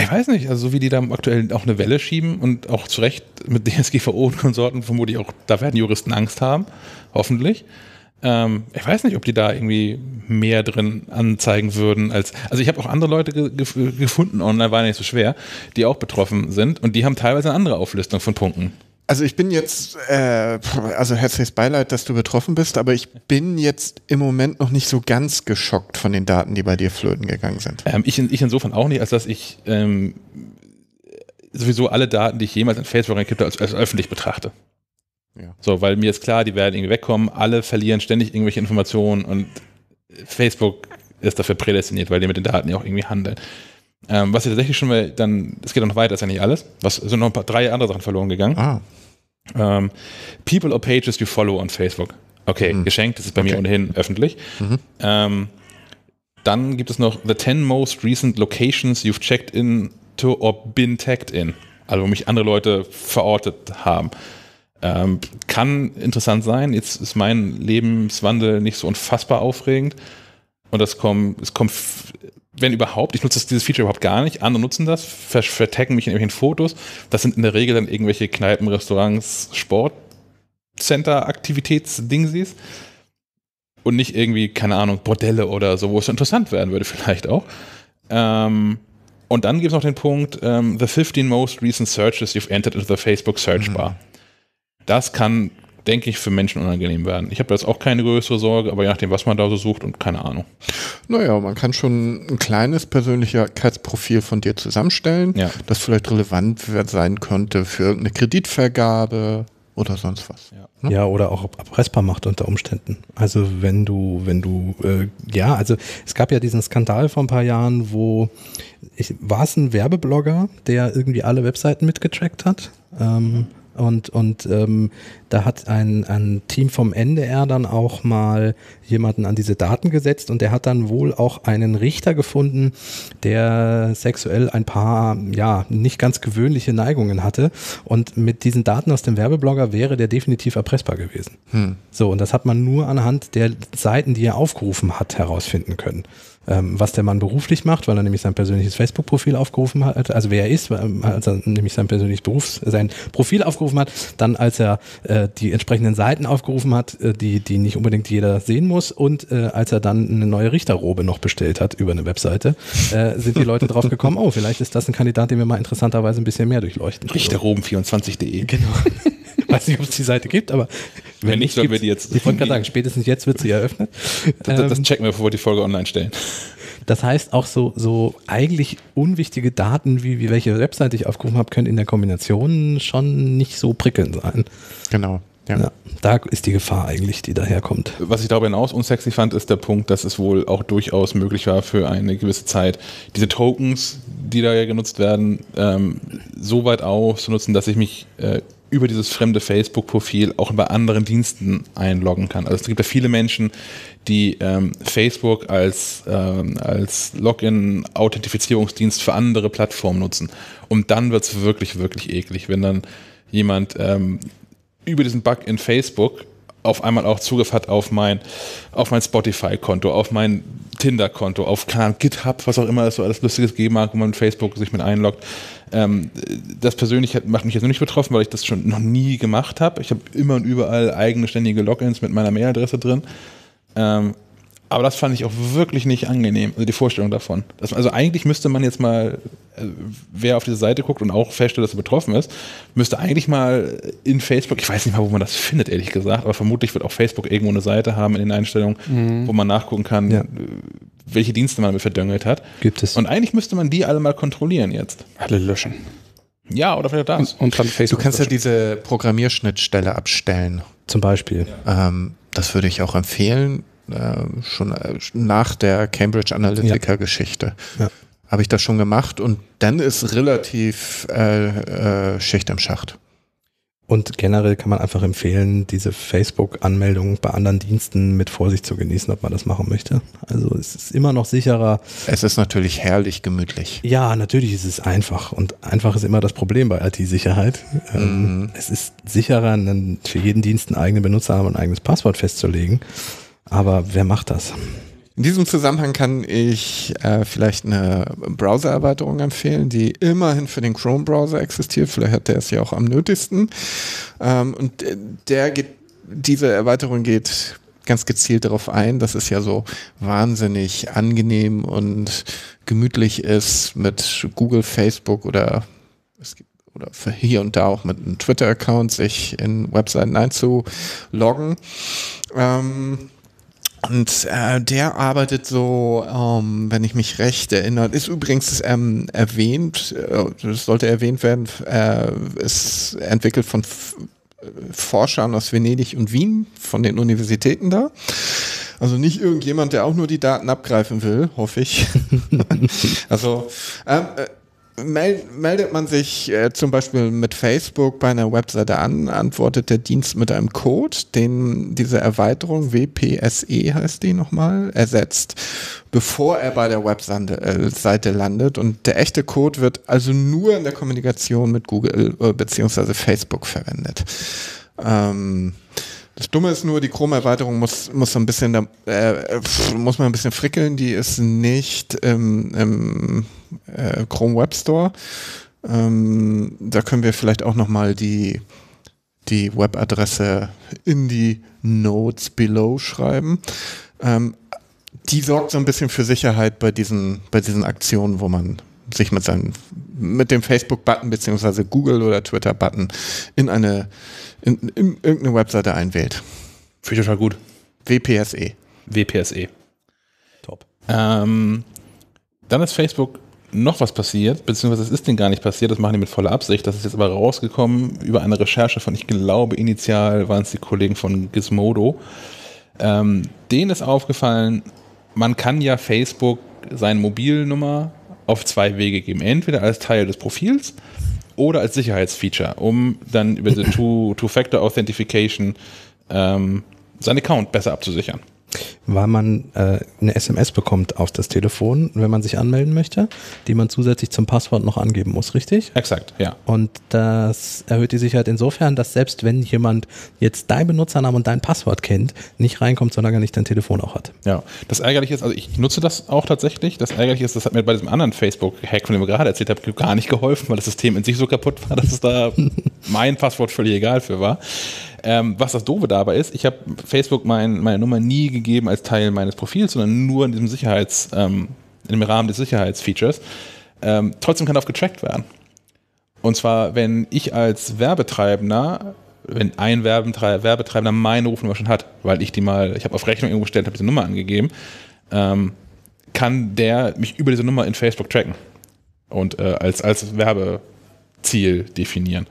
Ich weiß nicht, also so wie die da aktuell auch eine Welle schieben und auch zu Recht mit DSGVO und Konsorten vermutlich auch, da werden Juristen Angst haben, hoffentlich. Ähm, ich weiß nicht, ob die da irgendwie mehr drin anzeigen würden als, also ich habe auch andere Leute ge ge gefunden online, war nicht so schwer, die auch betroffen sind und die haben teilweise eine andere Auflistung von Punkten. Also ich bin jetzt, äh, also herzliches Beileid, dass du betroffen bist, aber ich bin jetzt im Moment noch nicht so ganz geschockt von den Daten, die bei dir flöten gegangen sind. Ähm, ich, ich insofern auch nicht, als dass ich ähm, sowieso alle Daten, die ich jemals in Facebook habe, als, als öffentlich betrachte. Ja. So, weil mir ist klar, die werden irgendwie wegkommen, alle verlieren ständig irgendwelche Informationen und Facebook ist dafür prädestiniert, weil die mit den Daten ja auch irgendwie handeln. Ähm, was ja tatsächlich schon mal dann, es geht auch noch weiter, ist ja nicht alles. Was sind noch ein paar drei andere Sachen verloren gegangen. Ah, Ähm, people or pages you follow on Facebook. Okay, Mhm. geschenkt, das ist bei mir Okay. ohnehin öffentlich. Mhm. Ähm, dann gibt es noch the 10 most recent locations you've checked into or been tagged in. Also wo mich andere Leute verortet haben. Ähm, kann interessant sein. Jetzt ist mein Lebenswandel nicht so unfassbar aufregend. Und das kommt, es kommt, wenn überhaupt, ich nutze das, dieses Feature überhaupt gar nicht. Andere nutzen das, ver vertaggen mich in irgendwelchen Fotos. Das sind in der Regel dann irgendwelche Kneipen, Restaurants, Sportcenter, Aktivitätsdingsies. Und nicht irgendwie, keine Ahnung, Bordelle oder so, wo es interessant werden würde, vielleicht auch. Ähm, und dann gibt es noch den Punkt, ähm, the 15 most recent searches you've entered into the Facebook Search Bar. Das kann, denke ich, für Menschen unangenehm werden. Ich habe da jetzt auch keine größere Sorge, aber je nachdem, was man da so sucht und keine Ahnung. naja, man kann schon ein kleines Persönlichkeitsprofil von dir zusammenstellen, Ja. das vielleicht relevant sein könnte für irgendeine Kreditvergabe oder sonst was. Ja. Ja, oder auch erpressbar macht unter Umständen. Also wenn du, wenn du, äh, ja, also es gab ja diesen Skandal vor ein paar Jahren, wo ich, war es ein Werbeblogger, der irgendwie alle Webseiten mitgetrackt hat? Ähm, und und ähm, da hat ein, ein Team vom NDR dann auch mal jemanden an diese Daten gesetzt und der hat dann wohl auch einen Richter gefunden, der sexuell ein paar, ja, nicht ganz gewöhnliche Neigungen hatte. Und mit diesen Daten aus dem Werbeblogger wäre der definitiv erpressbar gewesen. Hm. So, und das hat man nur anhand der Seiten, die er aufgerufen hat, herausfinden können. Ähm, was der Mann beruflich macht, weil er nämlich sein persönliches Facebook-Profil aufgerufen hat, also wer er ist, ähm, als er nämlich sein persönliches Berufs-, sein Profil aufgerufen hat, dann als er äh, die entsprechenden Seiten aufgerufen hat, äh, die, die nicht unbedingt jeder sehen muss und äh, als er dann eine neue Richterrobe noch bestellt hat über eine Webseite, äh, sind die Leute drauf gekommen, oh, vielleicht ist das ein Kandidat, den wir mal interessanterweise ein bisschen mehr durchleuchten. Richterroben24.de. Genau. weiß nicht, ob es die Seite gibt, aber Wenn nicht, sollen wir die jetzt Ich wollte gerade sagen, spätestens jetzt wird sie eröffnet. Das, das Ähm, checken wir, bevor wir die Folge online stellen. Das heißt, auch so, so eigentlich unwichtige Daten, wie, wie welche Webseite ich aufgerufen habe, können in der Kombination schon nicht so prickelnd sein. Genau. Ja. Ja, da ist die Gefahr eigentlich, die daherkommt. Was ich darüber hinaus unsexy fand, ist der Punkt, dass es wohl auch durchaus möglich war für eine gewisse Zeit, diese Tokens, die da ja genutzt werden, ähm, so weit auszunutzen, dass ich mich äh, über dieses fremde Facebook-Profil auch bei anderen Diensten einloggen kann. Also es gibt ja viele Menschen, die ähm, Facebook als, ähm, als Login-Authentifizierungsdienst für andere Plattformen nutzen. Und dann wird es wirklich, wirklich eklig, wenn dann jemand ähm, über diesen Bug in Facebook auf einmal auch Zugriff hat auf mein, auf mein Spotify-Konto, auf mein Tinder-Konto, auf GitHub, was auch immer es so alles Lustiges geben mag, wo man Facebook sich mit einloggt. Ähm, das persönlich hat, macht mich jetzt noch nicht betroffen, weil ich das schon noch nie gemacht habe. Ich habe immer und überall eigene ständige Logins mit meiner Mailadresse drin. Ähm, aber das fand ich auch wirklich nicht angenehm, also die Vorstellung davon. Das, also eigentlich müsste man jetzt mal, äh, wer auf diese Seite guckt und auch feststellt, dass er betroffen ist, müsste eigentlich mal in Facebook, ich weiß nicht mal, wo man das findet, ehrlich gesagt, aber vermutlich wird auch Facebook irgendwo eine Seite haben in den Einstellungen, wo man nachgucken kann, Ja. äh, welche Dienste man damit verdöngelt hat. Gibt es. Und eigentlich müsste man die alle mal kontrollieren jetzt. Alle löschen. Ja, oder vielleicht das. Und, dann Du Facebook. kannst ja löschen. diese Programmierschnittstelle abstellen. Zum Beispiel. Ähm, das würde ich auch empfehlen, äh, schon äh, nach der Cambridge Analytica-Geschichte. Ja. Habe ich das schon gemacht und dann ist relativ äh, äh, Schicht im Schacht. Und generell kann man einfach empfehlen, diese Facebook-Anmeldung bei anderen Diensten mit Vorsicht zu genießen, ob man das machen möchte. Also es ist immer noch sicherer. Es ist natürlich herrlich gemütlich. Ja, natürlich ist es einfach. Und einfach ist immer das Problem bei IT-Sicherheit. Ähm, Es ist sicherer, für jeden Dienst einen eigenen Benutzernamen und ein eigenes Passwort festzulegen. Aber wer macht das? In diesem Zusammenhang kann ich äh, vielleicht eine Browser-Erweiterung empfehlen, die immerhin für den Chrome-Browser existiert. Vielleicht hat der es ja auch am nötigsten. Ähm, und äh, der geht, diese Erweiterung geht ganz gezielt darauf ein, dass es ja so wahnsinnig angenehm und gemütlich ist mit Google, Facebook oder es gibt oder hier und da auch mit einem Twitter-Account sich in Webseiten einzuloggen. Ähm, und äh, der arbeitet so, ähm, wenn ich mich recht erinnere, ist übrigens ähm, erwähnt, äh, das sollte erwähnt werden, äh, ist entwickelt von F Forschern aus Venedig und Wien, von den Universitäten da. Also nicht irgendjemand, der auch nur die Daten abgreifen will, hoffe ich. also ähm, äh, meldet man sich äh, zum Beispiel mit Facebook bei einer Webseite an, antwortet der Dienst mit einem Code, den diese Erweiterung WPSE heißt die nochmal, ersetzt, bevor er bei der Webseite äh, landet. Und der echte Code wird also nur in der Kommunikation mit Google äh, beziehungsweise Facebook verwendet. Ähm, das Dumme ist nur, die Chrome-Erweiterung muss, muss ein bisschen, da- äh, pff, muss man ein bisschen frickeln. Die ist nicht im, im äh, Chrome Web Store. Ähm, da können wir vielleicht auch nochmal die, die Webadresse in die Notes below schreiben. Ähm, die sorgt so ein bisschen für Sicherheit bei diesen, bei diesen Aktionen, wo man sich mit seinem, mit dem Facebook-Button beziehungsweise Google oder Twitter-Button in eine, in, in irgendeine Webseite einwählt. Finde ich total gut. WPSE. WPSE. Top. Ähm, dann ist Facebook noch was passiert, beziehungsweise es ist denen gar nicht passiert, das machen die mit voller Absicht. Das ist jetzt aber rausgekommen über eine Recherche von, ich glaube, initial waren es die Kollegen von Gizmodo. Ähm, denen ist aufgefallen, man kann ja Facebook seine Mobilnummer auf zwei Wege geben. Entweder als Teil des Profils oder als Sicherheitsfeature, um dann über diese Two- Two-Factor-Authentification ähm, seinen Account besser abzusichern. Weil man äh, eine SMS bekommt auf das Telefon, wenn man sich anmelden möchte, die man zusätzlich zum Passwort noch angeben muss, richtig? Exakt, ja. Und das erhöht die Sicherheit insofern, dass selbst wenn jemand jetzt dein Benutzernamen und dein Passwort kennt, nicht reinkommt, solange er nicht dein Telefon auch hat. Ja, das Ärgerliche ist, also ich nutze das auch tatsächlich. Das Ärgerliche ist, das hat mir bei diesem anderen Facebook-Hack, von dem wir gerade erzählt haben, gar nicht geholfen, weil das System in sich so kaputt war, dass es da mein Passwort völlig egal für war. Ähm, was das Doofe dabei ist, ich habe Facebook mein, meine Nummer nie gegeben als Teil meines Profils, sondern nur in diesem Sicherheits, ähm, im Rahmen des Sicherheitsfeatures. Ähm, trotzdem kann darauf getrackt werden. Und zwar, wenn ich als Werbetreibender wenn ein Werbetreibender, meine Rufnummer schon hat, weil ich die mal, ich habe auf Rechnung irgendwo gestellt, habe diese Nummer angegeben, ähm, kann der mich über diese Nummer in Facebook tracken und äh, als, als Werbeziel definieren.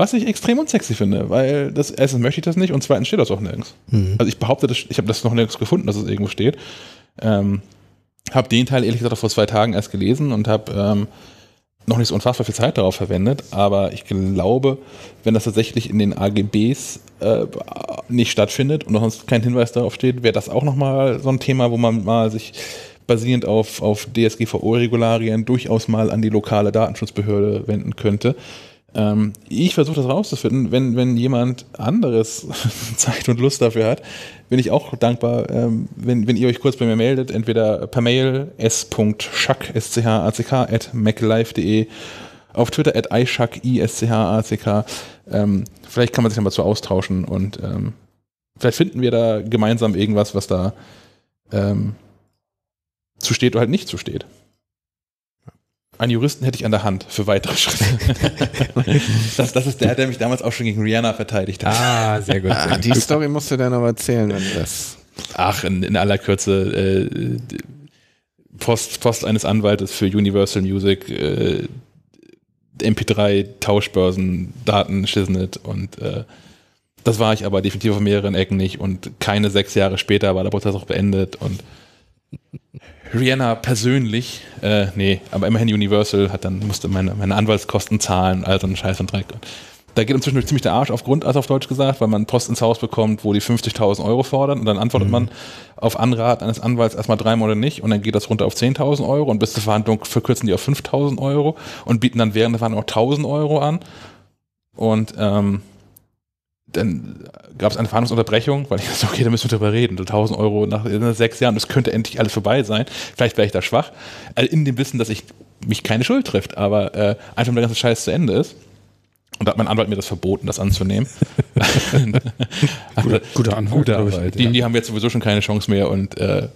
Was ich extrem unsexy finde, weil das erstens möchte ich das nicht und zweitens steht das auch nirgends. Mhm. Also ich behaupte, das, ich habe das noch nirgends gefunden, dass es irgendwo steht. Ähm, habe den Teil ehrlich gesagt auch vor zwei Tagen erst gelesen und habe ähm, noch nicht so unfassbar viel Zeit darauf verwendet, aber ich glaube, wenn das tatsächlich in den AGBs äh, nicht stattfindet und noch sonst kein Hinweis darauf steht, wäre das auch nochmal so ein Thema, wo man mal sich basierend auf, auf DSGVO-Regularien durchaus mal an die lokale Datenschutzbehörde wenden könnte. Ähm, ich versuche das rauszufinden. Wenn, wenn jemand anderes Zeit und Lust dafür hat, bin ich auch dankbar, ähm, wenn, wenn ihr euch kurz bei mir meldet, entweder per Mail s.schack, s-c-h-a-c-k, at maclife.de, auf Twitter at ischack, i-s-c-h-a-c-k. Ähm, vielleicht kann man sich dann mal zu austauschen und ähm, vielleicht finden wir da gemeinsam irgendwas, was da ähm, zu steht oder halt nicht zu steht. Einen Juristen hätte ich an der Hand für weitere Schritte. das, das ist der, der mich damals auch schon gegen Rihanna verteidigt hat. Ah, sehr gut. Ah, die Story musst du dann aber erzählen, wenn das. Ach, in, in aller Kürze, äh, Post, Post eines Anwaltes für Universal Music, äh, MP3, Tauschbörsen, Daten, Shiznit und äh, das war ich aber definitiv auf mehreren Ecken nicht und keine sechs Jahre später war der Prozess auch beendet und Rihanna persönlich, äh, nee, aber immerhin Universal hat dann, musste meine, meine Anwaltskosten zahlen, also ein Scheiß und Dreck. Da geht inzwischen ziemlich der Arsch auf Grund, also auf Deutsch gesagt, weil man Post ins Haus bekommt, wo die 50.000 Euro fordern und dann antwortet Mhm. man auf Anrat eines Anwalts erstmal drei Monate nicht und dann geht das runter auf 10.000 Euro und bis zur Verhandlung verkürzen die auf 5.000 Euro und bieten dann während der Verhandlung auch 1.000 Euro an und ähm, dann gab es eine Verhandlungsunterbrechung, weil ich dachte, okay, da müssen wir drüber reden. So 1000 Euro nach äh, sechs Jahren, das könnte endlich alles vorbei sein. Vielleicht wäre ich da schwach. Also in dem Wissen, dass ich mich keine Schuld trifft, aber äh, einfach wenn der ganze Scheiß zu Ende ist. Und da hat mein Anwalt mir das verboten, das anzunehmen. Guter, guter Anwalt. Guter. Anwalt. die, die haben jetzt sowieso schon keine Chance mehr und äh,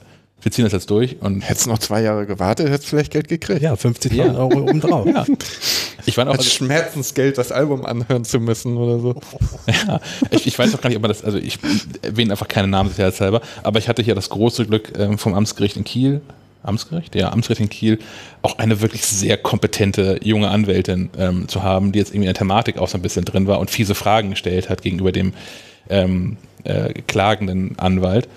wir ziehen das jetzt durch. Und Hättest noch zwei Jahre gewartet, hättest vielleicht Geld gekriegt. Ja, 50.000 Ja. Euro obendrauf. ja, ich war auch, Als also, Schmerzensgeld das Album anhören zu müssen oder so. ja, ich, ich weiß auch gar nicht, ob man das, also ich erwähne einfach keine Namen sicherheitshalber, aber ich hatte hier das große Glück ähm, vom Amtsgericht in Kiel, Amtsgericht? Ja, Amtsgericht in Kiel, auch eine wirklich sehr kompetente junge Anwältin ähm, zu haben, die jetzt irgendwie in der Thematik auch so ein bisschen drin war und fiese Fragen gestellt hat gegenüber dem ähm, äh, klagenden Anwalt.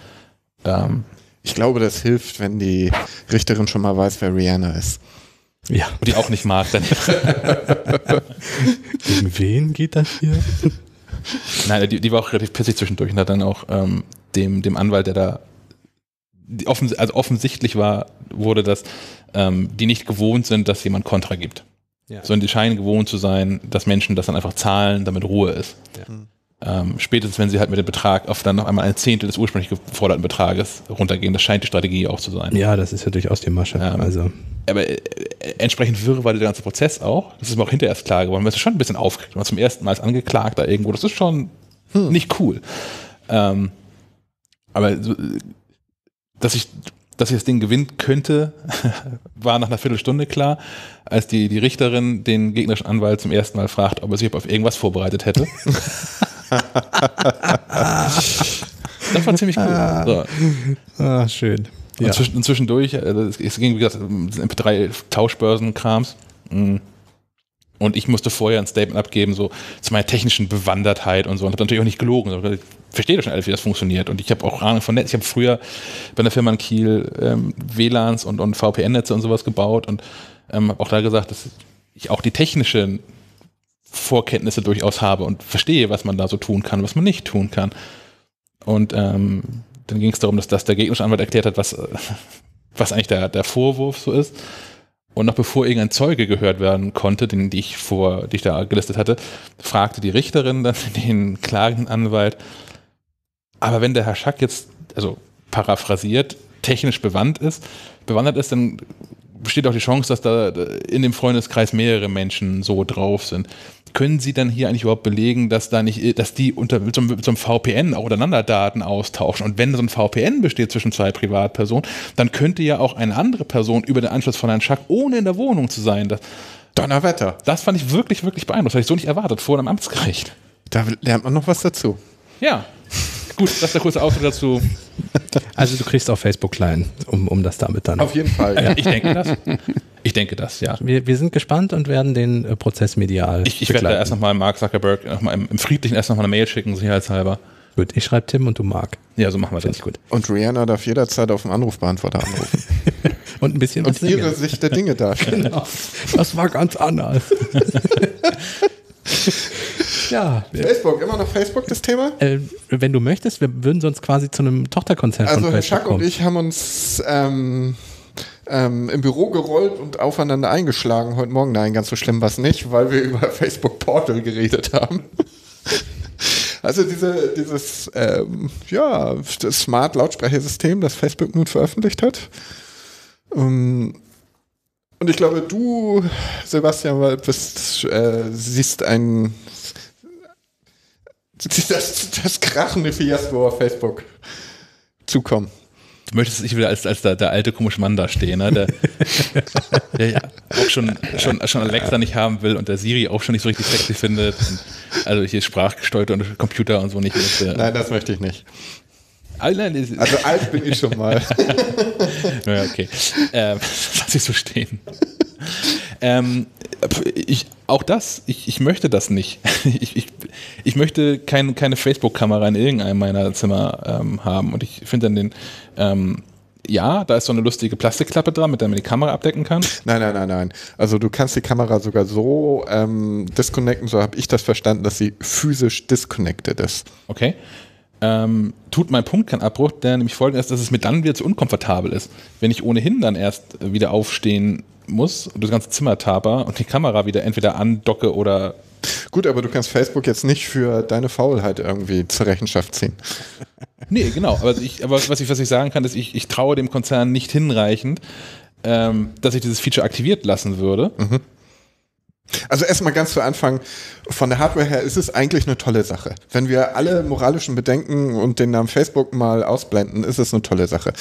Ähm, Ich glaube, das hilft, wenn die Richterin schon mal weiß, wer Rihanna ist. Ja. und die auch nicht mag, dann Gegen wen geht das hier? Nein, die, die war auch relativ pissig zwischendurch und hat dann auch ähm, dem, dem Anwalt, der da die offens also offensichtlich war, wurde, dass ähm, die nicht gewohnt sind, dass jemand Kontra gibt. Ja. Sondern die scheinen gewohnt zu sein, dass Menschen das dann einfach zahlen, damit Ruhe ist. Ja. Ähm, spätestens, wenn sie halt mit dem Betrag auf dann noch einmal ein Zehntel des ursprünglich geforderten Betrages runtergehen. Das scheint die Strategie auch zu sein. Ja, das ist ja durchaus die Masche. Ja. Also, Aber äh, entsprechend wirr war der ganze Prozess auch. Das ist mir auch hinterher erst klar geworden. Man ist schon ein bisschen aufgeregt. Man ist zum ersten Mal als Angeklagter irgendwo. Das ist schon nicht cool. Ähm, aber äh, dass ich, dass ich das Ding gewinnen könnte, war nach einer Viertelstunde klar, als die, die Richterin den gegnerischen Anwalt zum ersten Mal fragt, ob er sich auf irgendwas vorbereitet hätte. das war ziemlich cool. So. ah, schön. Und, zwischen, und zwischendurch, äh, es ging, wie gesagt, um MP3-Tauschbörsenkrams. Mm. Und ich musste vorher ein Statement abgeben, so zu meiner technischen Bewandertheit und so. Und habe natürlich auch nicht gelogen. sondern Ich verstehe doch schon alles, wie das funktioniert. Und ich habe auch Ahnung von Netz. Ich habe früher bei einer Firma in Kiel ähm, WLANs und, und VPN-Netze und sowas gebaut und ähm, habe auch da gesagt, dass ich auch die technischen Vorkenntnisse durchaus habe und verstehe, was man da so tun kann, was man nicht tun kann. Und ähm, dann ging es darum, dass, dass der gegnerische Anwalt erklärt hat, was, was eigentlich der, der Vorwurf so ist. Und noch bevor irgendein Zeuge gehört werden konnte, den die ich vor, die ich da gelistet hatte, fragte die Richterin dann den klagenden Anwalt, aber wenn der Herr Schack jetzt, also paraphrasiert, technisch bewandt ist, bewandert ist, dann besteht auch die Chance, dass da in dem Freundeskreis mehrere Menschen so drauf sind. Können Sie dann hier eigentlich überhaupt belegen, dass da nicht, dass die unter mit so, einem- mit so einem VPN auch untereinander Daten austauschen? Und wenn so ein VPN besteht zwischen zwei Privatpersonen, dann könnte ja auch eine andere Person über den Anschluss von Herrn Schack, ohne in der Wohnung zu sein. Das, Donnerwetter. das fand ich wirklich, wirklich beeindruckend. Das habe ich so nicht erwartet vor einem Amtsgericht. Da lernt man noch was dazu. Ja. Gut, das ist der kurze Ausdruck dazu. Also du kriegst auch Facebook klein, um, um das damit dann. Auf jeden Fall. Ja, ich denke das. Ich denke das, ja. Wir, wir sind gespannt und werden den äh, Prozess medial Ich, ich werde da erst nochmal Mark Zuckerberg noch mal im, im Friedlichen erst nochmal eine Mail schicken, sicherheitshalber. Gut, ich schreibe Tim und du Marc. Ja, so machen wir das. gut. Und Rihanna darf jederzeit auf dem Anrufbeantworter anrufen. Und ein bisschen was Und ihre singen. Sicht der Dinge darstellen. Genau. Das war ganz anders. ja, Facebook, immer noch Facebook das Thema? äh, wenn du möchtest, wir würden sonst quasi zu einem Tochterkonzern Also Herr Schack und kommen. ich haben uns ähm, ähm, im Büro gerollt und aufeinander eingeschlagen heute Morgen. Nein, ganz so schlimm war es nicht, weil wir über Facebook Portal geredet haben. Also diese, dieses ähm, ja, das Smart Lautsprechersystem, das Facebook nun veröffentlicht hat. Ähm, und ich glaube, du, Sebastian, bist, äh, siehst ein das, das krachende Fiasko auf Facebook zukommen. Du möchtest, ich wieder als, als der, der alte komische Mann da stehe, ne? Der, der ja auch schon, schon, schon Alexa nicht haben will und der Siri auch schon nicht so richtig sexy findet. Und also hier sprachgesteuerte und Computer und so nicht. möchte. Nein, das möchte ich nicht. Ah, Also alt bin ich schon mal. Ja, okay. Ähm, lass ich so stehen. Ähm, ich, auch das, ich, ich möchte das nicht. Ich, ich, ich möchte kein, keine Facebook-Kamera in irgendeinem meiner Zimmer ähm, haben. Und ich finde dann den, ähm, ja, da ist so eine lustige Plastikklappe dran, mit der man die Kamera abdecken kann. Nein, nein, nein, nein. Also du kannst die Kamera sogar so ähm, disconnecten, so habe ich das verstanden, dass sie physisch disconnected ist. Okay. Ähm, tut mein Punkt keinen Abbruch, der nämlich folgend ist, dass es mir dann wieder zu unkomfortabel ist. Wenn ich ohnehin dann erst wieder aufstehen muss und das ganze Zimmer taper und die Kamera wieder entweder andocke oder Gut, aber du kannst Facebook jetzt nicht für deine Faulheit irgendwie zur Rechenschaft ziehen. Nee, genau. Aber, ich, aber was, ich, was ich sagen kann, ist, ich, ich traue dem Konzern nicht hinreichend, ähm, dass ich dieses Feature aktiviert lassen würde. Also erstmal ganz zu Anfang, von der Hardware her ist es eigentlich eine tolle Sache. Wenn wir alle moralischen Bedenken und den Namen Facebook mal ausblenden, ist es eine tolle Sache.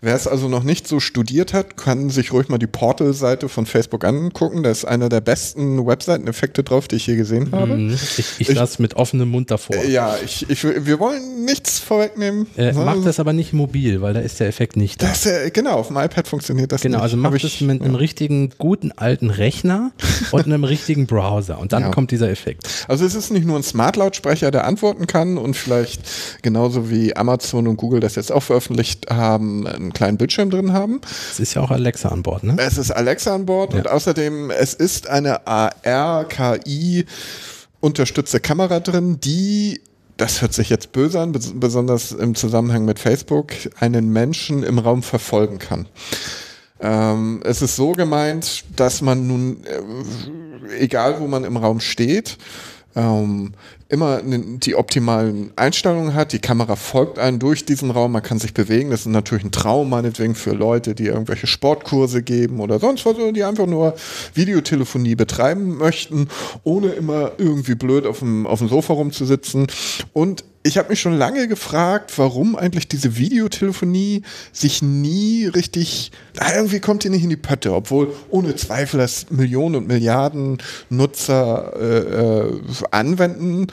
Wer es also noch nicht so studiert hat, kann sich ruhig mal die Portal-Seite von Facebook angucken. Da ist einer der besten Webseiteneffekte drauf, die ich je gesehen habe. Mhm. Ich, ich saß mit offenem Mund davor. Äh, Ja, ich, ich, wir wollen nichts vorwegnehmen. Äh, macht das aber nicht mobil, weil da ist der Effekt nicht da. das ja, genau, auf dem iPad funktioniert das Genau, nicht. also Hab macht ich- es mit einem richtigen, guten alten Rechner und einem richtigen Browser. Und dann Ja. kommt dieser Effekt. Also es ist nicht nur ein Smart-Lautsprecher, der antworten kann und vielleicht genauso wie Amazon und Google das jetzt auch veröffentlicht haben, einen kleinen Bildschirm drin haben. Es ist ja auch Alexa an Bord, ne? Es ist Alexa an Bord Ja. und außerdem es ist eine AR-KI unterstützte Kamera drin, die das hört sich jetzt böse an, bes- besonders im Zusammenhang mit Facebook, einen Menschen im Raum verfolgen kann. Ähm, es ist so gemeint, dass man nun, äh, egal wo man im Raum steht, ähm, immer die optimalen Einstellungen hat. Die Kamera folgt einem durch diesen Raum, man kann sich bewegen. Das ist natürlich ein Traum, meinetwegen für Leute, die irgendwelche Sportkurse geben oder sonst was, die einfach nur Videotelefonie betreiben möchten, ohne immer irgendwie blöd auf dem, auf dem Sofa rumzusitzen. Und ich habe mich schon lange gefragt, warum eigentlich diese Videotelefonie sich nie richtig, irgendwie kommt die nicht in die Pötte, obwohl ohne Zweifel das Millionen und Milliarden Nutzer äh, äh, anwenden.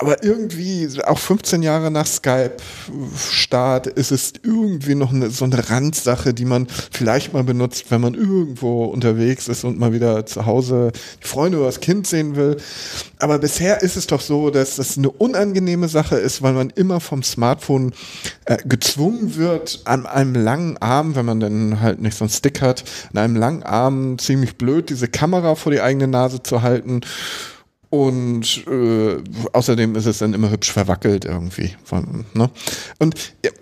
Aber irgendwie, auch 15 Jahre nach Skype-Start, ist es irgendwie noch eine, so eine Randsache, die man vielleicht mal benutzt, wenn man irgendwo unterwegs ist und mal wieder zu Hause die Freunde oder das Kind sehen will. Aber bisher ist es doch so, dass das eine unangenehme Sache ist, weil man immer vom Smartphone äh, gezwungen wird, an einem langen Arm, wenn man dann halt nicht so einen Stick hat, an einem langen Arm ziemlich blöd diese Kamera vor die eigene Nase zu halten. Und äh, außerdem ist es dann immer hübsch verwackelt irgendwie. Von, ne? Und ja,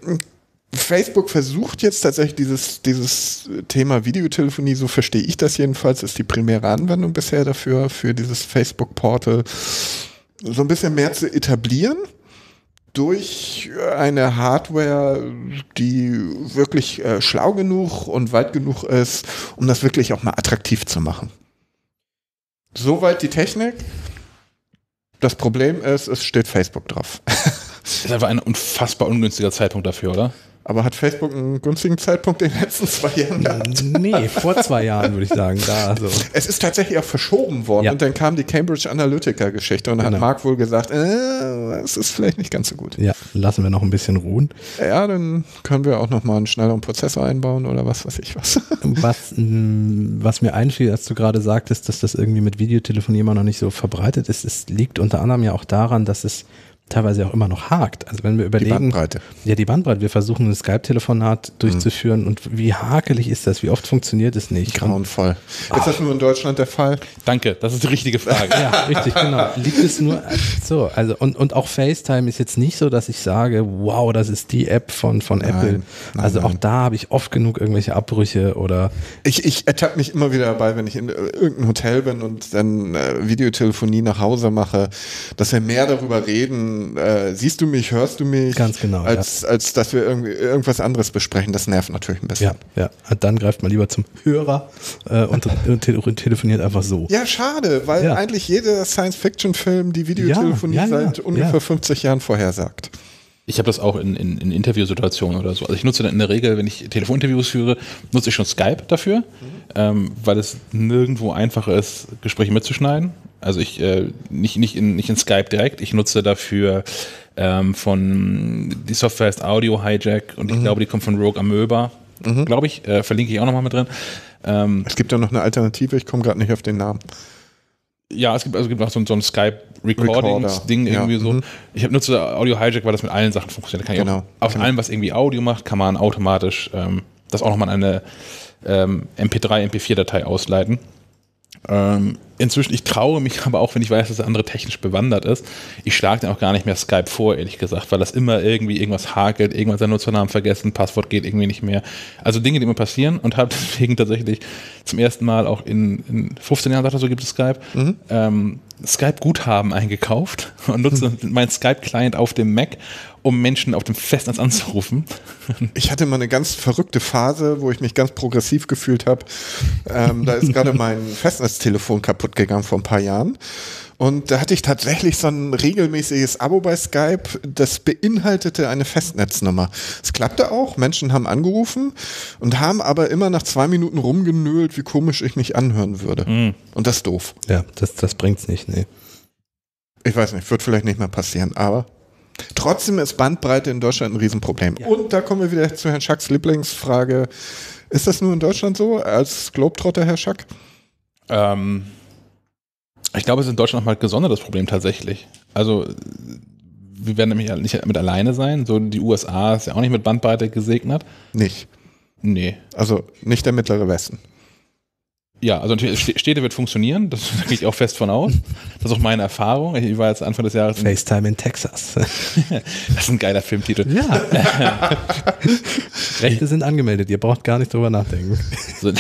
Facebook versucht jetzt tatsächlich dieses, dieses Thema Videotelefonie, so verstehe ich das jedenfalls, ist die primäre Anwendung bisher dafür, für dieses Facebook-Portal, so ein bisschen mehr zu etablieren durch eine Hardware, die wirklich äh, schlau genug und weit genug ist, um das wirklich auch mal attraktiv zu machen. Soweit die Technik. Das Problem ist, es steht Facebook drauf. Das ist einfach ein unfassbar ungünstiger Zeitpunkt dafür, oder? Aber hat Facebook einen günstigen Zeitpunkt in den letzten zwei Jahren gehabt? Nee, vor zwei Jahren würde ich sagen. Da, also. Es ist tatsächlich auch verschoben worden Ja. und dann kam die Cambridge Analytica-Geschichte und dann hat Genau. Mark wohl gesagt, äh, es ist vielleicht nicht ganz so gut. Ja, lassen wir noch ein bisschen ruhen. Ja, dann können wir auch nochmal einen schnelleren Prozessor einbauen oder was weiß ich was. Was, mh, was mir einfiel, als du gerade sagtest, dass das irgendwie mit Videotelefonie immer noch nicht so verbreitet ist, es liegt unter anderem ja auch daran, dass es teilweise auch immer noch hakt. Also wenn wir Die überlegen, Bandbreite. ja die Bandbreite, wir versuchen ein Skype-Telefonat durchzuführen und wie hakelig ist das, wie oft funktioniert es nicht? Und, Grauenvoll. Ist das nur in Deutschland der Fall? Danke, das ist die richtige Frage. ja, richtig, genau. Liegt es nur so, also und, und auch FaceTime ist jetzt nicht so, dass ich sage, wow, das ist die App von, von Nein, Apple. nein, also auch nein. da habe ich oft genug irgendwelche Abbrüche oder Ich, ich ertappe mich immer wieder dabei, wenn ich in äh, irgendeinem Hotel bin und dann äh, Videotelefonie nach Hause mache, dass wir mehr darüber reden, äh, siehst du mich, hörst du mich, Ganz genau, als, als dass wir irgendwie irgendwas anderes besprechen. Das nervt natürlich ein bisschen. Ja, ja. Dann greift man lieber zum Hörer äh, und, und tele telefoniert einfach so. Ja, schade, weil Ja. eigentlich jeder Science-Fiction-Film die Videotelefonie Ja, ja, ja, seit ungefähr ja. 50 Jahren vorhersagt. Ich habe das auch in, in, in Interviewsituationen oder so. Also ich nutze dann in der Regel, wenn ich Telefoninterviews führe, nutze ich schon Skype dafür, ähm, weil es nirgendwo einfacher ist, Gespräche mitzuschneiden. Also ich äh, nicht, nicht, in, nicht in Skype direkt, ich nutze dafür ähm, von die Software heißt Audio Hijack und ich glaube, die kommt von Rogue Amöba, glaube ich. Äh, verlinke ich auch nochmal mit drin. Ähm, Es gibt ja noch eine Alternative, ich komme gerade nicht auf den Namen. ja, es gibt, also es gibt auch so, ein- so ein Skype-Recordings-Ding irgendwie ja, so. mhm. Ich hab, nutze Audio Hijack, weil das mit allen Sachen funktioniert. Da kann ich Genau, auch, auf genau. allem, was irgendwie Audio macht, kann man automatisch ähm, das auch nochmal in eine ähm, MP3, MP4-Datei ausleiten. Ähm, inzwischen, ich traue mich aber auch, wenn ich weiß, dass der andere technisch bewandert ist, ich schlage dann auch gar nicht mehr Skype vor, ehrlich gesagt, weil das immer irgendwie irgendwas hakelt, irgendwas seinen Nutzernamen vergessen, Passwort geht irgendwie nicht mehr. Also Dinge, die immer passieren und habe deswegen tatsächlich zum ersten Mal auch in, in 15 Jahren, sagt er so, gibt es Skype, ähm, Skype-Guthaben eingekauft und nutze meinen Skype-Client auf dem Mac, um Menschen auf dem Festnetz anzurufen. Ich hatte mal eine ganz verrückte Phase, wo ich mich ganz progressiv gefühlt habe. Ähm, da ist gerade mein Festnetztelefon kaputt gegangen vor ein paar Jahren. Und da hatte ich tatsächlich so ein regelmäßiges Abo bei Skype, das beinhaltete eine Festnetznummer. Es klappte auch, Menschen haben angerufen und haben aber immer nach zwei Minuten rumgenölt, wie komisch ich mich anhören würde. Und das ist doof. Ja, das, das bringt's nicht, nee. Ich weiß nicht, wird vielleicht nicht mehr passieren, aber trotzdem ist Bandbreite in Deutschland ein Riesenproblem. Und da kommen wir wieder zu Herrn Schacks Lieblingsfrage. Ist das nur in Deutschland so, als Globetrotter, Herr Schack? Ähm, ich glaube, es ist in Deutschland nochmal gesondertes Problem tatsächlich. Also, wir werden nämlich nicht mit alleine sein. So, die USA ist ja auch nicht mit Bandbreite gesegnet. Nicht. Nee. Also nicht der mittlere Westen. Ja, also natürlich, St- Städte wird funktionieren, das da gehe ich auch fest von aus. Das ist auch meine Erfahrung. Ich war jetzt Anfang des Jahres in, FaceTime in Texas. Das ist ein geiler Filmtitel. ja. Rechte sind angemeldet, ihr braucht gar nicht drüber nachdenken. So,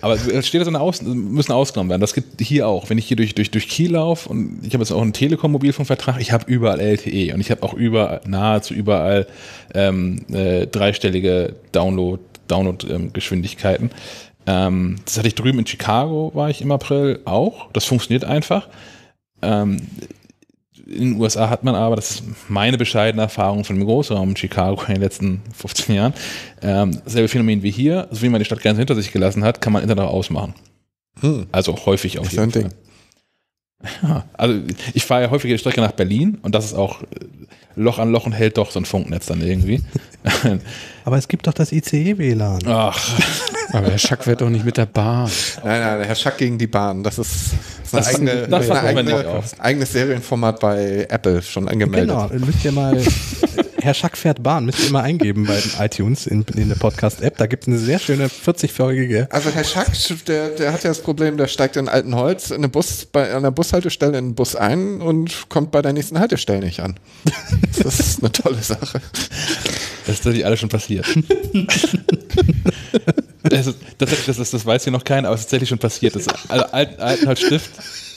aber so eine Aus müssen ausgenommen werden. Das gibt hier auch. Wenn ich hier durch, durch, durch Kiel laufe und ich habe jetzt auch einen Telekom-Mobilfunkvertrag, ich habe überall LTE und ich habe auch überall, nahezu überall ähm, äh, dreistellige Download, Download-Geschwindigkeiten. Ähm, das hatte ich drüben in Chicago, war ich im April auch. Das funktioniert einfach. Ähm, in den USA hat man aber, das ist meine bescheidene Erfahrung von dem Großraum in Chicago in den letzten 15 Jahren, ähm, dasselbe Phänomen wie hier, so wie man die Stadtgrenze hinter sich gelassen hat, kann man Internet auch ausmachen. Hm. Also häufig auf Ist ja ein jeden Fall. Ja, also ich fahre ja häufig die Strecke nach Berlin und das ist auch äh, Loch an Loch und hält doch so ein Funknetz dann irgendwie. Aber es gibt doch das ICE-WLAN. Ach, Aber Herr Schack wird doch nicht mit der Bahn. Nein, nein, Herr Schack gegen die Bahn. Das ist, das ist Das- ein eigene, das ein machen wir nicht eigene, eigenes Serienformat bei Apple schon angemeldet. Genau, müsst ihr mal, Herr Schack fährt Bahn, müsst ihr mal eingeben bei iTunes in, in der Podcast-App. Da gibt es eine sehr schöne 40-folgige. Also Herr Schack, der, der hat ja das Problem, der steigt in Altenholz in eine Bus, bei einer Bushaltestelle in den Bus ein und kommt bei der nächsten Haltestelle nicht an. Das ist eine tolle Sache. das ist tatsächlich alles schon passiert. das, ist, das, ist, das weiß hier noch keiner, aber es ist tatsächlich schon passiert. Das, also Stift,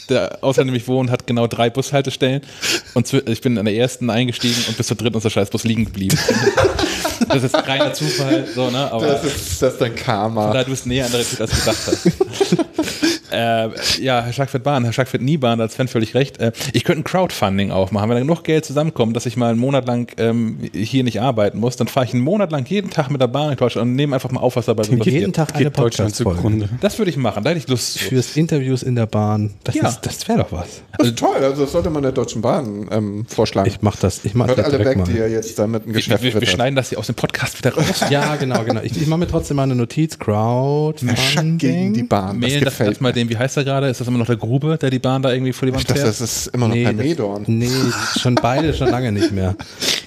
der Ausländer nämlich wohnt, hat genau drei Bushaltestellen und ich bin an der ersten eingestiegen und bis zur dritten der Scheißbus liegen geblieben. das ist reiner Zufall, so, ne? Aber Das ist, das ist dein Karma. da du bist näher an der Realität, als du gedacht hast. Äh, ja, Herr Schack wird Bahn, Herr Schack wird nie Bahn, da hat Sven völlig recht. Äh, ich könnte ein Crowdfunding aufmachen. Wenn da genug Geld zusammenkommt, dass ich mal einen Monat lang ähm, hier nicht arbeiten muss, dann fahre ich einen Monat lang jeden Tag mit der Bahn in Deutschland und nehme einfach mal auf, was dabei so Jeden passiert. Tag eine Geht Deutschland zugrunde. Das würde ich machen, da hätte ich Lust. Fürs Interviews in der Bahn. Das, Ja. ist- das wäre doch was. Also toll, also das sollte man der Deutschen Bahn ähm, vorschlagen. Ich mach das. Ich mach Hört das alle direkt weg, mal. die ja jetzt damit ein Wir, Geschäft wir, wir wittert. schneiden das hier aus dem Podcast wieder raus. Ja, genau, genau. Ich, ich mache mir trotzdem mal eine Notiz. Herr Schack gegen die Crowdfunding. Bahn. Das Mailen das, gefällt das mal mir. Dem, wie heißt er gerade? Ist das immer noch der Grube, der die Bahn da irgendwie vor die Wand Ich dachte, fährt? das ist immer noch Nee, das- Medorn. Nee, schon beide schon lange nicht mehr.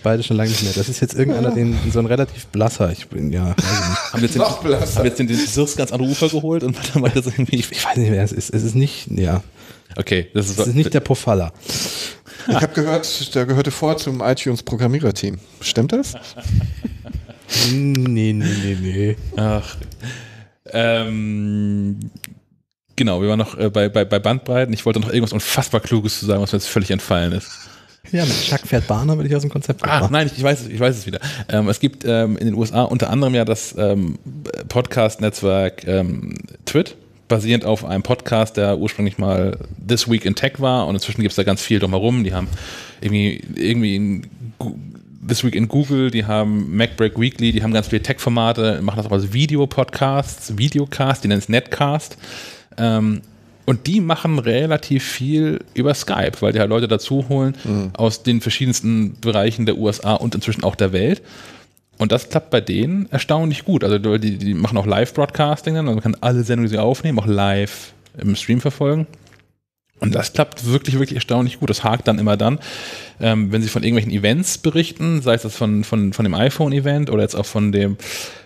Beide schon lange nicht mehr. Das ist jetzt irgendeiner, den, so ein relativ blasser. Ich bin ja, haben wir jetzt den, haben jetzt den, den Sirs ganz andere Ufer geholt und dann war das irgendwie. Ich, ich weiß nicht, wer es ist. Es ist nicht, ja, Okay, das ist, es ist nicht der Pofalla. Ich habe gehört, der gehörte vor zum iTunes-Programmiererteam. Stimmt das? Nee, nee, nee, nee. Ach. Ähm, genau, wir waren noch äh, bei, bei, bei Bandbreiten. Ich wollte noch irgendwas unfassbar Kluges zu sagen, was mir jetzt völlig entfallen ist. Ja, mit Chuck fährt Bahner würde ich aus dem Konzept Ah, gebracht. nein, ich, weiß es, ich weiß es wieder. Ähm, es gibt ähm, in den USA unter anderem ja das ähm, Podcast-Netzwerk ähm, Twit, basierend auf einem Podcast, der ursprünglich mal This Week in Tech war und inzwischen gibt es da ganz viel drumherum. Die haben irgendwie, irgendwie This Week in Google, die haben MacBreak Weekly, die haben ganz viele Tech-Formate, machen das auch als Video-Podcasts, Videocast, die nennen es Netcast. Ähm, und die machen relativ viel über Skype, weil die halt Leute dazu holen aus den verschiedensten Bereichen der USA und inzwischen auch der Welt. Und das klappt bei denen erstaunlich gut. Also die, die machen auch Live-Broadcasting dann, also man kann alle Sendungen, die sie aufnehmen, auch live im Stream verfolgen. Und das klappt wirklich, wirklich erstaunlich gut. Das hakt dann immer dann, ähm, wenn sie von irgendwelchen Events berichten, sei es das von, von, von dem iPhone-Event oder jetzt auch von dem,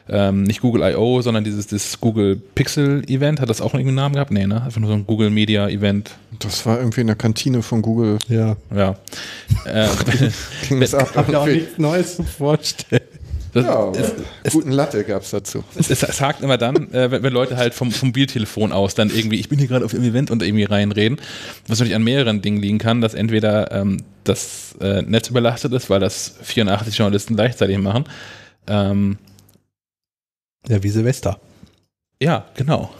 ähm, nicht Google I.O., sondern dieses, dieses Google Pixel-Event. Hat das auch einen Namen gehabt? Nee, ne? Einfach nur so ein Google Media-Event. Das war irgendwie in der Kantine von Google. Ja. Ja. äh, Ging das ab. Ja auch nichts Neues zu vorstellen. Das, Ja, es, es, guten Latte gab es dazu. es, es, es hakt immer dann, äh, wenn, wenn Leute halt vom, vom Mobiltelefon aus dann irgendwie, ich bin hier gerade auf dem Event und irgendwie reinreden, was natürlich an mehreren Dingen liegen kann, dass entweder ähm, das äh, Netz überlastet ist, weil das 84 Journalisten gleichzeitig machen. Ähm, Ja, wie Silvester. ja, genau.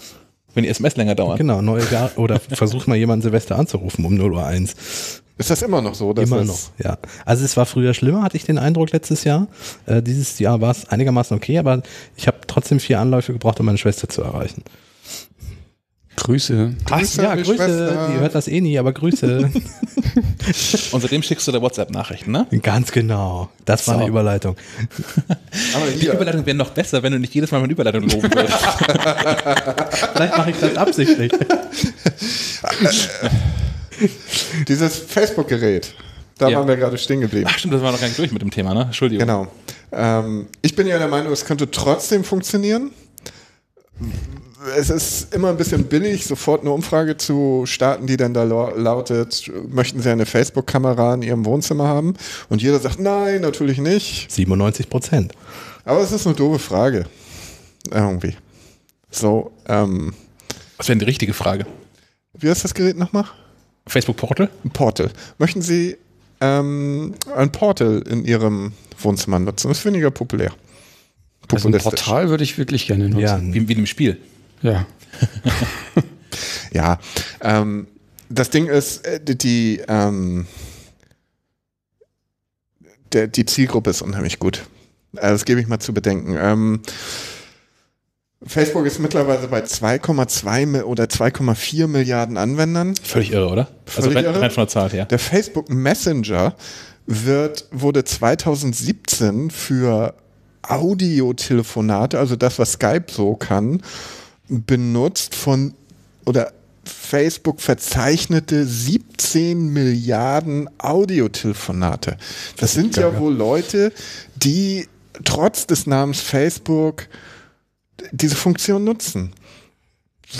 Wenn die SMS länger dauern. Genau, neue Jahr. Oder versuch mal jemanden Silvester anzurufen um 0 Uhr 1. Ist das immer noch so? dass Immer es- noch, ja. Also es war früher schlimmer, hatte ich den Eindruck letztes Jahr. Äh, dieses Jahr war es einigermaßen okay, aber ich habe trotzdem vier Anläufe gebraucht, um meine Schwester zu erreichen. Grüße. Grüße, ja, Grüße. Schwester. Die hört das eh nie, aber Grüße. Und seitdem schickst du da WhatsApp-Nachrichten, ne? Ganz genau. Das war So. eine Überleitung. Aber Die hier, Überleitung wäre noch besser, wenn du nicht jedes Mal mit Überleitung loben würdest. Vielleicht mache ich das absichtlich. dieses Facebook-Gerät, da Ja. waren wir gerade stehen geblieben. Ach stimmt, das war noch gar nicht durch mit dem Thema, ne? Entschuldigung. Genau. Ähm, ich bin ja der Meinung, es könnte trotzdem funktionieren. Es ist immer ein bisschen billig, sofort eine Umfrage zu starten, die dann da lau- lautet, möchten Sie eine Facebook-Kamera in Ihrem Wohnzimmer haben? Und jeder sagt, nein, natürlich nicht. 97 Prozent. Aber es ist eine doofe Frage. Irgendwie. So, ähm, Das wäre die richtige Frage. wie heißt das Gerät nochmal? Facebook Portal? Ein Portal. Möchten Sie ähm, ein Portal in Ihrem Wohnzimmer nutzen? Das ist weniger populär. Also ein. Portal würde ich wirklich gerne nutzen. Ja, Wie, wie im Spiel. Ja. Ja, ähm, das Ding ist, äh, die, die, ähm, der, die Zielgruppe ist unheimlich gut. Äh, Das gebe ich mal zu bedenken. Ähm, Facebook ist mittlerweile bei 2,2 Mi- oder 2,4 Milliarden Anwendern. Völlig irre, oder? also Völlig irre. rein von der Zahl her. Der Facebook Messenger wird, wurde 2017 für Audiotelefonate, also das, was Skype so kann, benutzt von oder Facebook verzeichnete 17 Milliarden Audiotelefonate. Das sind ja wohl Leute, die trotz des Namens Facebook diese Funktion nutzen.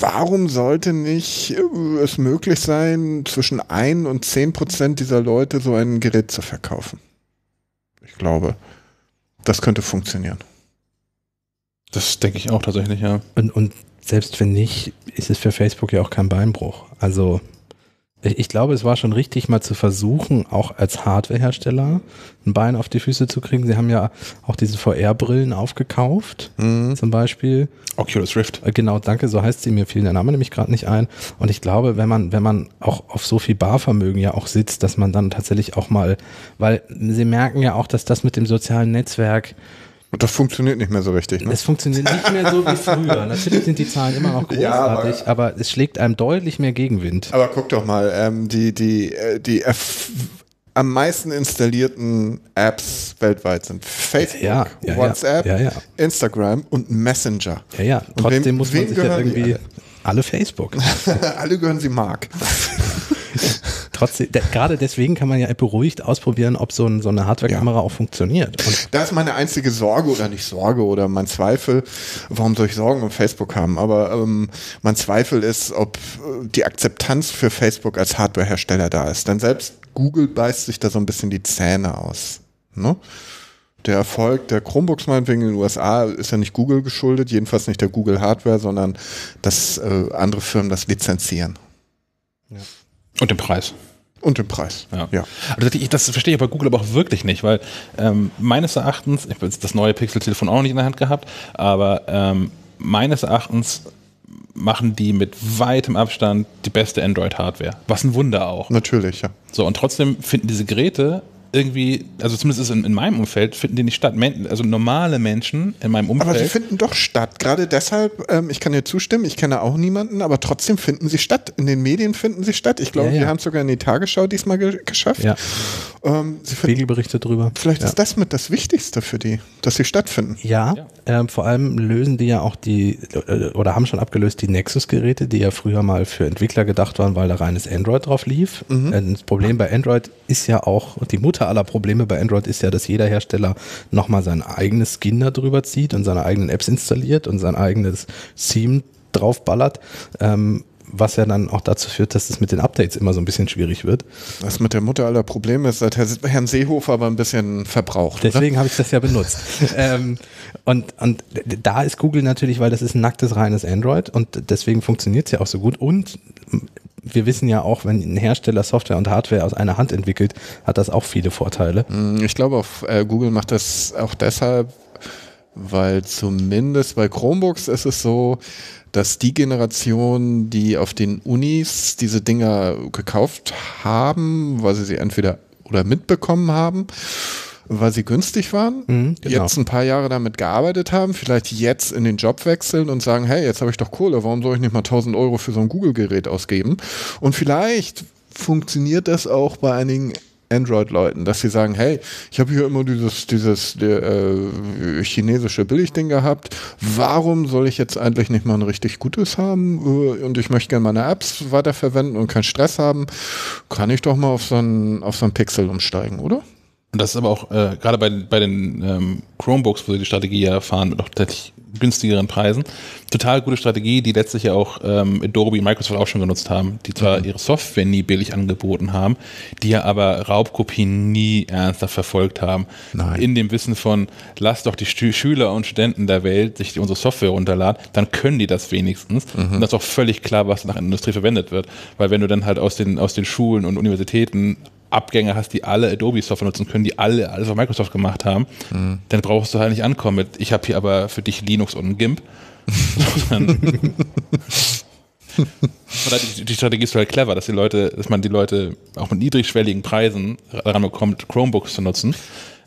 Warum sollte nicht äh, es möglich sein, zwischen 1 und 10 Prozent dieser Leute so ein Gerät zu verkaufen? Ich glaube, das könnte funktionieren. Das denke ich auch tatsächlich, ja. Und, und selbst wenn nicht, ist es für Facebook ja auch kein Beinbruch. Also Ich, glaube, es war schon richtig, mal zu versuchen, auch als Hardwarehersteller ein Bein auf die Füße zu kriegen. Sie haben ja auch diese VR-Brillen aufgekauft, zum Beispiel. Oculus Rift. Äh, Genau, danke, so heißt sie. Mir fiel der Name nämlich gerade nicht ein. Und ich glaube, wenn man, wenn man auch auf so viel Barvermögen ja auch sitzt, dass man dann tatsächlich auch mal, weil sie merken ja auch, dass das mit dem sozialen Netzwerk, Und das funktioniert nicht mehr so richtig. Ne? es funktioniert nicht mehr so wie früher. Natürlich sind die Zahlen immer noch Ja, aber- großartig, aber, es schlägt einem deutlich mehr Gegenwind. Aber guck doch mal, ähm, die, die, äh, die am meisten installierten Apps weltweit sind Facebook, Ja, ja. WhatsApp. Instagram und Messenger. Ja, ja, Und trotzdem wem- muss man sich ja irgendwie alle? alle Facebook. Alle gehören sie Mark. Trotzdem, de- gerade deswegen kann man ja beruhigt ausprobieren, ob so, ein, so eine Hardware-Kamera auch funktioniert. Und Da ist meine einzige Sorge oder nicht Sorge oder mein Zweifel, warum soll ich Sorgen um Facebook haben? Aber ähm, mein Zweifel ist, ob äh, die Akzeptanz für Facebook als Hardwarehersteller da ist. Denn selbst Google beißt sich da so ein bisschen die Zähne aus. Ne? Der Erfolg der Chromebooks meinetwegen in den USA ist ja nicht Google geschuldet, jedenfalls nicht der Google Hardware, sondern dass äh, andere Firmen das lizenzieren. Und den Preis. Und den Preis. Ja. ja. Das- ich- das verstehe ich bei Google aber auch wirklich nicht, weil ähm, meines Erachtens, ich habe jetzt das neue Pixel-Telefon auch noch nicht in der Hand gehabt, aber ähm, meines Erachtens machen die mit weitem Abstand die beste Android-Hardware. Was ein Wunder auch. Natürlich, ja. So, und trotzdem finden diese Geräte irgendwie, also zumindest ist in, in meinem Umfeld, finden die nicht statt. Men also normale Menschen in meinem Umfeld. Aber sie finden doch statt. Gerade deshalb, ähm, ich kann dir zustimmen, ich kenne auch niemanden, aber trotzdem finden sie statt. In den Medien finden sie statt. Ich glaube, Ja, ja. wir haben es sogar in die Tagesschau diesmal ge geschafft. ja, Ähm, sie finden, Spiegelberichte drüber. vielleicht ja. ist das mit das Wichtigste für die, dass sie stattfinden. Ja, Ähm, vor allem lösen die ja auch die, äh, oder haben schon abgelöst die Nexus-Geräte, die ja früher mal für Entwickler gedacht waren, weil da reines Android drauf lief. Äh, Das Problem bei Android ist ja auch, die Mutter aller Probleme bei Android ist ja, dass jeder Hersteller nochmal sein eigenes Skin da drüber zieht und seine eigenen Apps installiert und sein eigenes Theme draufballert. Ähm, was ja dann auch dazu führt, dass es mit den Updates immer so ein bisschen schwierig wird. Was mit der Mutter aller Probleme ist, Herr, Herrn Seehofer aber ein bisschen verbraucht. Deswegen habe ich das ja benutzt. ähm, und, und da ist Google natürlich, weil das ist ein nacktes, reines Android und deswegen funktioniert es ja auch so gut. Und wir wissen ja auch, wenn ein Hersteller Software und Hardware aus einer Hand entwickelt, hat das auch viele Vorteile. Mm, Ich glaube, auf, äh, Google macht das auch deshalb, weil zumindest bei Chromebooks ist es so, dass die Generation, die auf den Unis diese Dinger gekauft haben, weil sie sie entweder oder mitbekommen haben, weil sie günstig waren, Mhm, genau. jetzt ein paar Jahre damit gearbeitet haben, vielleicht jetzt in den Job wechseln und sagen, hey, jetzt habe ich doch Kohle, warum soll ich nicht mal 1000 Euro für so ein Google-Gerät ausgeben? Und vielleicht funktioniert das auch bei einigen Android-Leuten, dass sie sagen, hey, ich habe hier immer dieses, dieses äh, chinesische Billigding gehabt, warum soll ich jetzt eigentlich nicht mal ein richtig gutes haben äh, und ich möchte gerne meine Apps weiterverwenden und keinen Stress haben, kann ich doch mal auf so ein, auf so ein Pixel umsteigen, oder? Und das ist aber auch äh, gerade bei, bei den ähm, Chromebooks, wo sie die Strategie ja fahren mit noch tatsächlich günstigeren Preisen, total gute Strategie, die letztlich ja auch ähm, Adobe und Microsoft auch schon genutzt haben, die zwar ihre Software nie billig angeboten haben, die ja aber Raubkopien nie ernsthaft verfolgt haben. Nein. In dem Wissen von, lass doch die Stü Schüler und Studenten der Welt sich unsere Software runterladen, dann können die das wenigstens. Und das ist auch völlig klar, was nach der Industrie verwendet wird. Weil wenn du dann halt aus den, aus den Schulen und Universitäten Abgänger hast, die alle Adobe-Software nutzen können, die alle alles auf Microsoft gemacht haben, dann brauchst du halt nicht ankommen mit, ich habe hier aber für dich Linux und GIMP. Die, die Strategie ist halt clever, dass die Leute, dass man die Leute auch mit niedrigschwelligen Preisen daran bekommt, Chromebooks zu nutzen.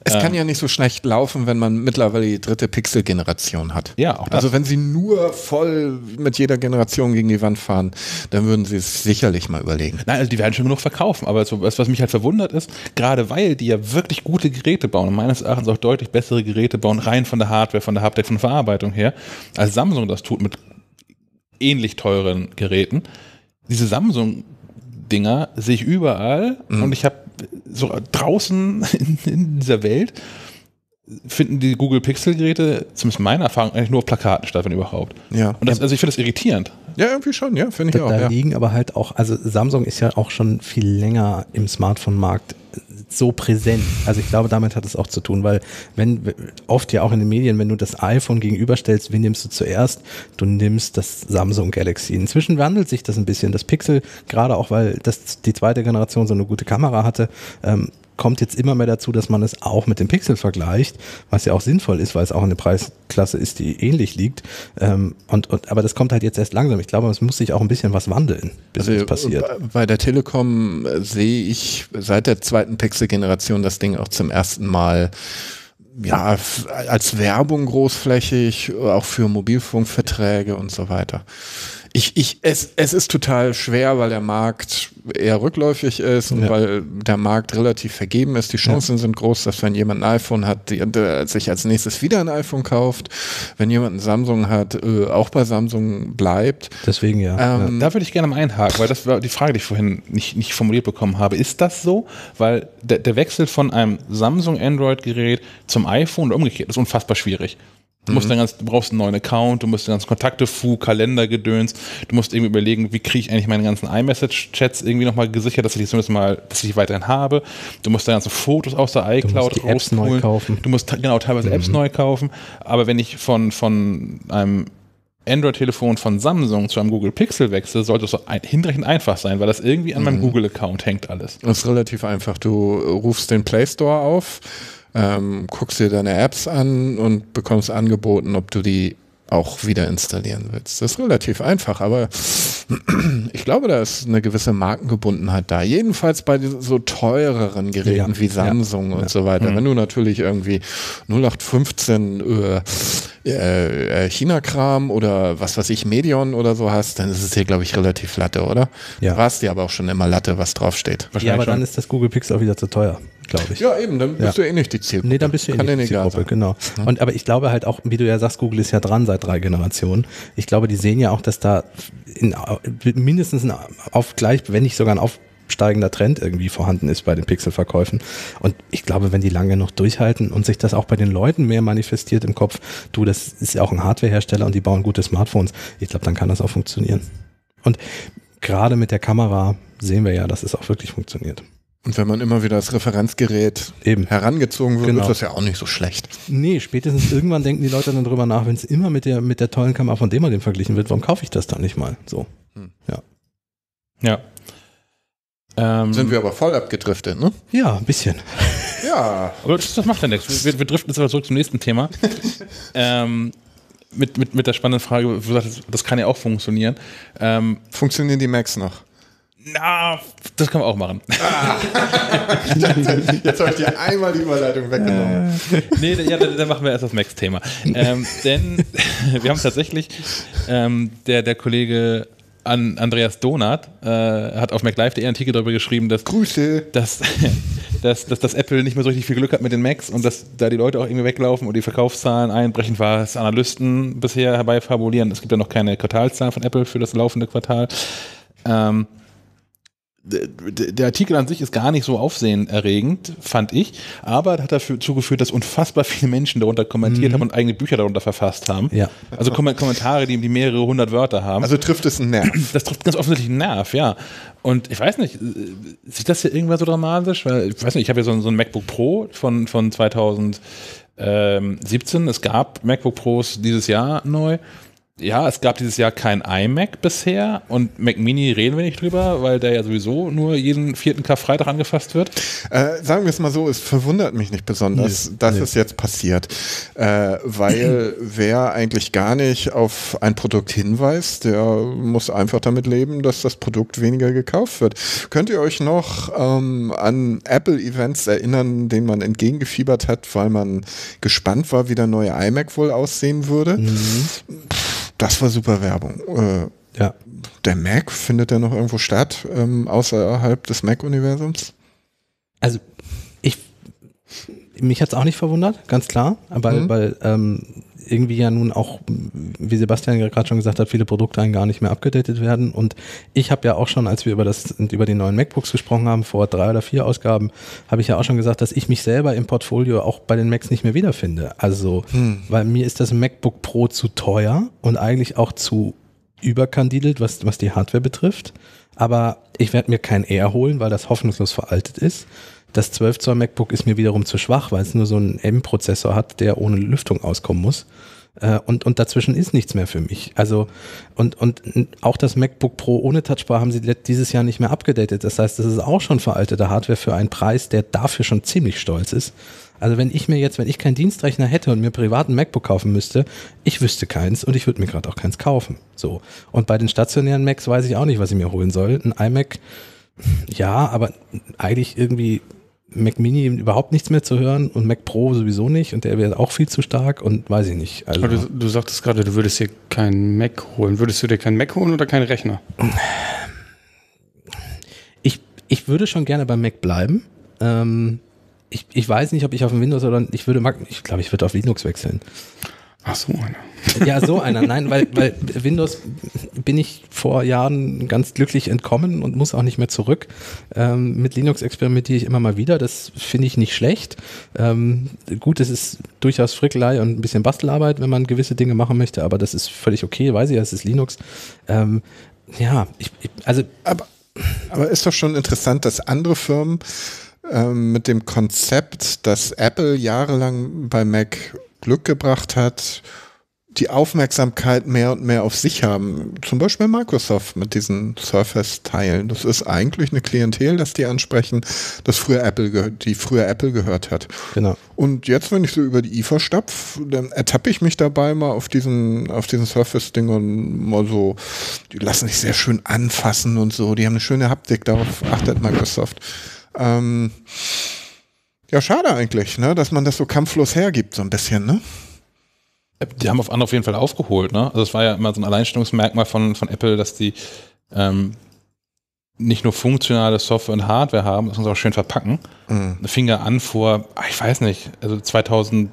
Es Ähm. kann ja nicht so schlecht laufen, wenn man mittlerweile die dritte Pixel-Generation hat. Ja, auch das. Also wenn sie nur voll mit jeder Generation gegen die Wand fahren, dann würden sie es sicherlich mal überlegen. Nein, also die werden schon genug verkaufen, aber so, was, was mich halt verwundert ist, gerade weil die ja wirklich gute Geräte bauen und meines Erachtens auch deutlich bessere Geräte bauen, rein von der Hardware, von der Haptik, von der Verarbeitung her, als Samsung das tut mit ähnlich teuren Geräten. Diese Samsung-Dinger sehe ich überall und ich habe so draußen in, in dieser Welt finden die Google Pixel-Geräte, zumindest meiner Erfahrung, eigentlich nur auf Plakaten statt, wenn überhaupt. Ja. Und das, also ich finde das irritierend. Ja, irgendwie schon, ja, finde ich Da, auch. da Ja. liegen aber halt auch, also Samsung ist ja auch schon viel länger im Smartphone-Markt, so präsent. Also ich glaube, damit hat es auch zu tun, weil wenn oft ja auch in den Medien, wenn du das iPhone gegenüberstellst, wen nimmst du zuerst? Du nimmst das Samsung Galaxy. Inzwischen wandelt sich das ein bisschen. Das Pixel, gerade auch weil das die zweite Generation so eine gute Kamera hatte, ähm, kommt jetzt immer mehr dazu, dass man es auch mit dem Pixel vergleicht, was ja auch sinnvoll ist, weil es auch eine Preisklasse ist, die ähnlich liegt. Ähm, und, und, aber das kommt halt jetzt erst langsam. Ich glaube, es muss sich auch ein bisschen was wandeln, bis Also das passiert. Bei der Telekom äh, sehe ich seit der zweiten Pixel-Generation das Ding auch zum ersten Mal ja, als Werbung großflächig, auch für Mobilfunkverträge und so weiter. Ich, ich, es, es ist total schwer, weil der Markt eher rückläufig ist und Ja. weil der Markt relativ vergeben ist. Die Chancen sind groß, dass wenn jemand ein iPhone hat, die, der sich als nächstes wieder ein iPhone kauft. Wenn jemand ein Samsung hat, äh, auch bei Samsung bleibt. Deswegen ja. Ähm, Da würde ich gerne mal einhaken, weil das war die Frage, die ich vorhin nicht, nicht formuliert bekommen habe. Ist das so? Weil der, der Wechsel von einem Samsung Android-Gerät zum iPhone oder umgekehrt ist unfassbar schwierig. Du, musst dann ganz, du brauchst einen neuen Account, du musst den ganzen Kontakte, Fu, Kalender, Gedöns. Du musst irgendwie überlegen, wie kriege ich eigentlich meine ganzen iMessage-Chats irgendwie nochmal gesichert, dass ich die zumindest mal, dass ich die weiterhin habe. Du musst deine ganzen Fotos aus der iCloud die Apps neu kaufen. Du musst genau teilweise Apps neu kaufen. Aber wenn ich von, von einem Android-Telefon von Samsung zu einem Google Pixel wechsle, sollte es so ein, hinreichend einfach sein, weil das irgendwie an meinem Google-Account hängt alles. Das ist relativ einfach. Du rufst den Play Store auf, ähm, guckst dir deine Apps an und bekommst angeboten, ob du die auch wieder installieren willst. Das ist relativ einfach, aber ich glaube, da ist eine gewisse Markengebundenheit da. Jedenfalls bei so teureren Geräten Ja, wie ja, Samsung und so weiter. Wenn du natürlich irgendwie 0815 äh, äh, China-Kram oder was weiß ich, Medion oder so hast, dann ist es dir, glaube ich, relativ Latte, oder? Ja. War es dir aber auch schon immer Latte, was draufsteht. ja, aber dann ist das Google Pixel auch wieder zu teuer, glaube ich. Ja, eben, dann bist Ja. du eh nicht die Zielgruppe. Nee, dann bist du eh Kann nicht die Zielgruppe, sein. genau. Und, aber ich glaube halt auch, wie du ja sagst, Google ist ja dran seit drei Generationen. Ich glaube, die sehen ja auch, dass da in, mindestens ein auf gleich, wenn nicht sogar ein aufsteigender Trend irgendwie vorhanden ist bei den Pixelverkäufen. Und ich glaube, wenn die lange noch durchhalten und sich das auch bei den Leuten mehr manifestiert im Kopf, du, das ist ja auch ein Hardwarehersteller und die bauen gute Smartphones, ich glaube, dann kann das auch funktionieren. Und gerade mit der Kamera sehen wir ja, dass es auch wirklich funktioniert. Und wenn man immer wieder als Referenzgerät Eben. herangezogen wird, Genau. ist das ja auch nicht so schlecht. Nee, spätestens irgendwann denken die Leute dann drüber nach, wenn es immer mit der, mit der tollen Kamera von dem verglichen wird, warum kaufe ich das dann nicht mal? So. Ja. Ähm, Sind wir aber voll abgedriftet, ne? Ja, ein bisschen. Ja. Aber das, das macht ja nichts. Wir, wir driften jetzt aber zurück zum nächsten Thema. ähm, mit, mit, mit der spannenden Frage, wo du sagst, das kann ja auch funktionieren. Ähm, Funktionieren die Macs noch? Na, das können wir auch machen. Jetzt habe ich dir einmal die Überleitung weggenommen. nee, ja, dann, dann machen wir erst das Max-Thema. Ähm, denn wir haben tatsächlich, ähm, der, der Kollege an Andreas Donat äh, hat auf MacLive.de einen Artikel darüber geschrieben, dass, Grüße. dass, dass, dass, dass Apple nicht mehr so richtig viel Glück hat mit den Macs und dass da die Leute auch irgendwie weglaufen und die Verkaufszahlen einbrechen, was Analysten bisher herbeifabulieren. Es gibt ja noch keine Quartalszahlen von Apple für das laufende Quartal. Ähm, der Artikel an sich ist gar nicht so aufsehenerregend, fand ich, aber hat dazu geführt, dass unfassbar viele Menschen darunter kommentiert haben und eigene Bücher darunter verfasst haben. Ja. Also Kom Kommentare, die, die mehrere hundert Wörter haben. Also trifft es einen Nerv. das trifft ganz offensichtlich einen Nerv, ja. Und ich weiß nicht, sieht das hier irgendwann so dramatisch? Weil, ich weiß nicht, ich habe ja so, ein- so ein MacBook Pro von, von 2017. Es gab MacBook Pros dieses Jahr neu. Ja, es gab dieses Jahr kein iMac bisher und Mac Mini reden wir nicht drüber, weil der ja sowieso nur jeden vierten Karfreitag angefasst wird. Äh, sagen wir es mal so, es verwundert mich nicht besonders, dass es jetzt passiert. Äh, weil wer eigentlich gar nicht auf ein Produkt hinweist, der muss einfach damit leben, dass das Produkt weniger gekauft wird. Könnt ihr euch noch ähm, an Apple-Events erinnern, denen man entgegengefiebert hat, weil man gespannt war, wie der neue iMac wohl aussehen würde? Pff, Das war super Werbung. Äh, Ja. der Mac, findet der noch irgendwo statt, ähm, außerhalb des Mac-Universums? Also, ich, mich hat es auch nicht verwundert, ganz klar, weil, Mhm. weil ähm, irgendwie ja nun auch, wie Sebastian gerade schon gesagt hat, viele Produkte einen gar nicht mehr abgedatet werden. Und ich habe ja auch schon, als wir über das über die neuen MacBooks gesprochen haben, vor drei oder vier Ausgaben, habe ich ja auch schon gesagt, dass ich mich selber im Portfolio auch bei den Macs nicht mehr wiederfinde. Also, weil mir ist das MacBook Pro zu teuer und eigentlich auch zu überkandidelt, was, was die Hardware betrifft. Aber ich werde mir kein Air holen, weil das hoffnungslos veraltet ist. Das 12 Zoll MacBook ist mir wiederum zu schwach, weil es nur so einen M-Prozessor hat, der ohne Lüftung auskommen muss. Äh, und, und dazwischen ist nichts mehr für mich. Also, und, und auch das MacBook Pro ohne Touchbar haben sie dieses Jahr nicht mehr abgedatet. Das heißt, das ist auch schon veraltete Hardware für einen Preis, der dafür schon ziemlich stolz ist. Also wenn ich mir jetzt, wenn ich keinen Dienstrechner hätte und mir privaten MacBook kaufen müsste, ich wüsste keins und ich würde mir gerade auch keins kaufen. So. Und bei den stationären Macs weiß ich auch nicht, was ich mir holen soll. Ein iMac, ja, aber eigentlich irgendwie Mac Mini überhaupt nichts mehr zu hören und Mac Pro sowieso nicht und der wäre auch viel zu stark und weiß ich nicht. Also du, du sagtest gerade, du würdest dir keinen Mac holen. Würdest du dir keinen Mac holen oder keinen Rechner? Ich, ich würde schon gerne beim Mac bleiben. Ähm, ich, ich weiß nicht, ob ich auf dem Windows oder ich würde, ich glaube, ich würde auf Linux wechseln. Ach so einer. Ja, so einer. Nein, weil, weil Windows bin ich vor Jahren ganz glücklich entkommen und muss auch nicht mehr zurück. Ähm, mit Linux experimentiere ich immer mal wieder. Das finde ich nicht schlecht. Ähm, gut, es ist durchaus Frickelei und ein bisschen Bastelarbeit, wenn man gewisse Dinge machen möchte, aber das ist völlig okay, weiß ich, es ist Linux. Ähm, ja, ich, ich, also. Aber, aber ist doch schon interessant, dass andere Firmen ähm, mit dem Konzept, das Apple jahrelang bei Mac Glück gebracht hat, die Aufmerksamkeit mehr und mehr auf sich haben. Zum Beispiel Microsoft mit diesen Surface-Teilen. Das ist eigentlich eine Klientel, das die ansprechen, das früher Apple die früher Apple gehört hat. Genau. Und jetzt, wenn ich so über die IFA stapf, dann ertappe ich mich dabei mal auf diesen, auf diesen Surface-Dingern mal so, die lassen sich sehr schön anfassen und so. Die haben eine schöne Haptik, darauf achtet Microsoft. Ähm, ja, schade eigentlich, ne, dass man das so kampflos hergibt, so ein bisschen, ne? Die haben auf andere auf jeden Fall aufgeholt, ne? Also es war ja immer so ein Alleinstellungsmerkmal von, von Apple, dass die ähm, nicht nur funktionale Software und Hardware haben, das muss auch schön verpacken. Mhm. Das fing ja an vor, ah, ich weiß nicht, also 2000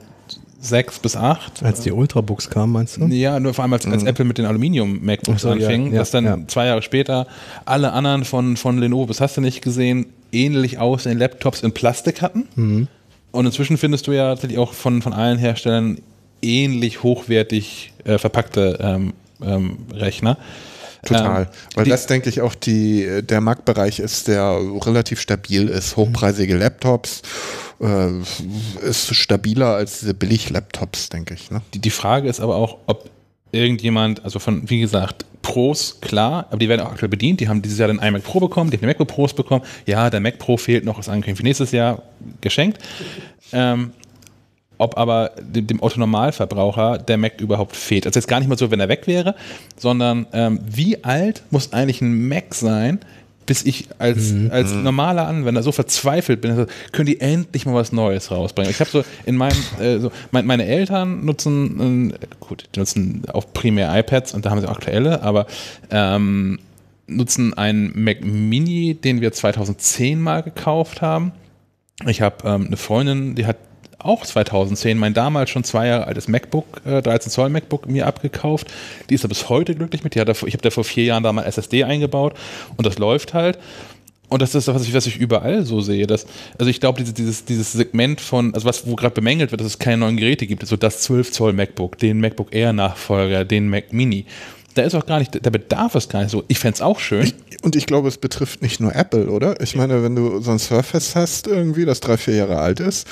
sechs bis acht. Als die Ultrabooks kamen, meinst du? Ja, nur vor allem als, als mhm. Apple mit den Aluminium-MacBooks so, anfing, ja, ja, dass dann ja. zwei Jahre später alle anderen von, von Lenovo, das hast du nicht gesehen, ähnlich aussehende Laptops in Plastik hatten. Mhm. Und inzwischen findest du ja tatsächlich auch von, von allen Herstellern ähnlich hochwertig äh, verpackte ähm, ähm, Rechner. Total. Ähm, Weil das, denke ich, auch die, der Marktbereich ist, der relativ stabil ist. Hochpreisige Laptops äh, ist stabiler als diese Billig-Laptops, denke ich. Ne? Die, die Frage ist aber auch, ob irgendjemand, also von, wie gesagt, Pros, klar, aber die werden auch aktuell bedient. Die haben dieses Jahr den iMac Pro bekommen, die haben den MacBook Pros bekommen. Ja, der Mac Pro fehlt noch, ist angekündigt für nächstes Jahr geschenkt. Ähm, ob aber dem, dem Otto-Normalverbraucher der Mac überhaupt fehlt. Also jetzt gar nicht mal so, wenn er weg wäre, sondern ähm, wie alt muss eigentlich ein Mac sein, bis ich als, mhm. als mhm. normaler Anwender so verzweifelt bin, also können die endlich mal was Neues rausbringen. Ich habe so in meinem, äh, so, mein, meine Eltern nutzen, äh, gut, die nutzen auch primär iPads und da haben sie auch aktuelle, aber ähm, nutzen einen Mac Mini, den wir 2010 mal gekauft haben. Ich habe ähm, eine Freundin, die hat auch 2010 mein damals schon zwei Jahre altes MacBook, äh, 13 Zoll MacBook mir abgekauft. Die ist da bis heute glücklich mit. Die hat da, ich habe da vor vier Jahren da mal SSD eingebaut und das läuft halt. Und das ist das, was ich, was ich überall so sehe. Dass, also ich glaube, dieses, dieses, dieses Segment von, also was, wo gerade bemängelt wird, dass es keine neuen Geräte gibt, so das 12 Zoll MacBook, den MacBook Air Nachfolger, den Mac Mini. Da ist auch gar nicht, der Bedarf ist gar nicht so. Ich fände es auch schön. Ich, und ich glaube, es betrifft nicht nur Apple, oder? Ich meine, wenn du so ein Surface hast, irgendwie, das drei, vier Jahre alt ist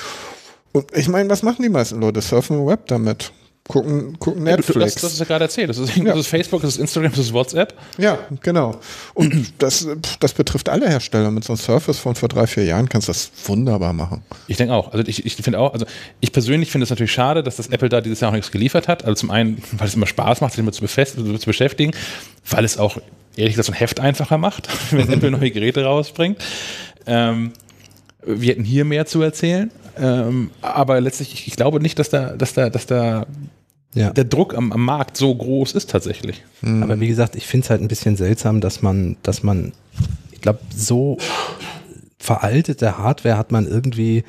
ich meine, was machen die meisten Leute? Surfen im Web damit. Gucken, gucken Netflix. Ja, das, das ist ja gerade erzählt. Das ist, ja. das ist, Facebook, das ist Instagram, das ist WhatsApp. Ja, genau. Und das, das betrifft alle Hersteller. Mit so einem Surface von vor drei, vier Jahren kannst du das wunderbar machen. Ich denke auch. Also ich, ich finde auch, also ich persönlich finde es natürlich schade, dass das Apple da dieses Jahr noch nichts geliefert hat. Also zum einen, weil es immer Spaß macht, sich damit zu, zu beschäftigen, weil es auch ehrlich gesagt so ein Heft einfacher macht, wenn Apple neue Geräte rausbringt. Ähm, wir hätten hier mehr zu erzählen. Ähm, aber letztlich, ich, glaube nicht, dass da, dass da, dass da ja. der Druck am, am, Markt so groß ist tatsächlich. Mhm. Aber wie gesagt, ich finde es halt ein bisschen seltsam, dass man, dass man, ich glaube, so veraltete Hardware hat man irgendwie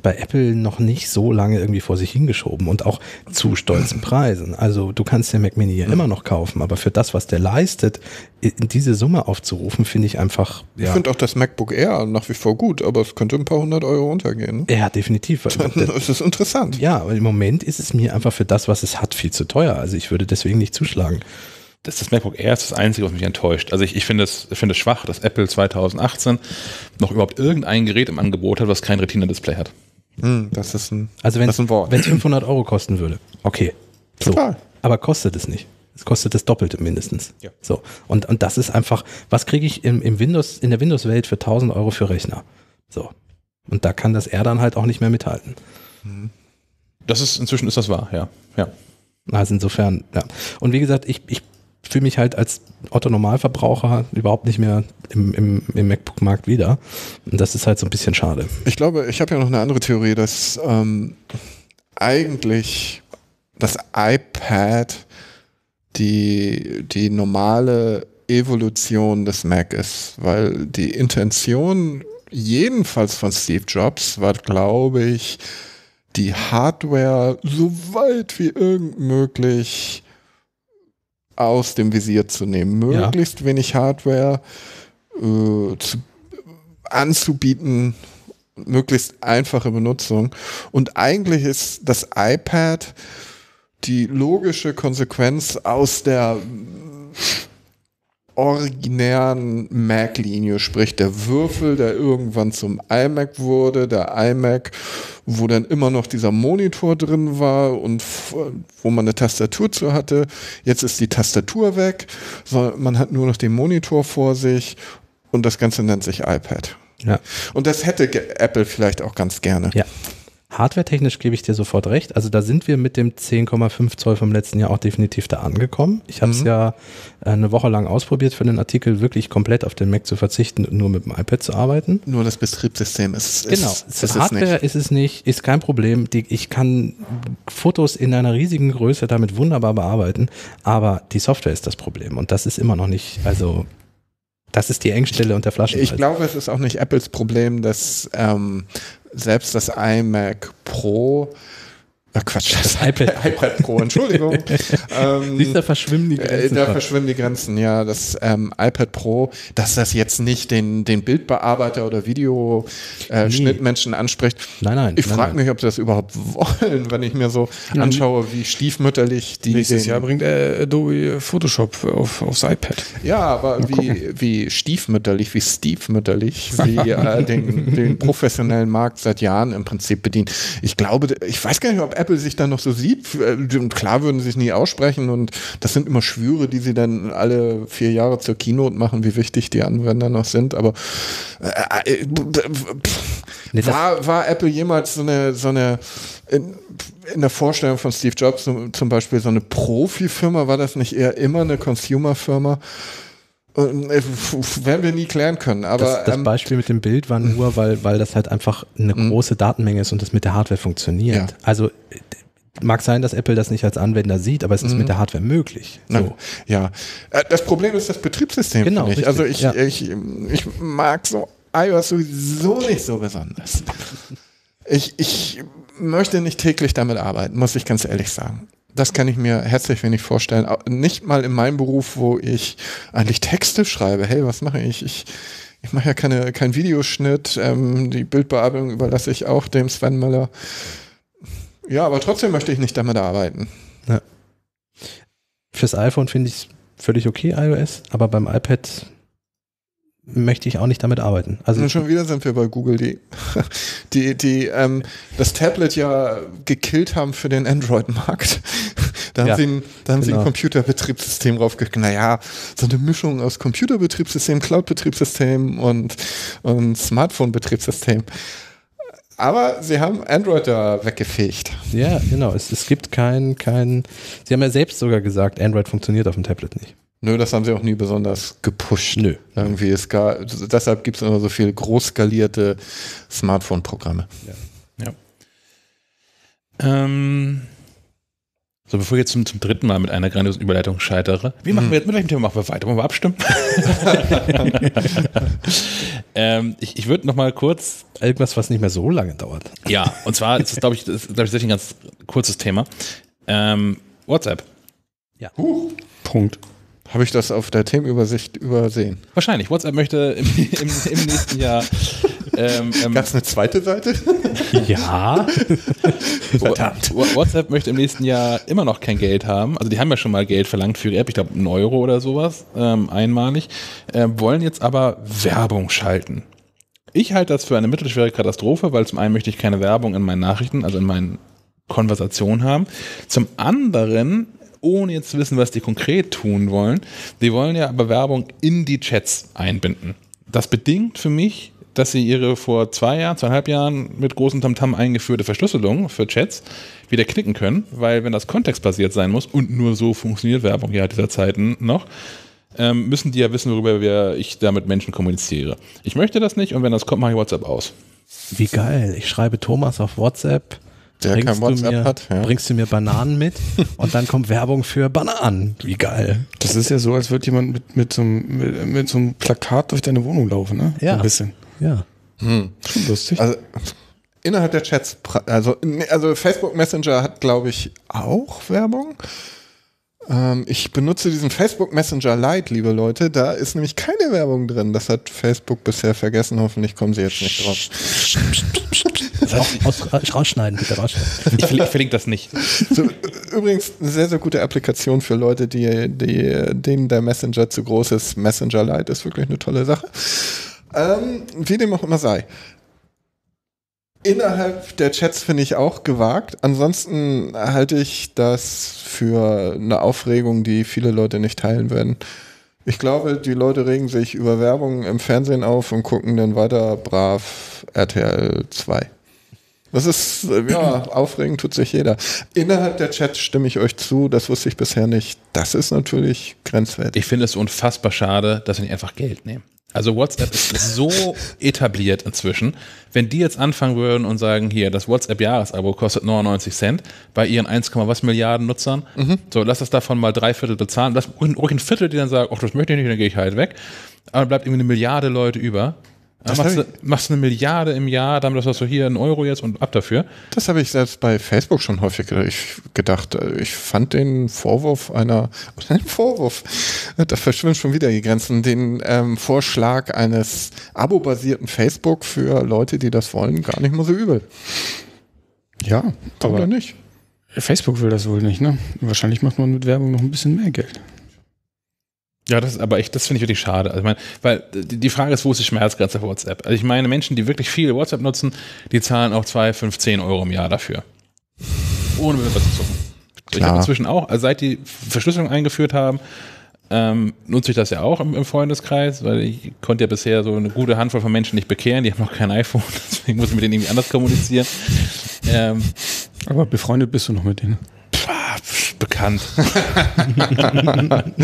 bei Apple noch nicht so lange irgendwie vor sich hingeschoben und auch zu stolzen Preisen. Also du kannst den Mac Mini ja immer noch kaufen, aber für das, was der leistet, diese Summe aufzurufen, finde ich einfach. Ja. Ich finde auch das MacBook Air nach wie vor gut, aber es könnte ein paar hundert Euro runtergehen. Ne? Ja, definitiv. Dann ist es interessant. Ja, aber im Moment ist es mir einfach für das, was es hat, viel zu teuer. Also ich würde deswegen nicht zuschlagen. Das, das MacBook Air ist das Einzige, was mich enttäuscht. Also ich, ich finde es, finde es schwach, dass Apple 2018 noch überhaupt irgendein Gerät im Angebot hat, was kein Retina-Display hat. Hm, das ist ein, Also wenn das ist ein Wort. es 500 Euro kosten würde, okay. So. Total. Aber kostet es nicht. Es kostet das Doppelte mindestens. Ja. So. Und, und das ist einfach, was kriege ich im, im Windows, in der Windows-Welt für 1000 Euro für Rechner? So. Und da kann das R dann halt auch nicht mehr mithalten. Das ist, inzwischen ist das wahr, ja. ja. Also insofern, ja. Und wie gesagt, ich, ich fühle mich halt als Otto-Normalverbraucher überhaupt nicht mehr im, im, im MacBook-Markt wieder. Und das ist halt so ein bisschen schade. Ich glaube, ich habe ja noch eine andere Theorie, dass ähm, eigentlich das iPad die, die normale Evolution des Mac ist, weil die Intention jedenfalls von Steve Jobs war, glaube ich, die Hardware so weit wie irgend möglich aus dem Visier zu nehmen. Ja. Möglichst wenig Hardware äh, zu, anzubieten, möglichst einfache Benutzung. Und eigentlich ist das iPad die logische Konsequenz aus der originären Mac-Linie, sprich der Würfel, der irgendwann zum iMac wurde, der iMac, wo dann immer noch dieser Monitor drin war und wo man eine Tastatur zu hatte. Jetzt ist die Tastatur weg, man hat nur noch den Monitor vor sich und das Ganze nennt sich iPad. Ja. Und das hätte Apple vielleicht auch ganz gerne. Ja. Hardware-technisch gebe ich dir sofort recht. Also da sind wir mit dem 10,5 Zoll vom letzten Jahr auch definitiv da angekommen. Ich habe es Mhm. ja äh, eine Woche lang ausprobiert für den Artikel, wirklich komplett auf den Mac zu verzichten und nur mit dem iPad zu arbeiten. Nur das Betriebssystem ist, ist Genau, ist das es Hardware nicht. ist es nicht, ist kein Problem. Die, ich kann Fotos in einer riesigen Größe damit wunderbar bearbeiten, aber die Software ist das Problem und das ist immer noch nicht, also das ist die Engstelle und der Flaschenhals. Ich glaube, es ist auch nicht Apples Problem, dass ähm, selbst das iMac Pro, äh Quatsch, das, iPad. iPad Pro, Entschuldigung. ähm, Siehst da verschwimmen die äh, Grenzen. da fast. verschwimmen die Grenzen, ja. Das ähm, iPad Pro, dass das jetzt nicht den, den Bildbearbeiter oder Videoschnittmenschen anspricht. Nein, nein. Ich nein, frage nein. mich, ob sie das überhaupt wollen, wenn ich mir so anschaue, wie stiefmütterlich die. Nächstes Jahr bringt äh, Adobe Photoshop auf, aufs iPad. Ja, aber wie, wie stiefmütterlich, wie stiefmütterlich sie äh, den, den professionellen Markt seit Jahren im Prinzip bedient. Ich glaube, ich weiß gar nicht, ob Apple sich da noch so sieht. Äh, Und klar würden sie es nie aussprechen und das sind immer Schwüre, die sie dann alle vier Jahre zur Keynote machen, wie wichtig die Anwender noch sind. Aber äh, äh, pff, war, war Apple jemals so eine, so eine in, in der Vorstellung von Steve Jobs zum, zum Beispiel so eine Profifirma, war das nicht eher immer eine Consumerfirma? Äh, werden wir nie klären können. Aber das, das ähm, Beispiel mit dem Bild war nur, weil, weil das halt einfach eine große Datenmenge ist und das mit der Hardware funktioniert. Ja. Also mag sein, dass Apple das nicht als Anwender sieht, aber es ist mit der Hardware möglich. So. ja, Äh, das Problem ist das Betriebssystem. Genau, ich. Also ich, ja. ich, ich mag so iOS sowieso nicht so besonders. Ich, ich möchte nicht täglich damit arbeiten, muss ich ganz ehrlich sagen. Das kann ich mir herzlich wenig vorstellen. Nicht mal in meinem Beruf, wo ich eigentlich Texte schreibe. Hey, was mache ich? Ich, ich mache ja keine, keinen Videoschnitt. Ähm, die Bildbearbeitung überlasse ich auch dem Sven Müller. Ja, aber trotzdem möchte ich nicht damit arbeiten. Fürs iPhone finde ich es völlig okay, iOS, aber beim iPad möchte ich auch nicht damit arbeiten. Also Und schon wieder sind wir bei Google, die, die, die ähm, das Tablet ja gekillt haben für den Android-Markt. Da haben, Ja, sie ein, da haben sie genau. ein Computerbetriebssystem raufgekriegt. Naja, so eine Mischung aus Computerbetriebssystem, Cloud-Betriebssystem und, und Smartphone-Betriebssystem. Aber sie haben Android da weggefegt. ja, genau. Es, es gibt kein, kein. Sie haben ja selbst sogar gesagt, Android funktioniert auf dem Tablet nicht. Nö, das haben sie auch nie besonders gepusht. Nö. Irgendwie ist gar, deshalb gibt es immer so viele groß skalierte Smartphone-Programme. Ähm, so, bevor ich jetzt zum, zum dritten Mal mit einer grandiosen Überleitung scheitere, wie machen wir jetzt mit welchem Thema machen wir weiter? Wollen wir abstimmen? ähm, ich ich würde noch mal kurz Irgendwas, was nicht mehr so lange dauert. Ja, und zwar ist es, glaube ich, das ist, glaub ich, ein ganz kurzes Thema. Ähm, WhatsApp. Punkt. Habe ich das auf der Themenübersicht übersehen? Wahrscheinlich. WhatsApp möchte im, im, im nächsten Jahr ähm, ähm, Gab es eine zweite Seite? Ja. Verdammt. WhatsApp möchte im nächsten Jahr immer noch kein Geld haben. Also die haben ja schon mal Geld verlangt für ihre App, ich glaube einen Euro oder sowas, ähm, einmalig, äh, wollen jetzt aber Werbung schalten. Ich halte das für eine mittelschwere Katastrophe, weil zum einen möchte ich keine Werbung in meinen Nachrichten, also in meinen Konversationen haben. Zum anderen, ohne jetzt zu wissen, was die konkret tun wollen, die wollen ja aber Werbung in die Chats einbinden. Das bedingt für mich, dass sie ihre vor zwei Jahren, zweieinhalb Jahren mit großem Tamtam eingeführte Verschlüsselung für Chats wieder knicken können, weil wenn das kontextbasiert sein muss und nur so funktioniert Werbung ja dieser Zeiten noch, ähm, müssen die ja wissen, worüber wir, ich da mit Menschen kommuniziere. Ich möchte das nicht und wenn das kommt, mache ich WhatsApp aus. Wie geil. Ich schreibe Thomas auf WhatsApp. Der bringst kein du WhatsApp mir, hat. Ja. Bringst du mir Bananen mit und dann kommt Werbung für Bananen. Wie geil. Das ist ja so, als würde jemand mit, mit, so einem, mit, mit so einem Plakat durch deine Wohnung laufen, ne? So Ja. ein bisschen. Ja. Hm. Schon lustig. Also innerhalb der Chats, also, also Facebook Messenger hat, glaube ich, auch Werbung. Ähm, ich benutze diesen Facebook Messenger Lite, liebe Leute. Da ist nämlich keine Werbung drin. Das hat Facebook bisher vergessen. Hoffentlich kommen sie jetzt nicht drauf. Aus, aus, rausschneiden, bitte rausschneiden. Ich verlinke, verlinke das nicht. So, übrigens eine sehr, sehr gute Applikation für Leute, die, die, denen der Messenger zu groß ist. Messenger Lite ist wirklich eine tolle Sache. Ähm, wie dem auch immer sei. Innerhalb der Chats finde ich auch gewagt. Ansonsten halte ich das für eine Aufregung, die viele Leute nicht teilen werden. Ich glaube, die Leute regen sich über Werbung im Fernsehen auf und gucken dann weiter brav RTL 2. Das ist, ja, aufregend tut sich jeder. Innerhalb der Chats stimme ich euch zu, das wusste ich bisher nicht. Das ist natürlich grenzwertig. Ich finde es unfassbar schade, dass wir nicht einfach Geld nehmen. Also WhatsApp ist so etabliert inzwischen. Wenn die jetzt anfangen würden und sagen, hier, das WhatsApp-Jahresabo kostet 99 Cent bei ihren 1, was Milliarden Nutzern, so lass das davon mal drei Viertel bezahlen. Lass ruhig ein Viertel, die dann sagen, ach, das möchte ich nicht, dann gehe ich halt weg. Aber bleibt irgendwie eine Milliarde Leute über. Das machst, du, machst eine Milliarde im Jahr, dann hast du hier einen Euro jetzt und ab dafür. Das habe ich selbst bei Facebook schon häufig gedacht. Ich, gedacht. Ich fand den Vorwurf einer, ein Vorwurf, da verschwimmen schon wieder die Grenzen, den ähm, Vorschlag eines abo-basierten Facebook für Leute, die das wollen, gar nicht mal so übel. ja, Oder aber nicht? Facebook will das wohl nicht, ne? Wahrscheinlich macht man mit Werbung noch ein bisschen mehr Geld. Ja, das ist aber echt, das finde ich wirklich schade. Also ich meine, weil die Frage ist, wo ist die Schmerzgrenze für WhatsApp? Also ich meine, Menschen, die wirklich viel WhatsApp nutzen, die zahlen auch 2, 5, 10 Euro im Jahr dafür. Ohne mit was zu zucken. Ich habe inzwischen auch, also seit die Verschlüsselung eingeführt haben, ähm, nutze ich das ja auch im, im Freundeskreis, weil ich konnte ja bisher so eine gute Handvoll von Menschen nicht bekehren, die haben noch kein iPhone, deswegen muss ich mit denen irgendwie anders kommunizieren. Ähm, Aber befreundet bist du noch mit denen. Ah, pf, bekannt.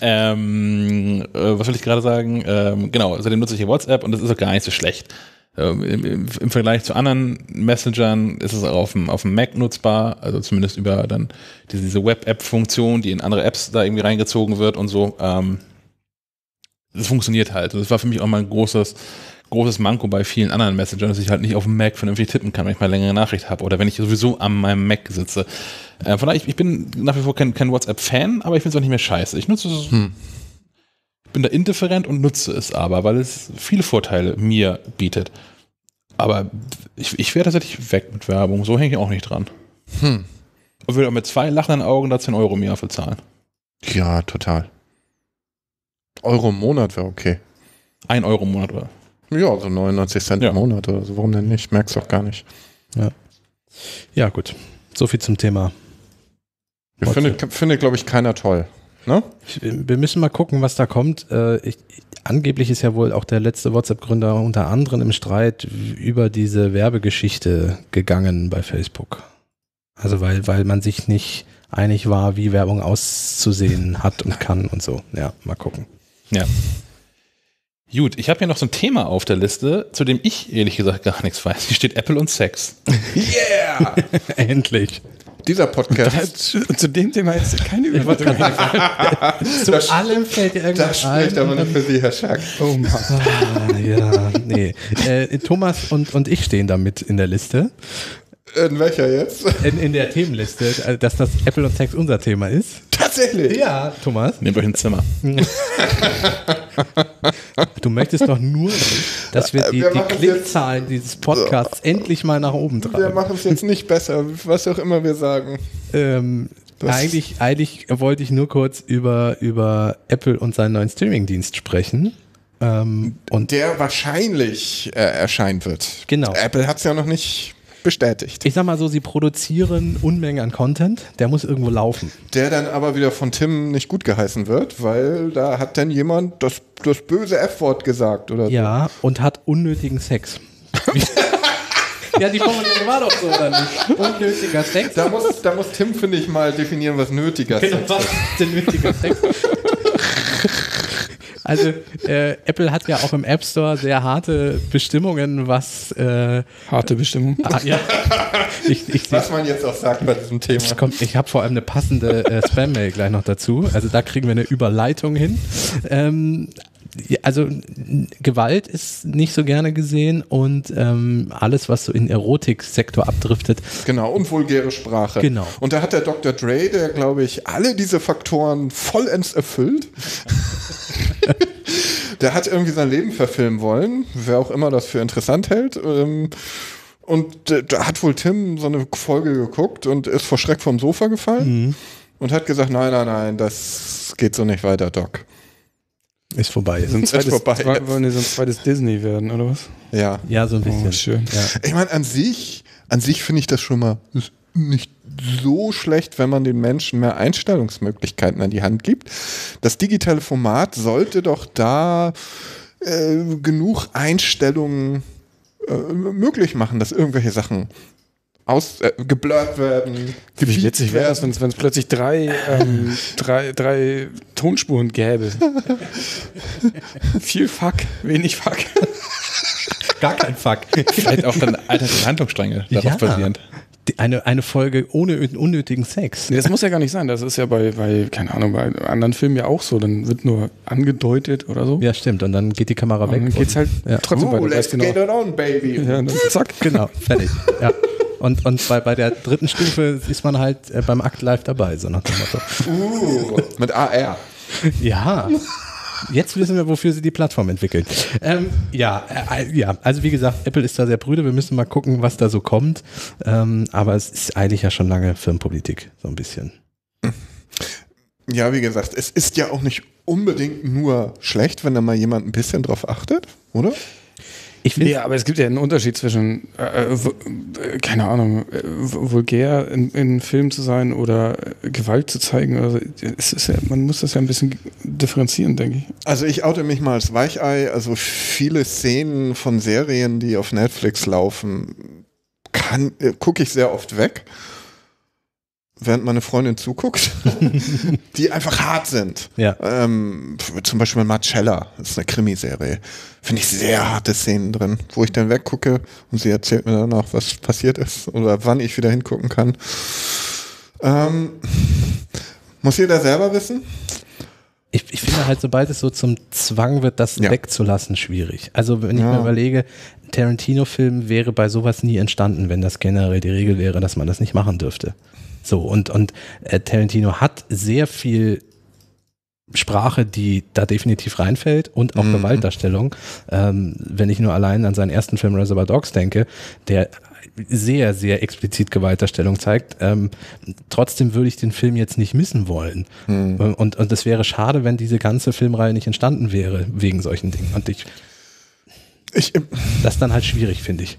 ähm, äh, was will ich gerade sagen? Ähm, genau, außerdem nutze ich hier WhatsApp und das ist auch gar nicht so schlecht. Ähm, im, im, Vergleich zu anderen Messengern ist es auch auf dem, auf dem Mac nutzbar, also zumindest über dann diese, diese Web-App-Funktion, die in andere Apps da irgendwie reingezogen wird und so. Ähm, das funktioniert halt. Das war für mich auch mal ein großes, großes Manko bei vielen anderen Messengern, dass ich halt nicht auf dem Mac vernünftig tippen kann, wenn ich mal längere Nachricht habe oder wenn ich sowieso an meinem Mac sitze. Äh, von daher, ich, ich bin nach wie vor kein, kein WhatsApp-Fan, aber ich finde es auch nicht mehr scheiße. Ich nutze es, ich bin da indifferent und nutze es aber, weil es viele Vorteile mir bietet. Aber ich, ich wäre tatsächlich weg mit Werbung, so hänge ich auch nicht dran. Hm. Und würde auch mit zwei lachenden Augen da 10 Euro im Jahr für zahlen. Ja, total. Euro im Monat wäre okay. Ein Euro im Monat oder? Ja, so 99 Cent Ja. im Monat oder so. Warum denn nicht? Merkst doch gar nicht. Ja, gut. So viel zum Thema. Ich finde, finde glaube ich, keiner toll. Ne? Wir müssen mal gucken, was da kommt. Äh, ich, angeblich ist ja wohl auch der letzte WhatsApp-Gründer unter anderem im Streit über diese Werbegeschichte gegangen bei Facebook. Also weil, weil man sich nicht einig war, wie Werbung auszusehen hat und kann und so. Ja, mal gucken. Ja. Gut, ich habe hier noch so ein Thema auf der Liste, zu dem ich ehrlich gesagt gar nichts weiß. Hier steht Apple und Sex. Yeah! Endlich. Dieser Podcast. zu, zu dem Thema jetzt keine Überleitung. Zu allem fällt dir Das spricht aber nicht für Sie, Herr Schack. Oh Mann. Ah, ja, nee. Äh, Thomas und, und ich stehen da mit in der Liste. In welcher jetzt? In, in der Themenliste, äh, dass das Apple und Sex unser Thema ist. Tatsächlich. Ja, Thomas. Nehmt euch ein Zimmer. Du möchtest doch nur, dass wir die, wir die Klickzahlen dieses Podcasts endlich mal nach oben Wir treiben. machen es jetzt nicht besser, was auch immer wir sagen. Ähm, eigentlich, eigentlich wollte ich nur kurz über, über Apple und seinen neuen Streamingdienst sprechen. Ähm, und Der wahrscheinlich äh, erscheinen wird. Genau. Apple hat es ja noch nicht bestätigt. ich sag mal so, sie produzieren Unmengen an Content, der muss irgendwo laufen. Der dann aber wieder von Tim nicht gut geheißen wird, weil da hat dann jemand das, das böse F-Wort gesagt oder Ja, und hat unnötigen Sex. ja, die Formulierung war doch so, oder nicht? Unnötiger Sex. Da muss, da muss Tim, finde ich, mal definieren, was nötiger Genau, ist. was ist denn nötiger Sex? Also äh, Apple hat ja auch im App Store sehr harte Bestimmungen, was äh, Harte Bestimmung. ah, ja. ich, ich, Was man jetzt auch sagt bei diesem Thema. ich, komm, ich habe vor allem eine passende äh, Spam-Mail gleich noch dazu. Also da kriegen wir eine Überleitung hin. Ähm, also Gewalt ist nicht so gerne gesehen und ähm, alles, was so in Erotiksektor abdriftet, Genau, und vulgäre Sprache. Genau. Und da hat der Dr. Dre, der, glaube ich, alle diese Faktoren vollends erfüllt. der hat irgendwie sein Leben verfilmen wollen, wer auch immer das für interessant hält. Ähm, Und äh, da hat wohl Tim so eine Folge geguckt und ist vor Schreck vom Sofa gefallen und hat gesagt, nein, nein, nein, das geht so nicht weiter, Doc. Ist vorbei. So ein Ist zweites, vorbei zwei, wollen die so ein zweites Disney werden, oder was? Ja. Ja, so ein bisschen. Oh, schön. Ja. Ich meine, an sich, an sich finde ich das schon mal nicht so schlecht, wenn man den Menschen mehr Einstellungsmöglichkeiten an die Hand gibt. Das digitale Format sollte doch da äh, genug Einstellungen äh, möglich machen, dass irgendwelche Sachen aus, äh, geblurrt werden. Wie witzig wäre es, wenn es plötzlich drei, ähm, drei, drei Tonspuren gäbe. Viel Fuck, wenig Fuck. Gar kein Fuck. Vielleicht auch dann alternative Handlungsstränge darauf Ja. basierend. Eine, eine Folge ohne unnötigen Sex. Nee, das muss ja gar nicht sein. Das ist ja bei, bei, keine Ahnung, bei anderen Filmen ja auch so. Dann wird nur angedeutet oder so. Ja, stimmt. Und dann geht die Kamera Und weg. dann geht's halt Ja. trotzdem Oh, weiter. Let's genau. get it on, baby. Ja, dann zack. Genau, fertig. Ja. Und, und bei, bei der dritten Stufe ist man halt äh, beim Akt live dabei, so nach dem Motto. Uh, mit AR. Ja. Jetzt wissen wir, wofür sie die Plattform entwickeln. Ähm, ja, äh, ja, also wie gesagt, Apple ist da sehr brüde. Wir müssen mal gucken, was da so kommt. Ähm, aber es ist eigentlich ja schon lange Firmenpolitik, so ein bisschen. Ja, wie gesagt, es ist ja auch nicht unbedingt nur schlecht, wenn da mal jemand ein bisschen drauf achtet, oder? Ich finde, Ja, aber es gibt ja einen Unterschied zwischen, äh, w- äh, keine Ahnung, äh, vulgär in, in Film zu sein oder äh, Gewalt zu zeigen. Also, es ist ja, man muss das ja ein bisschen differenzieren, denke ich. Also ich oute mich mal als Weichei. Also viele Szenen von Serien, die auf Netflix laufen, kann äh, gucke ich sehr oft weg, während meine Freundin zuguckt, die einfach hart sind. Ja. Ähm, zum Beispiel Marcella, das ist eine Krimiserie. Finde ich sehr harte Szenen drin, wo ich dann weggucke und sie erzählt mir danach, was passiert ist oder wann ich wieder hingucken kann. Ähm, muss jeder selber wissen? ich, ich finde halt, sobald es so zum Zwang wird, das Ja. wegzulassen, schwierig. Also wenn ich Ja. mir überlege, ein Tarantino-Film wäre bei sowas nie entstanden, wenn das generell die Regel wäre, dass man das nicht machen dürfte. So, und, und äh, Tarantino hat sehr viel Sprache, die da definitiv reinfällt und auch Mhm. Gewaltdarstellung. Ähm, wenn ich nur allein an seinen ersten Film Reservoir Dogs denke, der sehr, sehr explizit Gewaltdarstellung zeigt. Ähm, trotzdem würde ich den Film jetzt nicht missen wollen. Hm. Und, und es wäre schade, wenn diese ganze Filmreihe nicht entstanden wäre, wegen solchen Dingen. Und ich, Ich, äh, das ist dann halt schwierig, finde ich.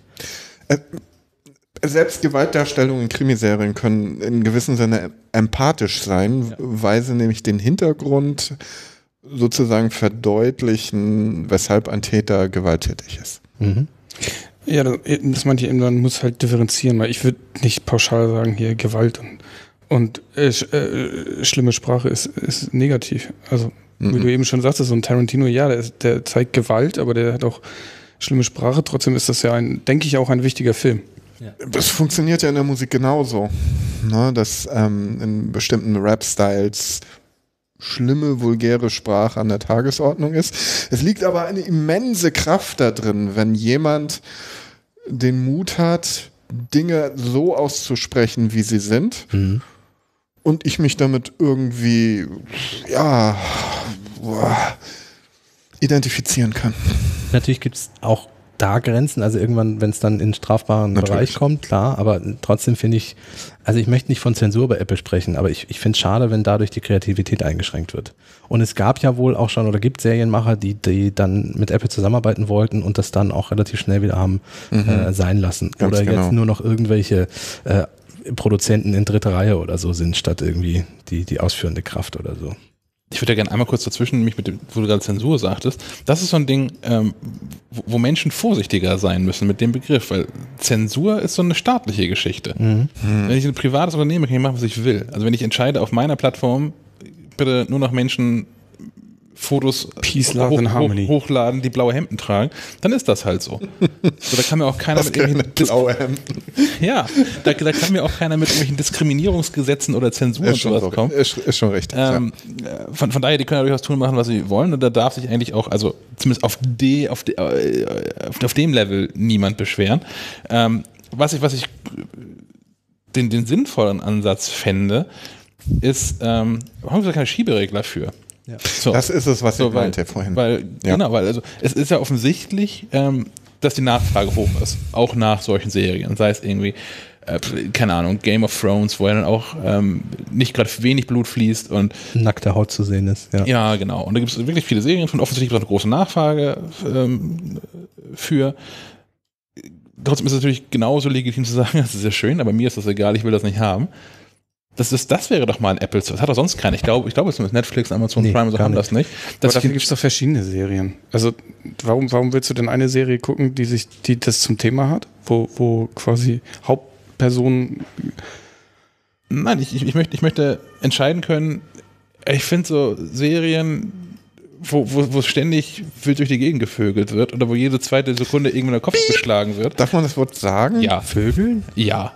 Selbst Gewaltdarstellungen in Krimiserien können in gewissem Sinne empathisch sein, weil sie nämlich den Hintergrund sozusagen verdeutlichen, weshalb ein Täter gewalttätig ist. Mhm. Ja, das, das meinte ich eben, man muss halt differenzieren, weil ich würde nicht pauschal sagen, hier Gewalt und, und äh, sch, äh, schlimme Sprache ist, ist negativ. Also, wie Mhm. du eben schon sagtest, so ein Tarantino, ja, der, ist- der zeigt Gewalt, aber der hat auch schlimme Sprache. Trotzdem ist das ja ein, denke ich, auch ein wichtiger Film. Das funktioniert ja in der Musik genauso. Ne, dass ähm, in bestimmten Rap-Styles schlimme, vulgäre Sprache an der Tagesordnung ist. Es liegt aber eine immense Kraft da drin, wenn jemand den Mut hat, Dinge so auszusprechen, wie sie sind. Mhm. Und ich mich damit irgendwie, ja, boah, identifizieren kann. Natürlich gibt es auch da Grenzen, also irgendwann, wenn es dann in den strafbaren Natürlich. Bereich kommt, klar, aber trotzdem finde ich, also ich möchte nicht von Zensur bei Apple sprechen, aber ich, ich finde es schade, wenn dadurch die Kreativität eingeschränkt wird. Und es gab ja wohl auch schon oder gibt Serienmacher, die, die dann mit Apple zusammenarbeiten wollten und das dann auch relativ schnell wieder haben äh, sein lassen. Mhm. Ganz oder genau. jetzt nur noch irgendwelche äh, Produzenten in dritter Reihe oder so sind, statt irgendwie die, die ausführende Kraft oder so. Ich würde ja gerne einmal kurz dazwischen, mich mit dem, wo du gerade Zensur sagtest. Das ist so ein Ding, ähm, wo, wo Menschen vorsichtiger sein müssen mit dem Begriff, weil Zensur ist so eine staatliche Geschichte. Mhm. Wenn ich ein privates Unternehmen kann ich machen, was ich will. Also wenn ich entscheide, auf meiner Plattform bitte nur noch Menschen Fotos Peace, and Harmony. hochladen, die blaue Hemden tragen, dann ist das halt so. so da kann mir auch keiner Das mit irgendwelchen blaue Hemden. ja, da, da kann mir auch keiner mit irgendwelchen Diskriminierungsgesetzen oder Zensur und sowas so, kommen. ist, ist schon richtig. Ähm, äh, von, von daher, die können ja durchaus tun und machen, was sie wollen. Und da darf sich eigentlich auch, also zumindest auf, de, auf, de, äh, auf, auf dem Level niemand beschweren. Ähm, was ich, was ich den, den sinnvollen Ansatz fände, ist, ähm, warum gibt es da keine Schieberegler für? Ja. So. Das ist es, was So, ich weil, meinte vorhin. Weil, Ja. Genau, weil also es ist ja offensichtlich, ähm, dass die Nachfrage hoch ist, auch nach solchen Serien. Sei es irgendwie, äh, keine Ahnung, Game of Thrones, wo ja dann auch ähm, nicht gerade wenig Blut fließt und Nackte Haut zu sehen ist, ja. ja, genau. Und da gibt es wirklich viele Serien von offensichtlich gibt es auch eine große Nachfrage ähm, für. Trotzdem ist es natürlich genauso legitim zu sagen, das ist ja schön, aber mir ist das egal, ich will das nicht haben. Das, ist, das wäre doch mal ein Apple. Das hat doch sonst keiner. Ich glaube, ich glaube, zumindest Netflix, Amazon Nee, Prime so haben nicht. das nicht. Aber Dass dafür gibt es doch verschiedene Serien. Also warum, warum willst du denn eine Serie gucken, die sich, die das zum Thema hat, wo, wo quasi Hauptpersonen Nein, ich, ich, ich, möchte, ich möchte entscheiden können, ich finde so Serien, wo, wo, wo ständig wild durch die Gegend gevögelt wird oder wo jede zweite Sekunde irgendwann der Kopf geschlagen wird. Darf man das Wort sagen? Ja. Vögeln? Ja.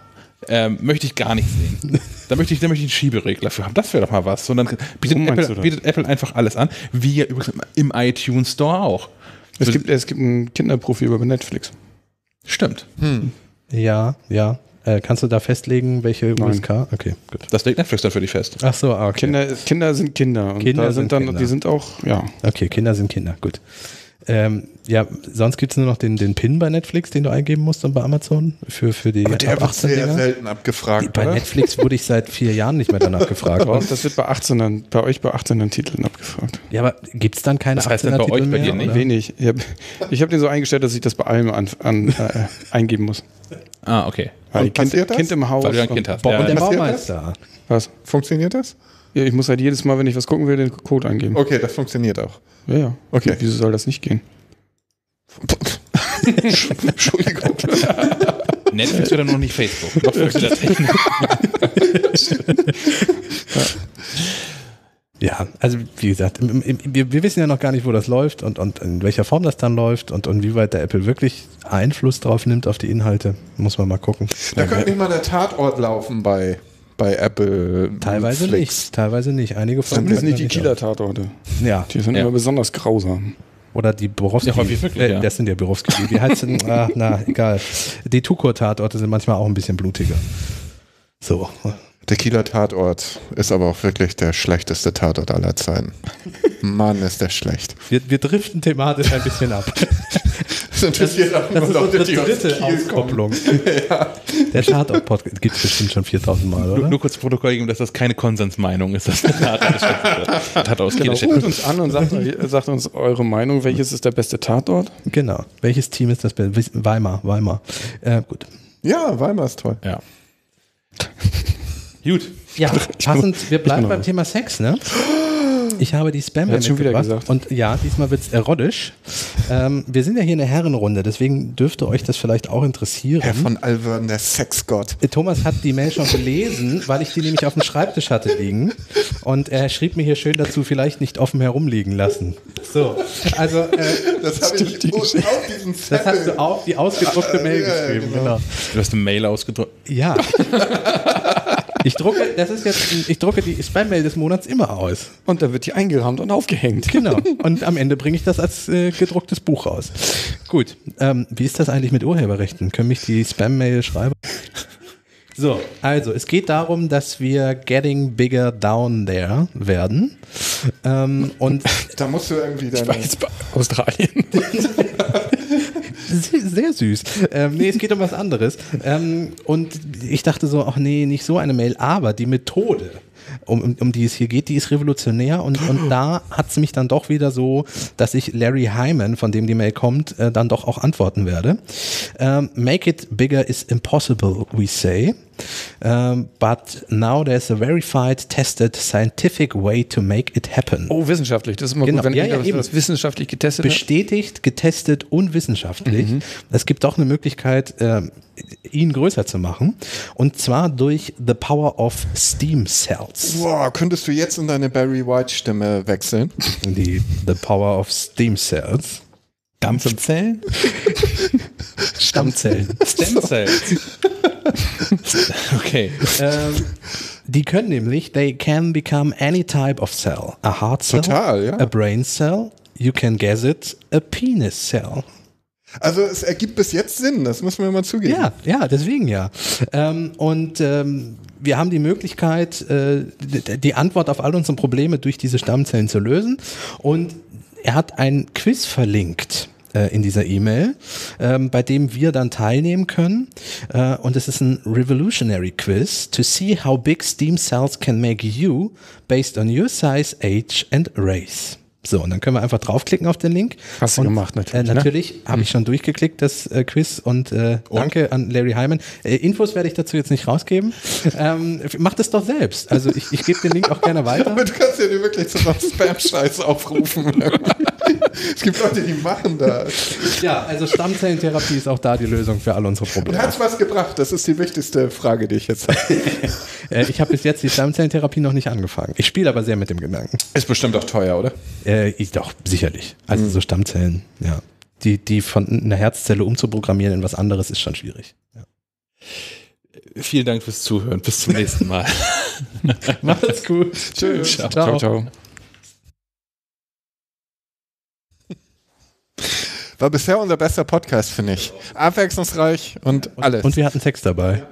Ähm, möchte ich gar nicht sehen. Da möchte ich, da möchte ich einen Schieberegler für haben. Das wäre doch mal was. Und dann bietet, du Apple, bietet Apple einfach alles an, wie ja übrigens im iTunes Store auch. Es gibt, es gibt ein Kinderprofil über Netflix. Stimmt. Ja, ja. Äh, kannst du da festlegen, welche Nein. USK? Okay, gut. Das legt Netflix dann für dich fest. Ach so, ah, okay. Kinder, Kinder sind Kinder. Und Kinder da sind sind dann, Kinder. die sind auch, ja. Okay, Kinder sind Kinder, gut. Ähm, ja, sonst gibt es nur noch den, den PIN bei Netflix, den du eingeben musst und bei Amazon für, für die Aber der ab wird sehr 18 Dinger. selten abgefragt, Bei oder? Netflix wurde ich seit vier Jahren nicht mehr danach gefragt. Aber das wird bei 18ern, bei euch bei 18ern Titeln abgefragt. Ja, aber gibt es dann keine Was heißt denn bei 18er Titel euch, bei mehr, dir nicht? oder? Wenig. Ich habe hab den so eingestellt, dass ich das bei allem an, an, äh, eingeben muss. Ah, okay. Weil Und kind, das? kind im Haus. Weil du ein und- Kind hast. Boah, Ja, und der Baumeister. Was? Funktioniert das? Ja, ich muss halt jedes Mal, wenn ich was gucken will, den Code eingeben. Okay, das funktioniert auch. Ja, ja. Okay. Wieso soll das nicht gehen? Entschuldigung. Netflix oder noch nicht Facebook? Noch funktioniert das nicht. Ja, also wie gesagt, wir, wir wissen ja noch gar nicht, wo das läuft und, und in welcher Form das dann läuft und, und wie weit der Apple wirklich Einfluss drauf nimmt auf die Inhalte. Muss man mal gucken. Da könnte nicht mal der Tatort laufen bei, bei Apple. Teilweise Flix. nicht. Teilweise nicht. Einige von Zumindest nicht die Kieler-Tatorte. Ja, Die sind Ja. immer besonders grausam. oder die Borowski. Ja, häufig wirklich, äh, ja. Das sind ja Borowski. Wie heißt denn? ah, na, egal. Die Tukur-Tatorte sind manchmal auch ein bisschen blutiger. So. Der Kieler Tatort ist aber auch wirklich der schlechteste Tatort aller Zeiten. Mann, ist der schlecht. Wir, wir driften thematisch ein bisschen ab. Das interessiert auch Das nur ist Leute, unsere die dritte. Auskopplung. Der Tatort-Podcast gibt es bestimmt schon 4000 Mal, Nur, oder? nur kurz Protokoll geben, dass das keine Konsensmeinung ist. Das hat hat aus Genau, ruft uns an und sagt, sagt uns eure Meinung. Welches ist der beste Tatort? Genau. Welches Team ist das? Beste? Weimar, Weimar. Äh, gut. Ja, Weimar ist toll. Ja. Gut. Ja, passend, wir bleiben beim. Thema Sex, ne? Ich habe die spam hat's schon wieder gesagt. Und ja, diesmal wird es erotisch. Ähm, wir sind ja hier eine Herrenrunde, deswegen dürfte euch das vielleicht auch interessieren. Herr von Alvern, der Sexgott. Äh, Thomas hat die Mail schon gelesen, weil ich die nämlich auf dem Schreibtisch hatte liegen. Und er schrieb mir hier schön dazu, vielleicht nicht offen herumliegen lassen. So, also äh, Das habe ich auf diesem Zettel. das hast du auf die ausgedruckte Mail Ja, ja, geschrieben. genau. Genau. Du hast eine Mail ausgedrückt. Ja. Ich drucke, das ist jetzt, ich drucke die Spam-Mail des Monats immer aus. Und da wird die eingerahmt und aufgehängt. Genau. Und am Ende bringe ich das als äh, gedrucktes Buch raus. Gut. Ähm, wie ist das eigentlich mit Urheberrechten? Können mich die Spam-Mail schreiben? So, also es geht darum, dass wir getting bigger down there werden. Ähm, und Da musst du irgendwie deine. War jetzt bei Australien. sehr, süß. Ähm, nee, es geht um was anderes. Ähm, und ich dachte so, ach nee, nicht so eine Mail, aber die Methode. Um, um, um die es hier geht, die ist revolutionär und, und da hat es mich dann doch wieder so, dass ich Larry Hyman, von dem die Mail kommt, äh, dann doch auch antworten werde. Ähm, make it bigger is impossible, we say. Um, but now there's a verified, tested, scientific way to make it happen. Oh, wissenschaftlich. Das ist immer Genau. gut, wenn Ja, ja, eben. was wissenschaftlich getestet hat. Bestätigt, getestet und wissenschaftlich. Es gibt auch eine Möglichkeit, ähm, ihn größer zu machen. Und zwar durch the power of Steam Cells. Boah, könntest du jetzt in deine Barry White Stimme wechseln? Die the power of Steam Cells. Dampfzellen? Stammzellen. Stemzellen. okay. ähm, die können nämlich, they can become any type of cell. A heart cell, Total, ja. a brain cell, you can guess it, a penis cell. Also es ergibt bis jetzt Sinn, das muss man mal zugeben. Ja, ja, deswegen ja. Ähm, und ähm, wir haben die Möglichkeit, äh, die Antwort auf all unsere Probleme durch diese Stammzellen zu lösen. Und er hat ein Quiz verlinkt äh, in dieser E-Mail, ähm, bei dem wir dann teilnehmen können. Äh, und es ist ein Revolutionary Quiz to see how big Steam Cells can make you based on your size, age and race. So, und dann können wir einfach draufklicken auf den Link. Hast du und, gemacht, natürlich, Äh, ne? natürlich habe ich schon durchgeklickt, das äh, Quiz. Und, äh, danke an Larry Hyman. Äh, Infos werde ich dazu jetzt nicht rausgeben. ähm, macht es doch selbst. Also ich, ich gebe den Link auch gerne weiter. Aber du kannst ja nicht wirklich zu so einem Spam-Scheiß aufrufen. es gibt Leute, die machen das. Ja, also Stammzellentherapie ist auch da die Lösung für all unsere Probleme. hat's was gebracht? Das ist die wichtigste Frage, die ich jetzt habe. Äh, ich habe bis jetzt die Stammzellentherapie noch nicht angefangen. Ich spiele aber sehr mit dem Gedanken. Ist bestimmt auch teuer, oder? Äh, ich, doch, sicherlich. Also so Stammzellen, ja. Die, die von einer Herzzelle umzuprogrammieren in was anderes ist schon schwierig. Ja. Vielen Dank fürs Zuhören. Bis zum nächsten Mal. Macht's gut. Tschüss. Ciao. Ciao, ciao. War bisher unser bester Podcast, finde ich. Abwechslungsreich und alles. Und wir hatten Sex dabei.